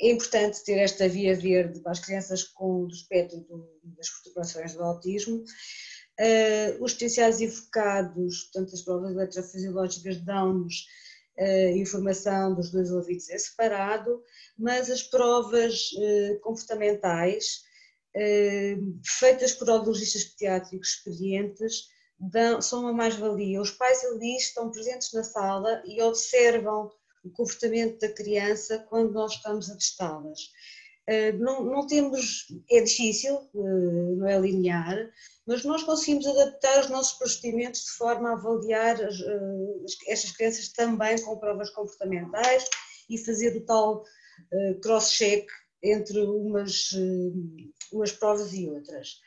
é importante ter esta via verde para as crianças com o espectro das perturbações do autismo, Uh, os potenciais evocados, portanto, as provas eletrofisiológicas dão-nos uh, informação dos dois ouvidos é separado, mas as provas uh, comportamentais feitas por audiologistas pediátricos experientes dão, são uma mais-valia. Os pais ali estão presentes na sala e observam o comportamento da criança quando nós estamos a testá-las. Não, não temos, é difícil, não é linear, mas nós conseguimos adaptar os nossos procedimentos de forma a avaliar as, estas crianças também com provas comportamentais e fazer o tal cross-check entre umas, umas provas e outras.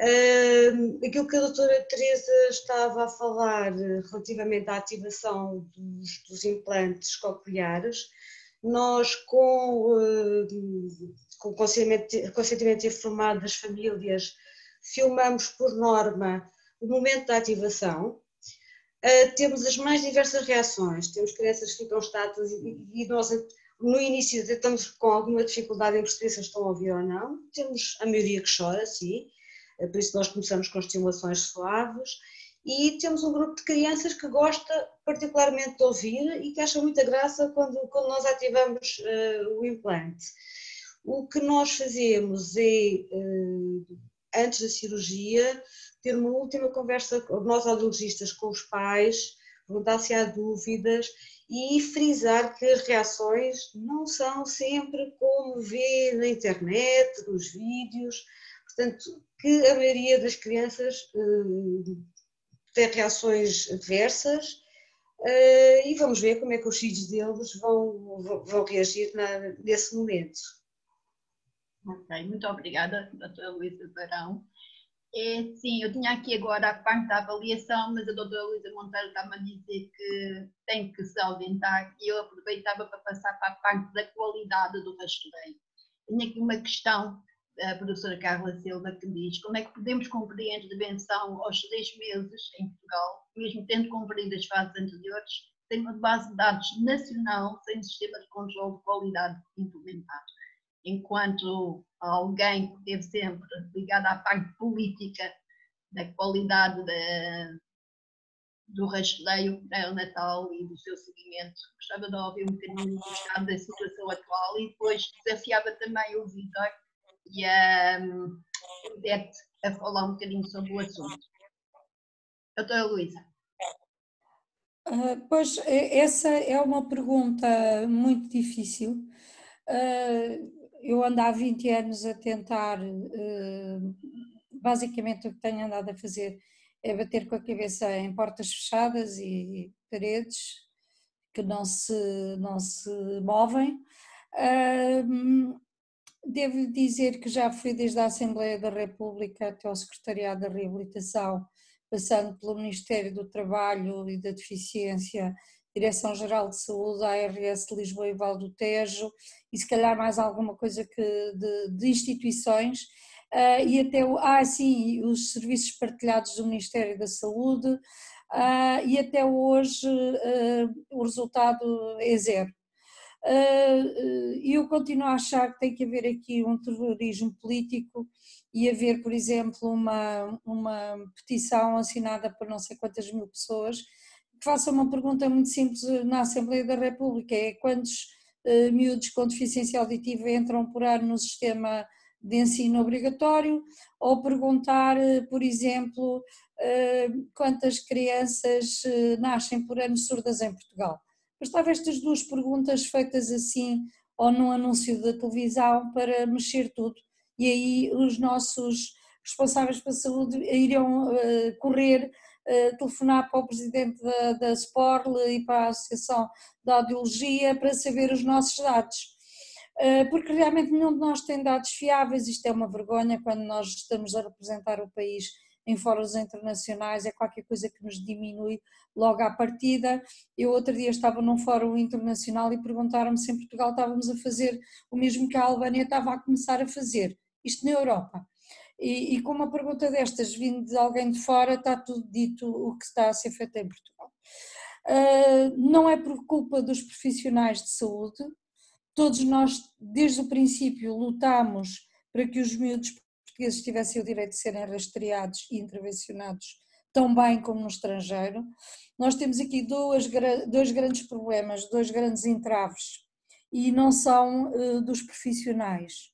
Uh, aquilo que a doutora Teresa estava a falar relativamente à ativação dos, dos implantes cocleares, nós com, uh, com o consentimento, consentimento informado das famílias filmamos por norma o momento da ativação, uh, temos as mais diversas reações, temos crianças que ficam estáticas e, e nós no início estamos com alguma dificuldade em perceber se estão a ouvir ou não, temos a maioria que chora, sim, por isso nós começamos com estimulações suaves e temos um grupo de crianças que gosta particularmente de ouvir e que acha muita graça quando, quando nós ativamos uh, o implante. O que nós fazemos é, uh, antes da cirurgia, ter uma última conversa, nós audiologistas, com os pais, perguntar se há dúvidas e frisar que as reações não são sempre como vê na internet, nos vídeos, portanto, que a maioria das crianças uh, tem reações adversas uh, e vamos ver como é que os filhos deles vão, vão reagir na, nesse momento. Ok, muito obrigada, doutora Luísa Barão. É, sim, eu tinha aqui agora a parte da avaliação, mas a doutora Luísa Monteiro estava a dizer que tem que se aumentar e eu aproveitava para passar para a parte da qualidade do rastreio. Tenho aqui uma questão a professora Carla Silva, que diz como é que podemos cumprir a intervenção aos seis meses em Portugal, mesmo tendo cumprido as fases anteriores, sem uma base de dados nacional, sem sistema de controle de qualidade implementado. Enquanto alguém que esteve sempre ligado à parte política da qualidade da, do rastreio neonatal e do seu seguimento. Gostava de ouvir um bocadinho do da situação atual e depois desafiava também o Vitor e a Odete a falar um bocadinho sobre o assunto. Doutora Luísa. Uh, pois, essa é uma pergunta muito difícil. Uh, eu ando há 20 anos a tentar, uh, basicamente o que tenho andado a fazer é bater com a cabeça em portas fechadas e paredes que não se, não se movem. Uh, Devo dizer que já fui desde a Assembleia da República até ao Secretariado da Reabilitação, passando pelo Ministério do Trabalho e da Deficiência, Direção-Geral de Saúde, ARS de Lisboa e Val do Tejo, e se calhar mais alguma coisa que de, de instituições, uh, e até o, ah, sim, os serviços partilhados do Ministério da Saúde, uh, e até hoje uh, o resultado é zero. E eu continuo a achar que tem que haver aqui um terrorismo político e haver, por exemplo, uma, uma petição assinada por não sei quantas mil pessoas que faça uma pergunta muito simples na Assembleia da República, é quantos uh, miúdos com deficiência auditiva entram por ano no sistema de ensino obrigatório, ou perguntar, por exemplo, quantas crianças nascem por ano surdas em Portugal. Bastava estas duas perguntas feitas assim ou num anúncio da televisão para mexer tudo e aí os nossos responsáveis pela saúde iriam uh, correr, uh, telefonar para o presidente da, da SPORL e para a Associação da Audiologia para saber os nossos dados. Uh, porque realmente nenhum de nós tem dados fiáveis, isto é uma vergonha quando nós estamos a representar o país em fóruns internacionais, é qualquer coisa que nos diminui logo à partida. Eu outro dia estava num fórum internacional e perguntaram-me se em Portugal estávamos a fazer o mesmo que a Albânia estava a começar a fazer, isto na Europa. E, e com uma pergunta destas vindo de alguém de fora, está tudo dito o que está a ser feito em Portugal. Uh, não é por culpa dos profissionais de saúde, todos nós, desde o princípio, lutamos para que os miúdos portugueses tivessem o direito de serem rastreados e intervencionados tão bem como no estrangeiro. Nós temos aqui dois, dois grandes problemas, dois grandes entraves, e não são uh, dos profissionais.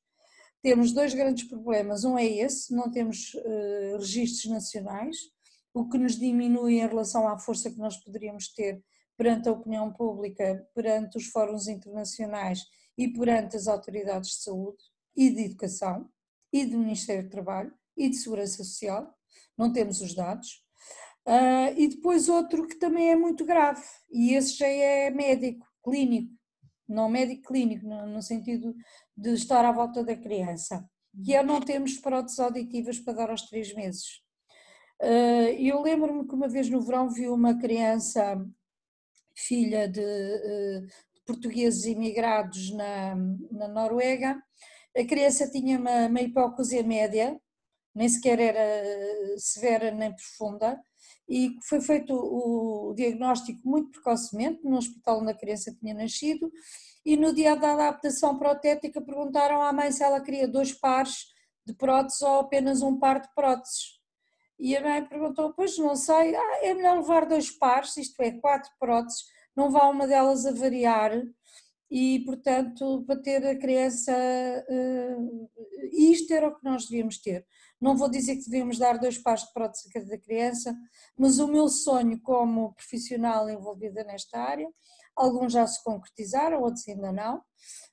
Temos dois grandes problemas. Um é esse: não temos uh, registros nacionais, o que nos diminui em relação à força que nós poderíamos ter perante a opinião pública, perante os fóruns internacionais e perante as autoridades de saúde. e de Educação, e do Ministério do Trabalho, e de Segurança Social, não temos os dados. Uh, e depois outro que também é muito grave, e esse já é médico, clínico, não médico clínico, no, no sentido de estar à volta da criança, que é não termos próteses auditivas para dar aos três meses. Uh, eu lembro-me que uma vez no verão vi uma criança, filha de, de portugueses imigrados na, na Noruega, a criança tinha uma, uma hipocusia média, nem sequer era severa nem profunda, e foi feito o diagnóstico muito precocemente no hospital onde a criança tinha nascido, e no dia da adaptação protética perguntaram à mãe se ela queria dois pares de próteses ou apenas um par de próteses. E a mãe perguntou, pois não sei, ah, é melhor levar dois pares, isto é, quatro próteses, não vá uma delas a variar, e, portanto, para ter a criança, uh, isto era o que nós devíamos ter. Não vou dizer que devíamos dar dois pares de prótese a cada criança, mas o meu sonho como profissional envolvida nesta área, alguns já se concretizaram, outros ainda não,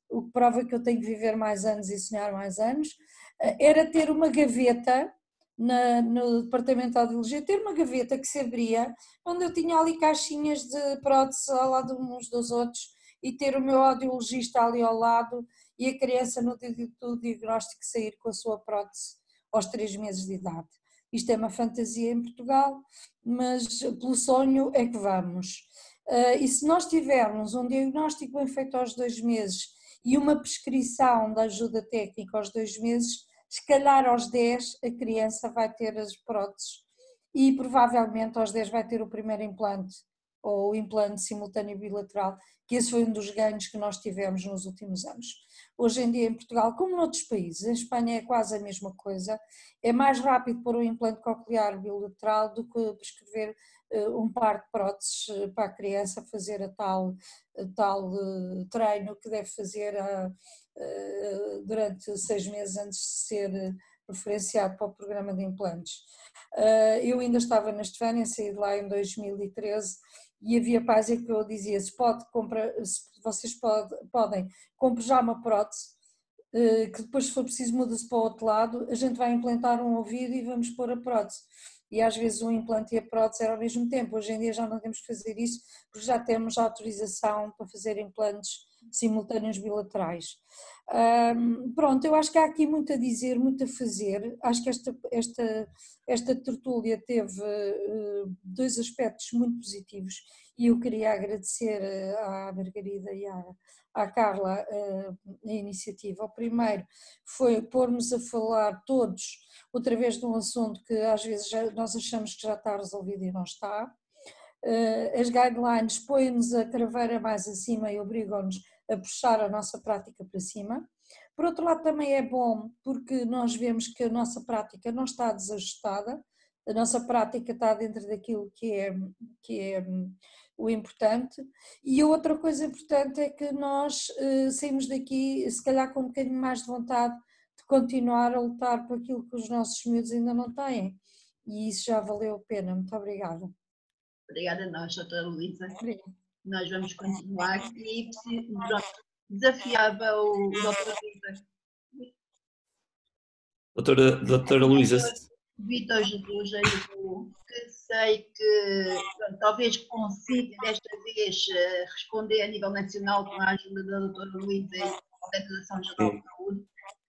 o que prova que eu tenho que viver mais anos e sonhar mais anos, uh, era ter uma gaveta na, no departamento de audiologia, ter uma gaveta que se abria, onde eu tinha ali caixinhas de prótese ao lado uns dos outros, e ter o meu audiologista ali ao lado e a criança no do diagnóstico sair com a sua prótese aos três meses de idade. Isto é uma fantasia em Portugal, mas pelo sonho é que vamos. Ah, e se nós tivermos um diagnóstico bem feito aos dois meses e uma prescrição da ajuda técnica aos dois meses, se calhar aos 10 a criança vai ter as próteses e provavelmente aos 10 vai ter o primeiro implante ou implante simultâneo bilateral que esse foi um dos ganhos que nós tivemos nos últimos anos. Hoje em dia em Portugal, como noutros países, em Espanha é quase a mesma coisa, é mais rápido pôr um implante coclear bilateral do que prescrever eh, um par de próteses eh, para a criança fazer a tal, a tal eh, treino que deve fazer durante seis meses antes de ser referenciado para o programa de implantes. Eu ainda estava na Estefânia, saí de lá em 2013 e havia em que eu dizia se pode comprar, se vocês pode, podem, compre já uma prótese, eh, que depois se for preciso muda-se para o outro lado, a gente vai implantar um ouvido e vamos pôr a prótese. E às vezes o implante e a prótese eram ao mesmo tempo, hoje em dia já não temos que fazer isso, porque já temos autorização para fazer implantes simultâneos bilaterais. Um, pronto, eu acho que há aqui muito a dizer, muito a fazer. Acho que esta, esta, esta tertúlia teve uh, dois aspectos muito positivos e eu queria agradecer uh, à Margarida e à, à Carla uh, a iniciativa. O primeiro foi pôr-nos a falar todos outra vez de um assunto que às vezes já, nós achamos que já está resolvido e não está. As guidelines põem-nos a craveira mais acima e obrigam-nos a puxar a nossa prática para cima. Por outro lado, também é bom porque nós vemos que a nossa prática não está desajustada, a nossa prática está dentro daquilo que é, que é o importante. E a outra coisa importante é que nós uh, saímos daqui, se calhar, com um bocadinho mais de vontade de continuar a lutar por aquilo que os nossos miúdos ainda não têm. E isso já valeu a pena. Muito obrigada. Obrigada a nós, doutora Luísa. Obrigada nós vamos continuar e desafiava o, doutor Luísa. Doutora, doutora Luísa. Vitor Jesus, que sei que pronto, talvez consiga desta vez eh, responder a nível nacional com a ajuda da doutora Luísa e da Organização Geral de Saúde,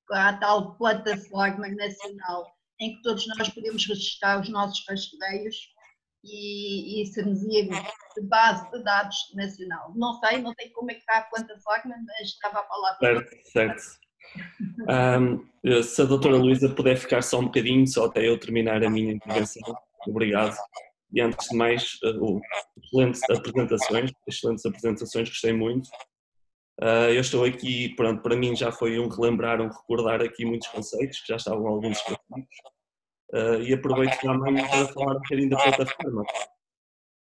com a tal plataforma nacional em que todos nós podemos registrar os nossos rastreios e, e servir de base de dados nacional. Não sei, não sei como é que está a plataforma, mas estava a falar. Certo, certo. Um, se a doutora Luísa puder ficar só um bocadinho, só até eu terminar a minha intervenção. Obrigado. E antes de mais, uh, excelentes apresentações, excelentes apresentações, gostei muito. Uh, eu estou aqui, pronto, para mim já foi um relembrar, um recordar aqui muitos conceitos que já estavam alguns esquecidos. Uh, e aproveito também para falar um bocadinho da plataforma.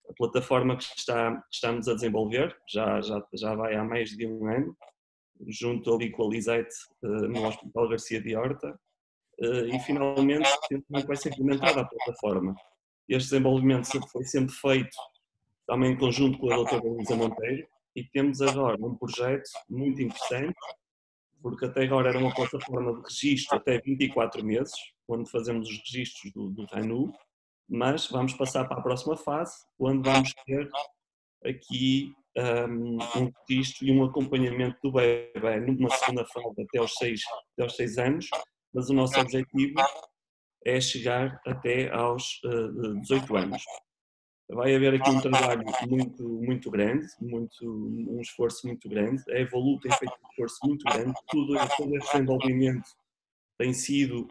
A plataforma que, está, que estamos a desenvolver já, já, já vai há mais de um ano, junto ao Equalizate uh, no Hospital Garcia de Horta, uh, e finalmente vai ser implementada a plataforma. Este desenvolvimento foi sempre feito também em conjunto com a doutora Luísa Monteiro, e temos agora um projeto muito interessante porque até agora era uma plataforma de registro até 24 meses, quando fazemos os registros do, do mas vamos passar para a próxima fase, onde vamos ter aqui um, um registro e um acompanhamento do bebê numa segunda fase até aos 6, até aos 6 anos, mas o nosso objetivo é chegar até aos uh, 18 anos. Vai haver aqui um trabalho muito, muito grande, muito, um esforço muito grande. A Evolu tem feito um esforço muito grande. Tudo, todo este desenvolvimento tem sido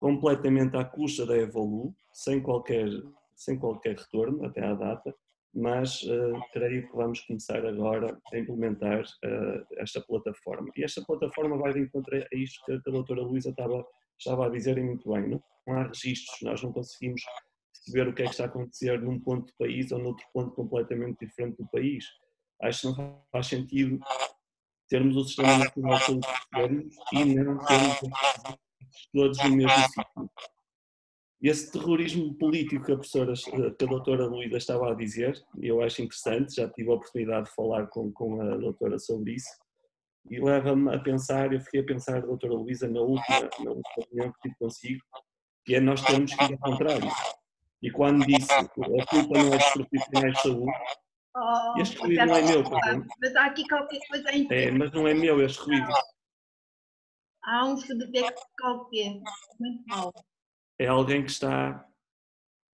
completamente à custa da Evolu, sem qualquer, sem qualquer retorno até à data, mas uh, creio que vamos começar agora a implementar uh, esta plataforma. E esta plataforma vai de encontro a isto que a doutora Luísa estava, estava a dizer muito bem. Não, não há registros, nós não conseguimos perceber o que é que está a acontecer num ponto do país ou noutro ponto completamente diferente do país. Acho que não faz sentido termos o Sistema Nacional de Saúde e não termos todos no mesmo sítio. Esse terrorismo político que a professora, que a doutora Luísa estava a dizer, eu acho interessante, já tive a oportunidade de falar com, com a doutora sobre isso, e leva-me a pensar, eu fiquei a pensar, doutora Luísa, na última, na última reunião que tive consigo, que é nós temos que ir ao contrário. E quando disse a culpa não é dos profissionais de saúde, oh, este ruído não é meu, Mas há aqui qualquer coisa aí. É, mas não é meu este ruído. Há um feedback qualquer, muito mal. É alguém que está.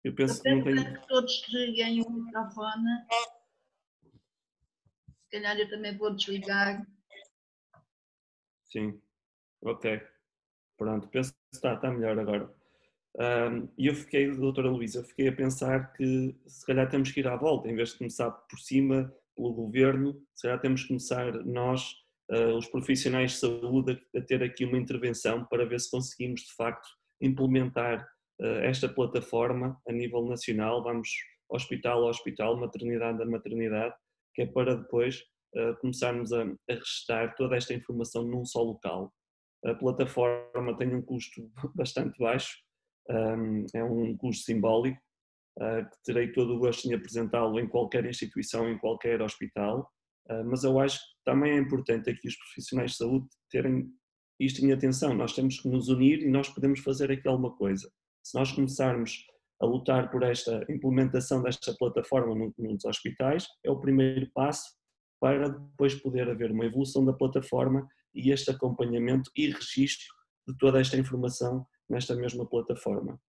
Eu penso eu que não tem. que todos desliguem o microfone. Se calhar eu também vou desligar. Sim, ok. Pronto, penso que está, está melhor agora. E eu fiquei, doutora Luísa, eu fiquei a pensar que se calhar temos que ir à volta, em vez de começar por cima, pelo governo, se calhar temos que começar nós, uh, os profissionais de saúde, a, a, ter aqui uma intervenção para ver se conseguimos de facto implementar uh, esta plataforma a nível nacional, vamos hospital a hospital, maternidade a maternidade, que é para depois uh, começarmos a, a toda esta informação num só local. A plataforma tem um custo bastante baixo, um, é um custo simbólico uh, que terei todo o gosto em apresentá-lo em qualquer instituição, em qualquer hospital, uh, mas eu acho também é importante aqui os profissionais de saúde terem isto em atenção. Nós temos que nos unir e nós podemos fazer aqui alguma coisa. Se nós começarmos a lutar por esta implementação desta plataforma nos hospitais, é o primeiro passo para depois poder haver uma evolução da plataforma e este acompanhamento e registro de toda esta informação nesta mesma plataforma.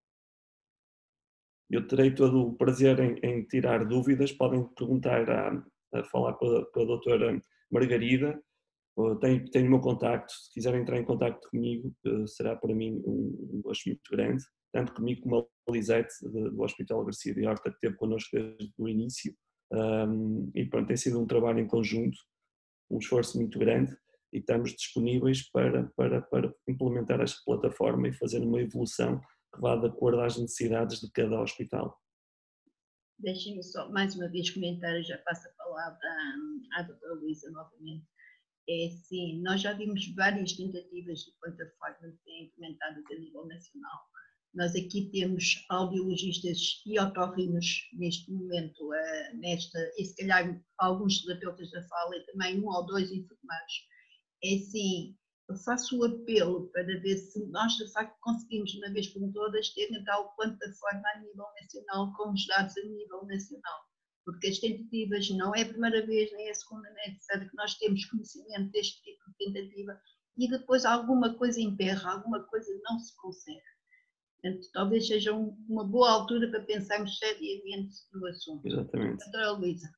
Eu terei todo o prazer em, em tirar dúvidas, podem perguntar, a, a falar com a, com a doutora Margarida, tenho, tenho o meu contacto, se quiserem entrar em contacto comigo, eh, será para mim um, gosto muito grande, tanto comigo como a Lisete do Hospital Garcia de Horta, que esteve connosco desde o início, um, e pronto, tem sido um trabalho em conjunto, um esforço muito grande, e estamos disponíveis para, para, para implementar esta plataforma e fazer uma evolução que vá de acordo às necessidades de cada hospital. Deixem-me só mais uma vez comentar, já passo a palavra à, doutora Luísa novamente. É assim, nós já vimos várias tentativas de plataforma serem implementadas a nível nacional. Nós aqui temos audiologistas e otorrinos neste momento, uh, nesta, e se calhar alguns terapeutas da fala e também um ou dois enfermeiros é eu faço o apelo para ver se nós de facto conseguimos, de uma vez por todas, ter então plataforma a nível nacional com os dados a nível nacional. Porque as tentativas não é a primeira vez, nem é a segunda, nem a terceira que nós temos conhecimento deste tipo de tentativa e depois alguma coisa emperra, alguma coisa não se consegue. Portanto, talvez seja uma boa altura para pensarmos seriamente no assunto. Exatamente. Doutora Luísa.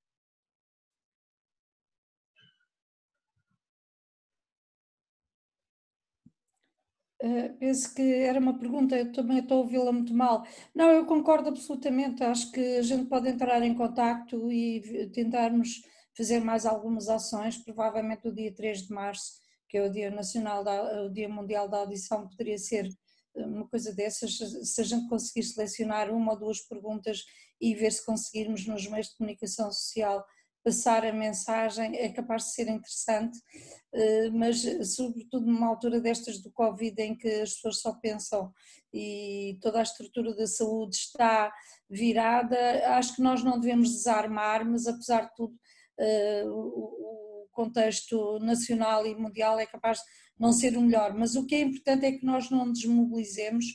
Uh, penso que era uma pergunta, eu também estou a ouvi-la muito mal. Não, eu concordo absolutamente, acho que a gente pode entrar em contacto e tentarmos fazer mais algumas ações, provavelmente o dia 3 de março, que é o Dia Nacional, da, o Dia Mundial da Audição, poderia ser uma coisa dessas, se a gente conseguir selecionar uma ou duas perguntas e ver se conseguirmos nos meios de comunicação social passar a mensagem é capaz de ser interessante, eh, mas sobretudo numa altura destas do Covid em que as pessoas só pensam e toda a estrutura da saúde está virada, acho que nós não devemos desarmar, mas apesar de tudo eh, o contexto nacional e mundial é capaz não ser o melhor, mas o que é importante é que nós não desmobilizemos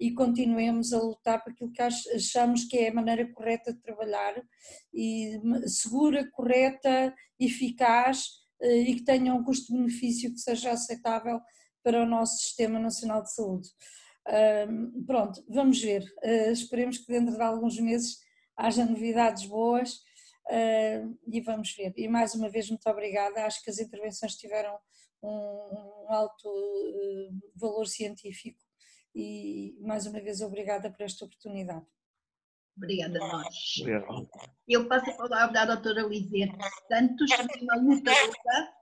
e continuemos a lutar por aquilo que achamos que é a maneira correta de trabalhar e segura, correta, eficaz eh, e que tenha um custo-benefício que seja aceitável para o nosso Sistema Nacional de Saúde. pronto, vamos ver. Uh, esperemos que dentro de alguns meses haja novidades boas e vamos ver. E mais uma vez, muito obrigada. Acho que as intervenções tiveram um, alto uh, valor científico e mais uma vez obrigada por esta oportunidade. Obrigada a nós. Eu passo a palavra à doutora Lisete Santos, uma lutadora.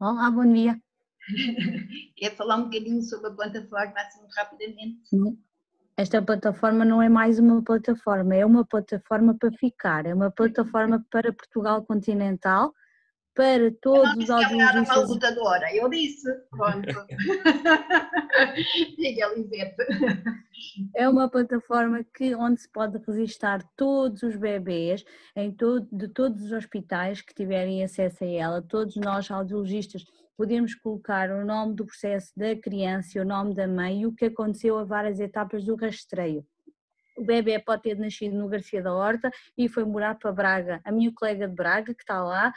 Olá, bom dia. Quer falar um bocadinho sobre a plataforma, assim, rapidamente? Esta plataforma não é mais uma plataforma, é uma plataforma para ficar, é uma plataforma para Portugal continental, para todos os audiovisuais. uma lutadora, eu disse, pronto. Diga, Lisete. É uma plataforma que, onde se pode registrar todos os bebês em todo, de todos os hospitais que tiverem acesso a ela, todos nós audiologistas podemos colocar o nome do processo da criança, o nome da mãe e o que aconteceu a várias etapas do rastreio. O bebê pode ter nascido no Garcia da Horta e foi morar para Braga. A minha colega de Braga, que está lá,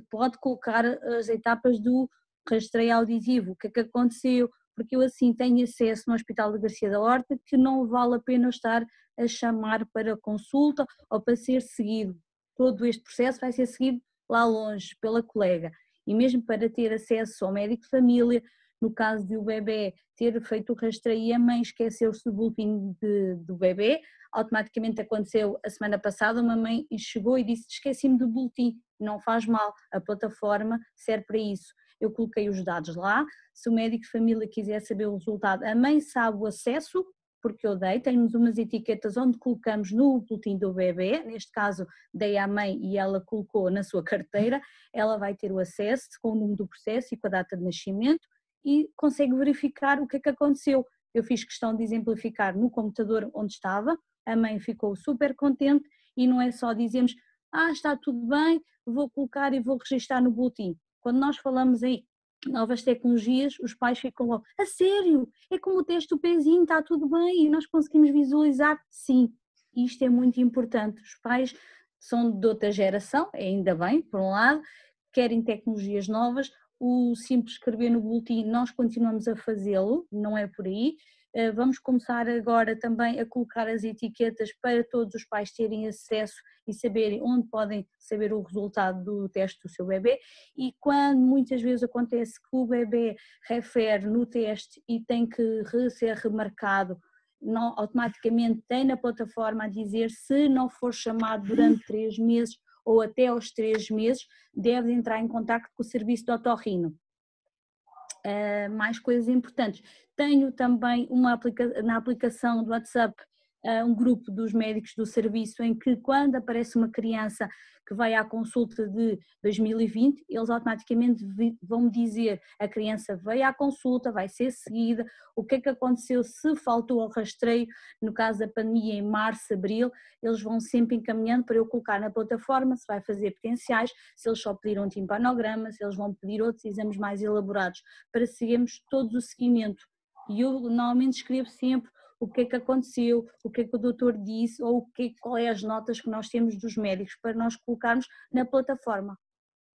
pode colocar as etapas do rastreio auditivo, o que é que aconteceu, porque eu assim tenho acesso no Hospital de Garcia da Horta que não vale a pena estar a chamar para consulta ou para ser seguido. Todo este processo vai ser seguido lá longe pela colega. E mesmo para ter acesso ao médico de família, no caso de o bebê ter feito o rastreio e a mãe esqueceu-se do boletim de, do bebê, automaticamente aconteceu a semana passada, uma mãe chegou e disse esqueci-me do boletim, não faz mal, a plataforma serve para isso. Eu coloquei os dados lá, se o médico de família quiser saber o resultado, a mãe sabe o acesso, porque eu dei, temos umas etiquetas onde colocamos no boletim do bebê, neste caso dei à mãe e ela colocou na sua carteira, ela vai ter o acesso com o número do processo e com a data de nascimento e consegue verificar o que é que aconteceu. Eu fiz questão de exemplificar no computador onde estava, a mãe ficou super contente e não é só dizermos, ah, está tudo bem, vou colocar e vou registrar no boletim. Quando nós falamos em novas tecnologias, os pais ficam logo, a sério, é como o teste do pezinho, está tudo bem e nós conseguimos visualizar, sim, isto é muito importante, os pais são de outra geração, ainda bem, por um lado, querem tecnologias novas, o simples escrever no boletim nós continuamos a fazê-lo, não é por aí, eh, vamos começar agora também a colocar as etiquetas para todos os pais terem acesso e saberem onde podem saber o resultado do teste do seu bebê. E quando muitas vezes acontece que o bebê refere no teste e tem que ser remarcado não, automaticamente tem na plataforma a dizer se não for chamado durante três meses ou até aos três meses, deve entrar em contato com o serviço de otorrino. Uh, mais coisas importantes. Tenho também uma aplica na aplicação do WhatsApp um grupo dos médicos do serviço em que quando aparece uma criança que vai à consulta de 2020, eles automaticamente vão dizer a criança veio à consulta, vai ser seguida, o que é que aconteceu? Se faltou ao rastreio, no caso da pandemia em março, abril, eles vão sempre encaminhando para eu colocar na plataforma se vai fazer potenciais, se eles só pediram um timpanograma, se eles vão pedir outros exames mais elaborados, para seguirmos todo o seguimento. E eu normalmente escrevo sempre o que é que aconteceu, o que é que o doutor disse ou o que, qual é as notas que nós temos dos médicos para nós colocarmos na plataforma.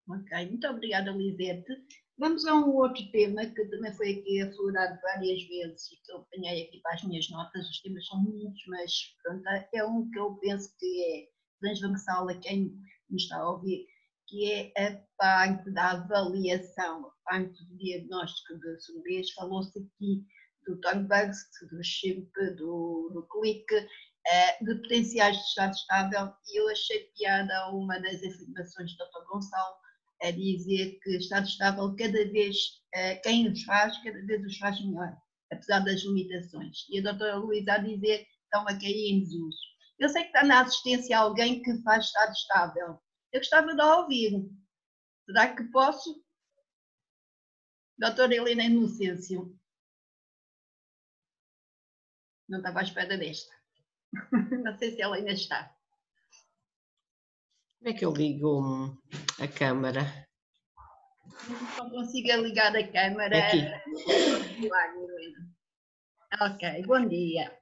Ok, muito obrigada Lisete. Vamos a um outro tema que também foi aqui aflorado várias vezes e que eu apanhei aqui para as minhas notas, os temas são muitos, mas pronto, é um que eu penso que é transversal a quem nos está a ouvir, que é a parte da avaliação, a parte do diagnóstico de surdez. Falou-se aqui do Tonebust, do Chimp, do, do Click, de potenciais de estado estável, e eu achei piada uma das afirmações do Dr. Gonçalo a dizer que estado estável cada vez, uh, quem os faz, cada vez os faz melhor, apesar das limitações. E a doutora Luísa a dizer estão a cair em desuso. Eu sei que está na assistência alguém que faz estado estável. Eu gostava de ouvir. Será que posso? Doutora Helena Inocêncio. Não estava à espera desta. Não sei se ela ainda está. Como é que eu ligo hum, a câmara? Não consigo ligar a câmara. Aqui. Ok, bom dia.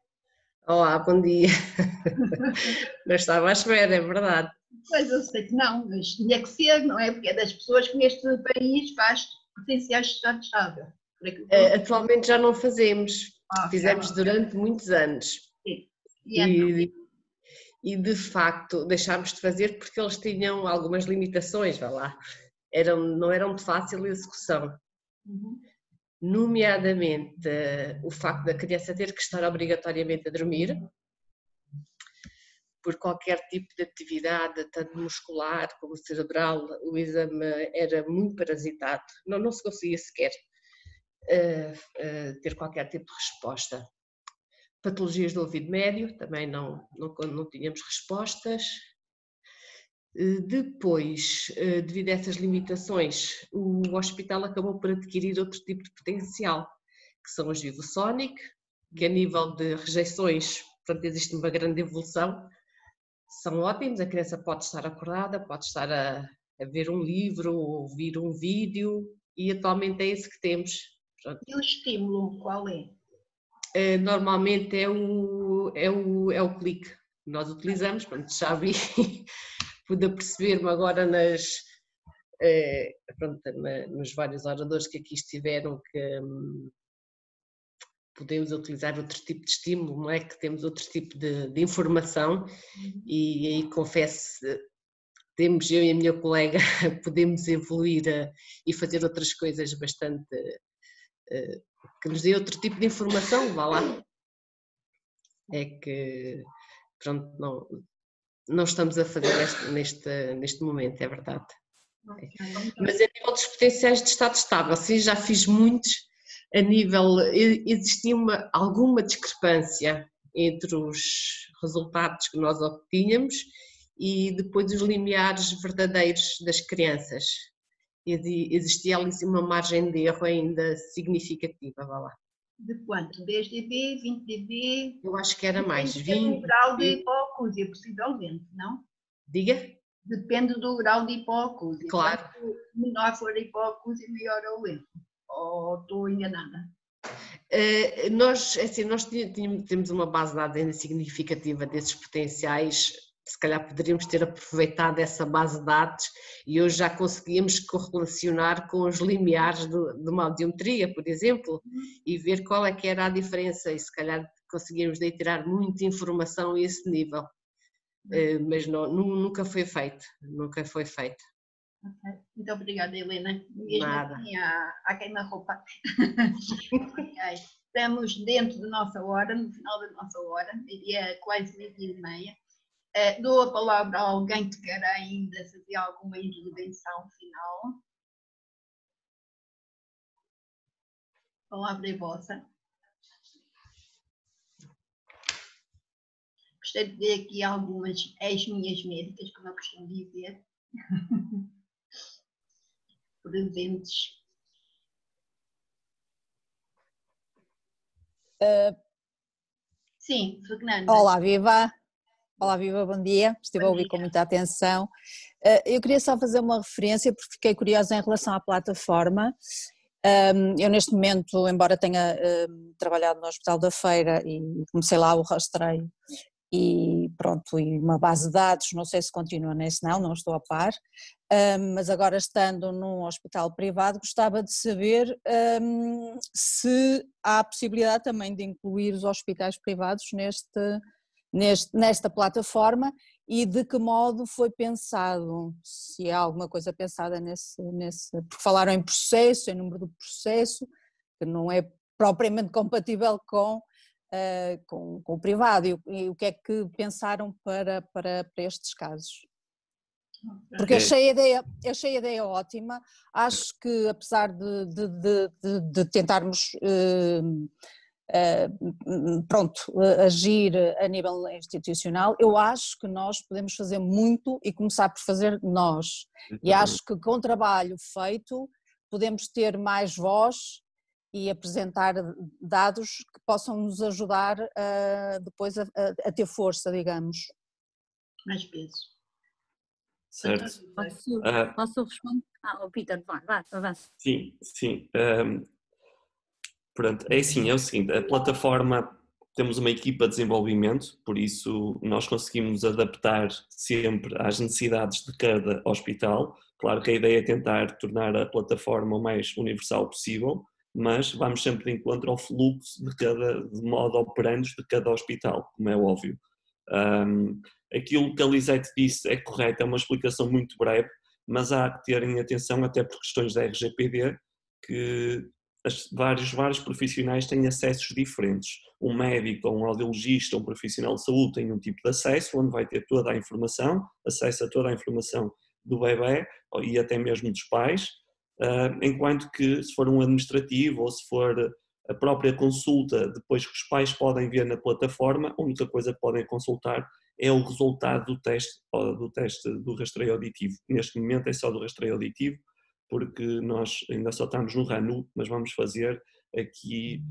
Olá, bom dia. Não estava à espera, é verdade. Pois eu sei que não, mas tinha que ser, não é? Porque é das pessoas que neste país faz potenciais de Estado estável. Uh, atualmente já não fazemos. Ah, Fizemos durante muitos anos. Sim. E então? E, de facto deixámos de fazer porque eles tinham algumas limitações, vá lá. Eram, não eram de fácil execução. Uhum. Nomeadamente eh, o facto da criança ter que estar obrigatoriamente a dormir, por qualquer tipo de atividade, tanto muscular como cerebral, o exame era muito parasitado, não, não se conseguia sequer ter qualquer tipo de resposta. Patologias do ouvido médio, também não, não, não tínhamos respostas. Uh, depois, devido a essas limitações, o hospital acabou por adquirir outro tipo de potencial, que são os Vivosonic, que a nível de rejeições, portanto, existe uma grande evolução, são ótimos, a criança pode estar acordada, pode estar a, a ver um livro, ouvir um vídeo e atualmente é esse que temos. Pronto. E o estímulo, qual é? Uh, normalmente é o, é, o, é o clique que nós utilizamos, pronto, já vi, pude perceber-me agora nas, uh, pronto, na, nos vários oradores que aqui estiveram que um, podemos utilizar outro tipo de estímulo, não é? Que temos outro tipo de, de informação uhum. e aí confesso, temos eu e a minha colega, podemos evoluir uh, e fazer outras coisas bastante, que nos dê outro tipo de informação, vá lá. É que, pronto, não, não estamos a fazer este, neste, neste momento, é verdade. Mas a nível dos potenciais de estado estável, sim, já fiz muitos, a nível, existia uma, alguma discrepância entre os resultados que nós obtínhamos e depois os limiares verdadeiros das crianças. Existia ali uma margem de erro ainda significativa, vá lá. De quanto? 10 dB, 20 dB? Eu acho que era mais. Depende 20 do grau de hipoacúsia, possivelmente, não? Diga? Depende do grau de hipoacúsia. Claro. Quanto menor for a hipoacúsia, maior é o erro ou estou enganada? Uh, nós, assim, nós tínhamos, temos uma base de dados ainda significativa desses potenciais, se calhar poderíamos ter aproveitado essa base de dados e hoje já conseguíamos correlacionar com os limiares do, de uma audiometria, por exemplo, e ver qual é que era a diferença e se calhar conseguíamos daí tirar muita informação a esse nível. Uh, mas não, nunca foi feito, nunca foi feito. Okay. Muito obrigada, Helena. Mesmo Nada. assim, à, à queima-roupa. okay. Estamos dentro da nossa hora, no final da nossa hora, é quase meio-dia e meia. Uh, dou a palavra a alguém que quer ainda fazer alguma intervenção final. A palavra é vossa. Gostaria de ver aqui algumas ex-minhas médicas, como eu costumo dizer. presentes. Uh, Sim, Fernanda. Olá, Viva. Olá, Viva, bom dia. Estive bom a ouvir dia. com muita atenção. Uh, eu queria só fazer uma referência, porque fiquei curiosa em relação à plataforma. Eu, neste momento, embora tenha trabalhado no Hospital da Feira e comecei lá o rastreio, e pronto, e uma base de dados, não sei se continua nesse não, não estou a par, mas agora estando num hospital privado gostava de saber se há a possibilidade também de incluir os hospitais privados neste, neste, nesta plataforma e de que modo foi pensado, se há alguma coisa pensada nesse, nesse porque falaram em processo, em número do processo, que não é propriamente compatível com uh, com, com, o privado. E, e, o que é que pensaram para, para, para estes casos? Porque achei a, ideia, achei a ideia ótima, acho que apesar de, de, de, de tentarmos uh, uh, pronto, agir a nível institucional, eu acho que nós podemos fazer muito e começar por fazer nós. E acho que com o trabalho feito podemos ter mais voz e apresentar dados que possam nos ajudar a, depois a, a, ter força, digamos. Mais peso. certo? Posso, Ah. posso responder? Ah, o Peter, vai, vai, avança. Sim, sim. Ahm, pronto, é assim, é o seguinte, a plataforma, temos uma equipa de desenvolvimento, por isso nós conseguimos adaptar sempre às necessidades de cada hospital. Claro que a ideia é tentar tornar a plataforma o mais universal possível, mas vamos sempre de encontro ao fluxo de cada de modo operandi de cada hospital, como é óbvio. Ahm, aquilo que a Lisete disse é correto, é uma explicação muito breve, mas há que terem atenção até por questões da RGPD que as, vários, vários profissionais têm acessos diferentes. Um médico, um audiologista, um profissional de saúde tem um tipo de acesso onde vai ter toda a informação, acesso a toda a informação do bebê e até mesmo dos pais, ah, enquanto que se for um administrativo ou se for a própria consulta depois que os pais podem ver na plataforma, a única coisa que podem consultar é o resultado do teste, do teste do rastreio auditivo. Neste momento é só do rastreio auditivo, porque nós ainda só estamos no RANU, mas vamos fazer aqui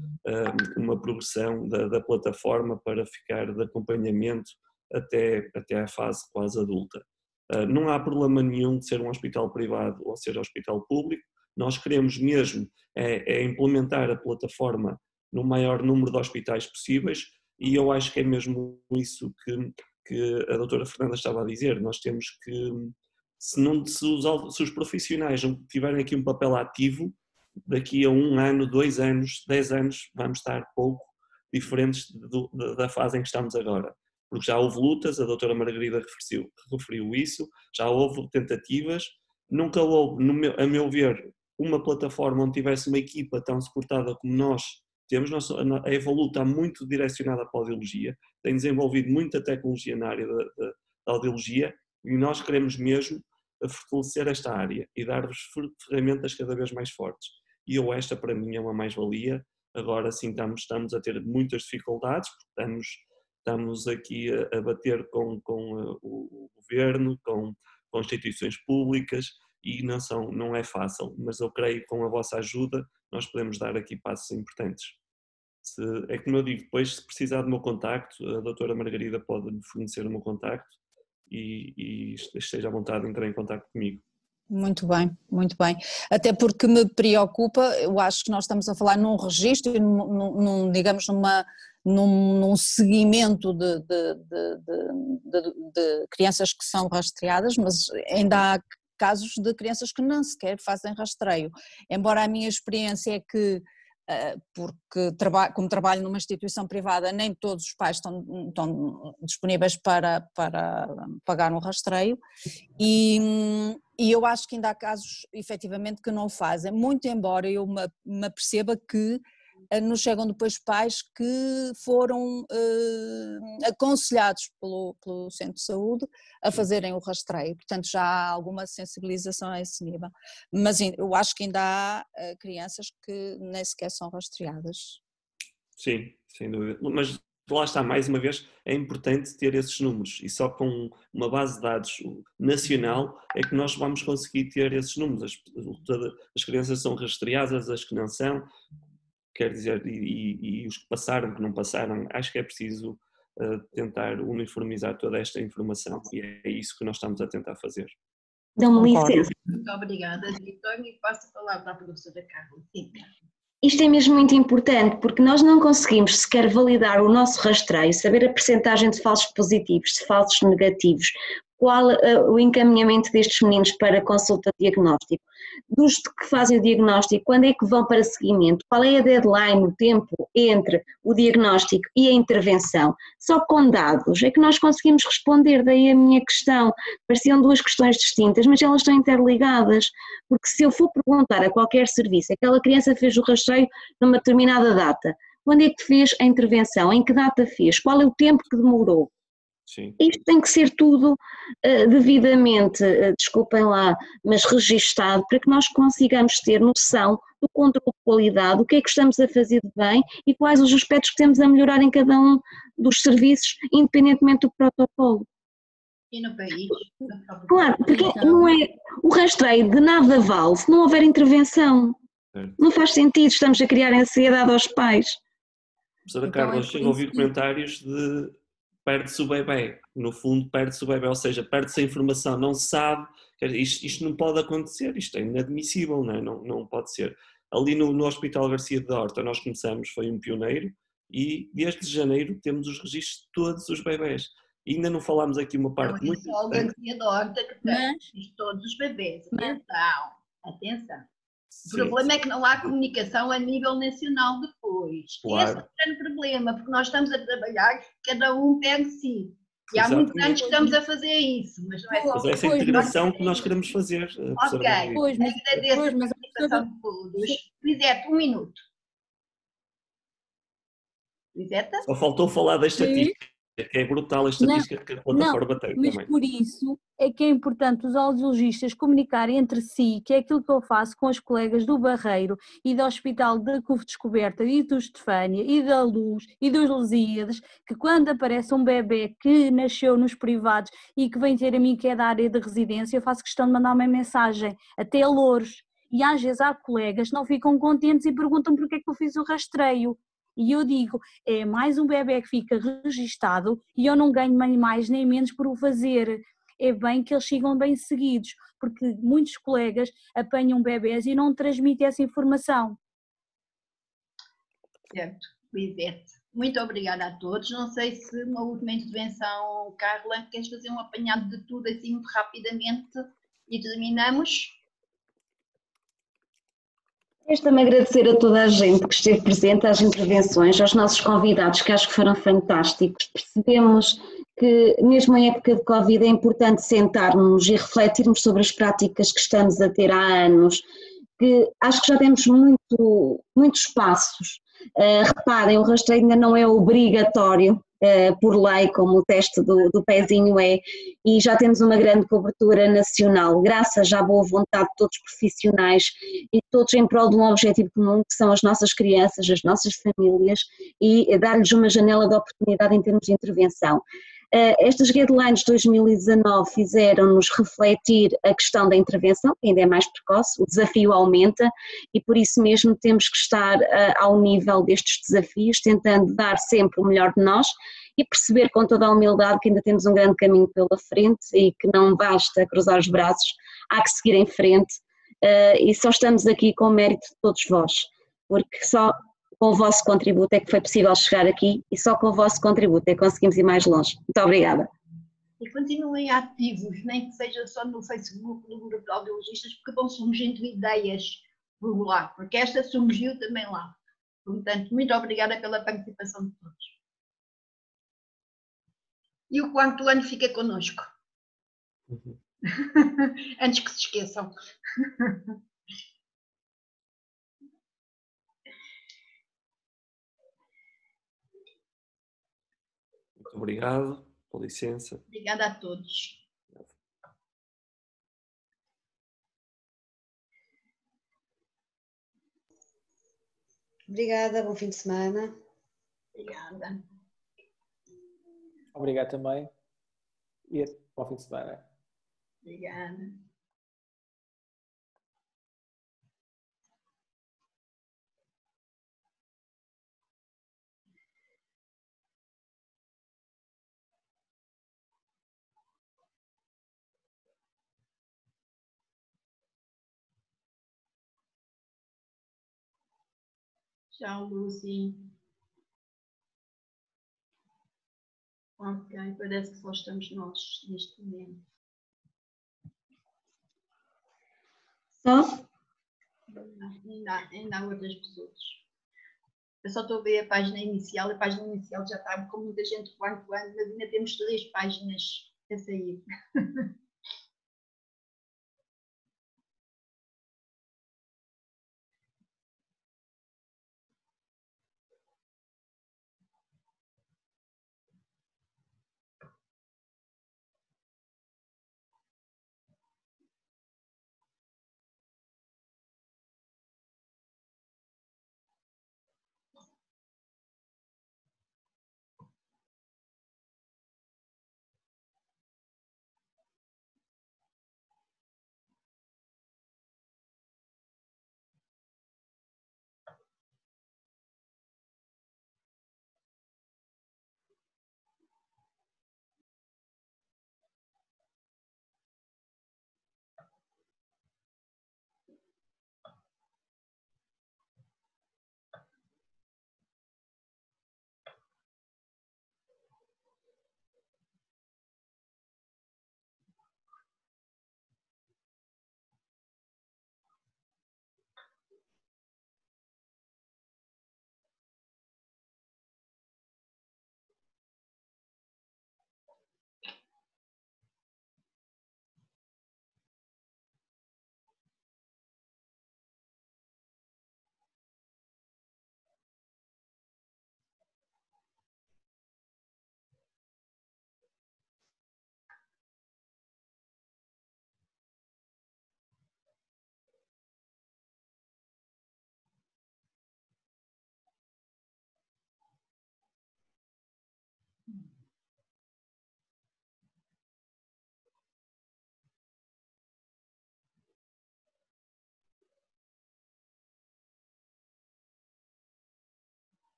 um, uma progressão da, da, plataforma para ficar de acompanhamento até, até a fase quase adulta. Uh, não há problema nenhum de ser um hospital privado ou ser um hospital público, nós queremos mesmo é, é implementar a plataforma no maior número de hospitais possíveis e eu acho que é mesmo isso que, que a doutora Fernanda estava a dizer, nós temos que, se, não, se, os, se os profissionais não tiverem aqui um papel ativo, daqui a um ano, dois anos, dez anos, vamos estar pouco diferentes do, da fase em que estamos agora. Porque já houve lutas, a doutora Margarida referiu, referiu isso, já houve tentativas, nunca houve, meu, a meu ver, uma plataforma onde tivesse uma equipa tão suportada como nós temos. A Evoluo está muito direcionada para a audiologia, tem desenvolvido muita tecnologia na área da, da audiologia e nós queremos mesmo fortalecer esta área e dar-vos ferramentas cada vez mais fortes. E eu, esta para mim é uma mais-valia. Agora sim estamos, estamos a ter muitas dificuldades, estamos, estamos aqui a, a bater com, com uh, o governo, com, com instituições públicas, e não, são, não é fácil, mas eu creio que com a vossa ajuda nós podemos dar aqui passos importantes. Se, é como eu digo, depois se precisar do meu contacto, a doutora Margarida pode me fornecer o meu contacto e, e esteja à vontade de entrar em contacto comigo. Muito bem, muito bem. Até porque me preocupa, eu acho que nós estamos a falar num registro, num, num digamos, numa, num, num seguimento de, de, de, de, crianças que são rastreadas, mas ainda há casos de crianças que não sequer fazem rastreio. Embora a minha experiência é que, porque como trabalho numa instituição privada, nem todos os pais estão, estão disponíveis para, para pagar um rastreio, e, e, eu acho que ainda há casos efetivamente que não o fazem, muito embora eu me, me perceba que nos chegam depois pais que foram uh, aconselhados pelo, pelo centro de saúde a fazerem o rastreio, portanto já há alguma sensibilização a esse nível. Mas eu acho que ainda há uh, crianças que nem sequer são rastreadas. Sim, sem dúvida. Mas lá está, mais uma vez, é importante ter esses números e só com uma base de dados nacional é que nós vamos conseguir ter esses números. As, as crianças são rastreadas, as que não são, quer dizer, e, e, os que passaram, que não passaram, acho que é preciso uh, tentar uniformizar toda esta informação e é isso que nós estamos a tentar fazer. Dão-me licença. Muito obrigada, Vitória, e passo a palavra à professora Carla. Sim. Isto é mesmo muito importante porque nós não conseguimos sequer validar o nosso rastreio, saber a percentagem de falsos positivos, de falsos negativos, qual uh, o encaminhamento destes meninos para consulta diagnóstico, dos que fazem o diagnóstico, quando é que vão para seguimento, qual é a deadline, o tempo entre o diagnóstico e a intervenção. Só com dados é que nós conseguimos responder, daí a minha questão. Pareciam duas questões distintas, mas elas estão interligadas, porque se eu for perguntar a qualquer serviço, aquela criança fez o rastreio numa determinada data, quando é que fez a intervenção, em que data fez, qual é o tempo que demorou, Sim. Isto tem que ser tudo uh, devidamente, uh, desculpem lá, mas registado para que nós consigamos ter noção do controle de qualidade, o que é que estamos a fazer de bem e quais os aspectos que temos a melhorar em cada um dos serviços, independentemente do protocolo. E no país? Claro, porque não é, o rastreio de nada vale se não houver intervenção. Certo. Não faz sentido, estamos a criar ansiedade aos pais. Professora então, Carla, é chego a ouvir comentários de perde-se o bebê. No fundo, perde-se o bebê, ou seja, perde-se a informação, não se sabe, isto, isto, não pode acontecer, isto é inadmissível, não, é? não, não pode ser. Ali no, no Hospital Garcia de Horta nós começamos, foi um pioneiro, e desde janeiro temos os registros de todos os bebés. E ainda não falámos aqui uma parte não, muito só o Garcia de Horta que tem todos os bebés. Atenção, atenção. O Sim, problema é que não há comunicação a nível nacional depois. Claro. Esse é o grande problema, porque nós estamos a trabalhar, cada um pega si. E há muitos anos que estamos a fazer isso, mas não é Mas só é essa Pois, integração que nós queremos fazer. eh, Ok. Pois, mas, Agradeço pois, a mas a participação de todos. Lisete, um minuto. Lisete? Só faltou falar da estatística, é brutal a estatística que a plataforma tem Mas também. por isso é que é importante os audiologistas comunicarem entre si, que é aquilo que eu faço com os colegas do Barreiro e do Hospital da Cuve Descoberta e do Estefânia e da Luz e dos Lusíadas, que quando aparece um bebê que nasceu nos privados e que vem ter a mim que é da área de residência, eu faço questão de mandar uma mensagem, até Louros. E às vezes há colegas que não ficam contentes e perguntam porque é que eu fiz o rastreio. E eu digo, é mais um bebê que fica registado e eu não ganho nem mais nem menos por o fazer. É bem que eles sigam bem seguidos, porque muitos colegas apanham bebés e não transmitem essa informação. Certo, Lisete. Muito obrigada a todos. Não sei se uma última intervenção, Carla, queres fazer um apanhado de tudo assim muito rapidamente e terminamos? Resta-me agradecer a toda a gente que esteve presente às intervenções, aos nossos convidados, que acho que foram fantásticos. Percebemos que, mesmo em época de Covid, é importante sentarmos e refletirmos sobre as práticas que estamos a ter há anos, que acho que já temos muito, muitos passos. Uh, reparem, o rastreio ainda não é obrigatório uh, por lei, como o teste do, do pezinho é, e já temos uma grande cobertura nacional, graças à boa vontade de todos os profissionais e todos em prol de um objetivo comum, que são as nossas crianças, as nossas famílias, e dar-lhes uma janela de oportunidade em termos de intervenção. Estas guidelines de 2019 fizeram-nos refletir a questão da intervenção, que ainda é mais precoce, o desafio aumenta e por isso mesmo temos que estar ao nível destes desafios, tentando dar sempre o melhor de nós e perceber com toda a humildade que ainda temos um grande caminho pela frente e que não basta cruzar os braços, há que seguir em frente e só estamos aqui com o mérito de todos vós, porque só com o vosso contributo é que foi possível chegar aqui e só com o vosso contributo é que conseguimos ir mais longe. Muito obrigada. E continuem ativos, nem que seja só no Facebook, no grupo de audiologistas, porque vão surgindo ideias por lá, porque esta surgiu também lá. Portanto, muito obrigada pela participação de todos. E o quarto ano fica connosco. Uhum. Antes que se esqueçam. obrigado, com licença. Obrigada a todos. Obrigada, bom fim de semana. Obrigada. Obrigado também. E bom fim de semana. Obrigada. Tchau, Lucy. Ok, parece que só estamos nós neste momento. Só? Ainda, ainda há outras pessoas. Eu só estou a ver a página inicial, a página inicial já está com muita gente quarto ano, mas ainda temos três páginas a sair.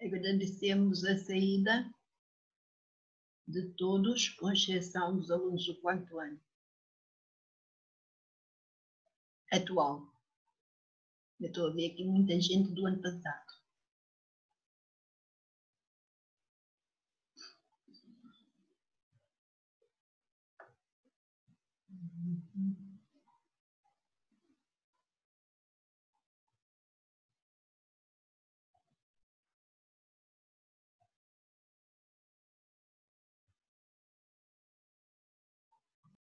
Agradecemos a saída de todos, com exceção dos alunos do quarto ano. Atual. Eu estou a ver aqui muita gente do ano passado.